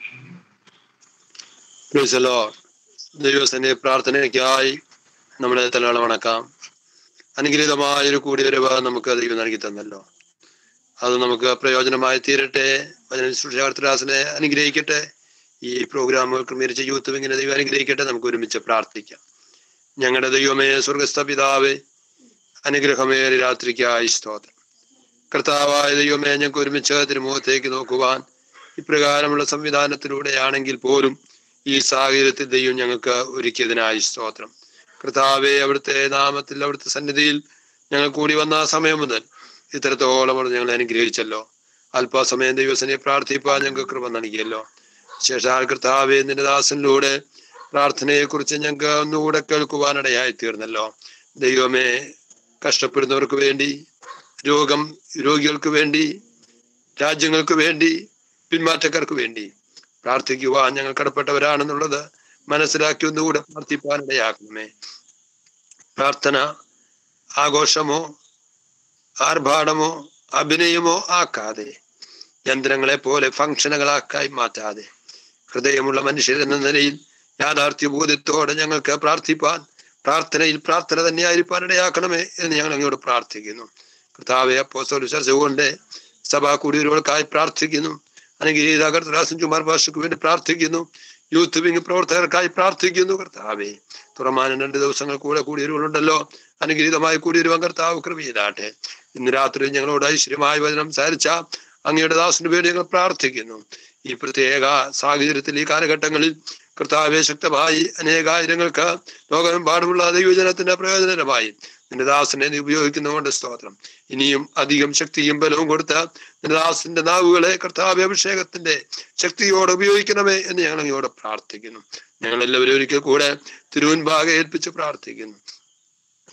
പ്രാർത്ഥനയ്ക്കായി നമ്മുടെ തലകളെ വണക്കാം. അനുഗ്രഹീതമായ ഒരു കൂടിവരവ് നമുക്ക് ദൈവം നൽകി തന്നല്ലോ. അത് നമുക്ക് പ്രയോജനമായി തീരട്ടെ. വചനദാസനെ അനുഗ്രഹിക്കട്ടെ. ഈ പ്രോഗ്രാമുകൾ ക്രമീകരിച്ച യൂത്ത് ഇങ്ങനെ ദൈവം അനുഗ്രഹിക്കട്ടെ. നമുക്ക് ഒരുമിച്ച് പ്രാർത്ഥിക്കാം. ഞങ്ങളുടെ ദൈവമേ സ്വർഗസ്ഥ പിതാവേ അനുഗ്രഹമേറി രാത്രിക്കായി സ്തോത്രം. കർത്താവായ ദൈവമേ ഞങ്ങൾക്ക് ഒരുമിച്ച് തിരുമുഖത്തേക്ക് നോക്കുവാൻ ഇപ്രകാരമുള്ള സംവിധാനത്തിലൂടെയാണെങ്കിൽ പോലും ഈ സാഹചര്യത്തിൽ ദൈവം ഞങ്ങൾക്ക് ഒരുക്കിയതിനായി സ്തോത്രം. കർത്താവെ അവിടുത്തെ നാമത്തിൽ അവിടുത്തെ സന്നിധിയിൽ ഞങ്ങൾ കൂടി വന്ന ആ സമയം മുതൽ ഇത്രത്തോളം ഞങ്ങളെ അനുഗ്രഹിച്ചല്ലോ. അല്പസമയം ദൈവസനെ പ്രാർത്ഥിപ്പാൻ ഞങ്ങൾക്ക് കൃപ നൽകിയല്ലോ. ശേഷാൽ കർത്താവെ നിന്റെ ദാസനിലൂടെ പ്രാർത്ഥനയെ കുറിച്ച് ഞങ്ങൾക്ക് ഒന്നുകൂടെ കേൾക്കുവാനിടയായി തീർന്നല്ലോ ദൈവമേ കഷ്ടപ്പെടുന്നവർക്ക് വേണ്ടി രോഗം രോഗികൾക്ക് വേണ്ടി രാജ്യങ്ങൾക്ക് വേണ്ടി പിന്മാറ്റക്കാർക്ക് വേണ്ടി പ്രാർത്ഥിക്കുവാൻ ഞങ്ങൾ കടപ്പെട്ടവരാണെന്നുള്ളത് മനസ്സിലാക്കി ഒന്നുകൂടെ പ്രാർത്ഥിപ്പാനിടയാക്കണമേ. പ്രാർത്ഥന ആഘോഷമോ ആർഭാടമോ അഭിനയമോ ആക്കാതെ യന്ത്രങ്ങളെ പോലെ ഫംഗ്ഷനുകളാക്കായി മാറ്റാതെ ഹൃദയമുള്ള മനുഷ്യരെന്ന നിലയിൽ യാഥാർത്ഥ്യബോധത്തോടെ ഞങ്ങൾക്ക് പ്രാർത്ഥിപ്പാൻ പ്രാർത്ഥനയിൽ പ്രാർത്ഥന തന്നെയായിരിക്കാൻ ഇടയാക്കണമേ എന്ന് ഞങ്ങൾ അങ്ങോട്ട് പ്രാർത്ഥിക്കുന്നു. കർത്താവെ അപ്പോസ്തല ചർച്ച കൊണ്ട് സഭാ കുടിയരുകൾക്കായി പ്രാർത്ഥിക്കുന്നു. അനുഗ്രഹീത കർത്തരാസൻ കുമാർ ഭാഷയ്ക്ക് വേണ്ടി പ്രാർത്ഥിക്കുന്നു. യൂത്ത് വിങ് പ്രവർത്തകർക്കായി പ്രാർത്ഥിക്കുന്നു കർത്താവേ. തുറമാനം രണ്ട് ദിവസങ്ങൾ കൂടെ കൂടിയവരുണ്ടല്ലോ അനുഗ്രഹീതമായി കൂടിയൊരുവാൻ കർത്താവ് കൃപ ചെയ്താട്ടെ ഇന്ന് രാത്രി ഞങ്ങളോട് ഐശ്വര്യമായ വചനം സംസാരിച്ച അങ്ങയുടെ ദാസിന് വേണ്ടി ഞങ്ങൾ പ്രാർത്ഥിക്കുന്നു. ഈ പ്രത്യേക സാഹചര്യത്തിൽ ഈ കാലഘട്ടങ്ങളിൽ കർത്താവെ ശക്തമായി അനേകായിരങ്ങൾക്ക് ലോകമെമ്പാടുമുള്ള ദൈവജനത്തിന്റെ പ്രയോജനമായി നിന്റെ ദാസനെ നീ ഉപയോഗിക്കുന്നതുകൊണ്ട് സ്തോത്രം. ഇനിയും അധികം ശക്തിയും ബലവും കൊടുത്ത് നിന്റെ ദാസന്റെ നാവുകളെ കർത്താവ് അഭിഷേകത്തിന്റെ ശക്തിയോടെ ഉപയോഗിക്കണമേ എന്ന് ഞങ്ങൾ അങ്ങയോട് പ്രാർത്ഥിക്കുന്നു. ഞങ്ങൾ എല്ലാവരും ഒരിക്കൽ കൂടെ തിരുവൻപാകെ ഏൽപ്പിച്ച് പ്രാർത്ഥിക്കുന്നു.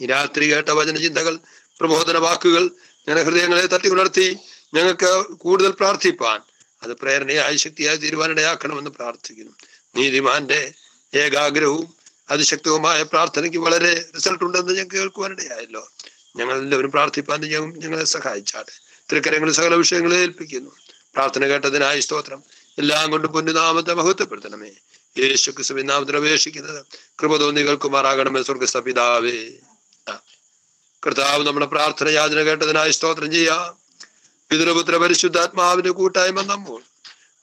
ഈ രാത്രി കേട്ട വചന ചിന്തകൾ പ്രബോധന വാക്കുകൾ ഞങ്ങളുടെ ഹൃദയങ്ങളെ തട്ടി ഉണർത്തി ഞങ്ങൾക്ക് കൂടുതൽ പ്രാർത്ഥിപ്പാൻ. അത് പ്രേരണയായി ശക്തിയായി തീരുമാനിടയാക്കണമെന്ന് പ്രാർത്ഥിക്കുന്നു. നീതിമാന്റെ ഏകാഗ്രഹവും അതിശക്തവുമായ പ്രാർത്ഥനയ്ക്ക് വളരെ റിസൾട്ട് ഉണ്ടെന്ന് ഞാൻ കേൾക്കുവാനിടയായല്ലോ. ഞങ്ങൾ എല്ലാവരും പ്രാർത്ഥിപ്പാൻ ഞങ്ങളെ സഹായിച്ചാട്ടെ തൃക്കരങ്ങൾ സകല വിഷയങ്ങളെ ഏൽപ്പിക്കുന്നു. പ്രാർത്ഥന കേട്ടതിനായി സ്തോത്രം. എല്ലാം കൊണ്ടും പൊന്നുനാമത്തെ മഹത്വപ്പെടുത്തണമേ. യേശു ക്രിസ്തുവിൻ നാമത്തിൽ അപേക്ഷിക്കുന്നത് കൃപ തോന്നികൾക്കുമാറാകണമേ സ്വർഗസ്ഥ പിതാവേ. കർത്താവ് നമ്മുടെ പ്രാർത്ഥന യാചന കേട്ടതിനായി സ്തോത്രം ചെയ്യാം. പിതൃപുത്ര പരിശുദ്ധാത്മാവിന്റെ കൂട്ടായ്മ നമ്മൾ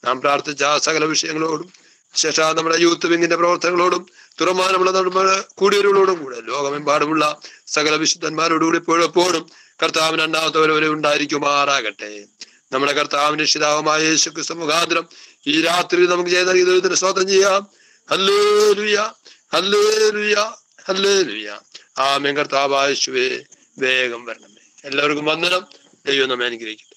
നാം പ്രാർത്ഥിച്ച സകല വിഷയങ്ങളോടും ശേഷ നമ്മുടെ യൂത്ത് വിങ്ങിന്റെ പ്രവർത്തനങ്ങളോടും തുറമാനമുള്ള നമ്മുടെ കൂടിയവരോടും കൂടെ ലോകമെമ്പാടുമുള്ള സകല വിശുദ്ധന്മാരോടുകൂടി എപ്പോഴും കർത്താവിന് രണ്ടാമത്തെ ഉണ്ടായിരിക്കുമാറാകട്ടെ നമ്മുടെ കർത്താവിന്റെ രക്ഷിതാവുമായ യേശു ക്രിസ്തു മുഖാന്തരം ഈ രാത്രി നമുക്ക് ചെയ്ത ഇതൊരു സ്തോത്രം ചെയ്യാം. ഹല്ലേ ലുയ ഹല്ലേ ലുയ ഹല്ലേ ലുയ ആമേൻ. കർത്താവായ വേഗം വരണമേ. എല്ലാവർക്കും വന്ദനം. ദൈവം നമ്മെ അനുഗ്രഹിക്കും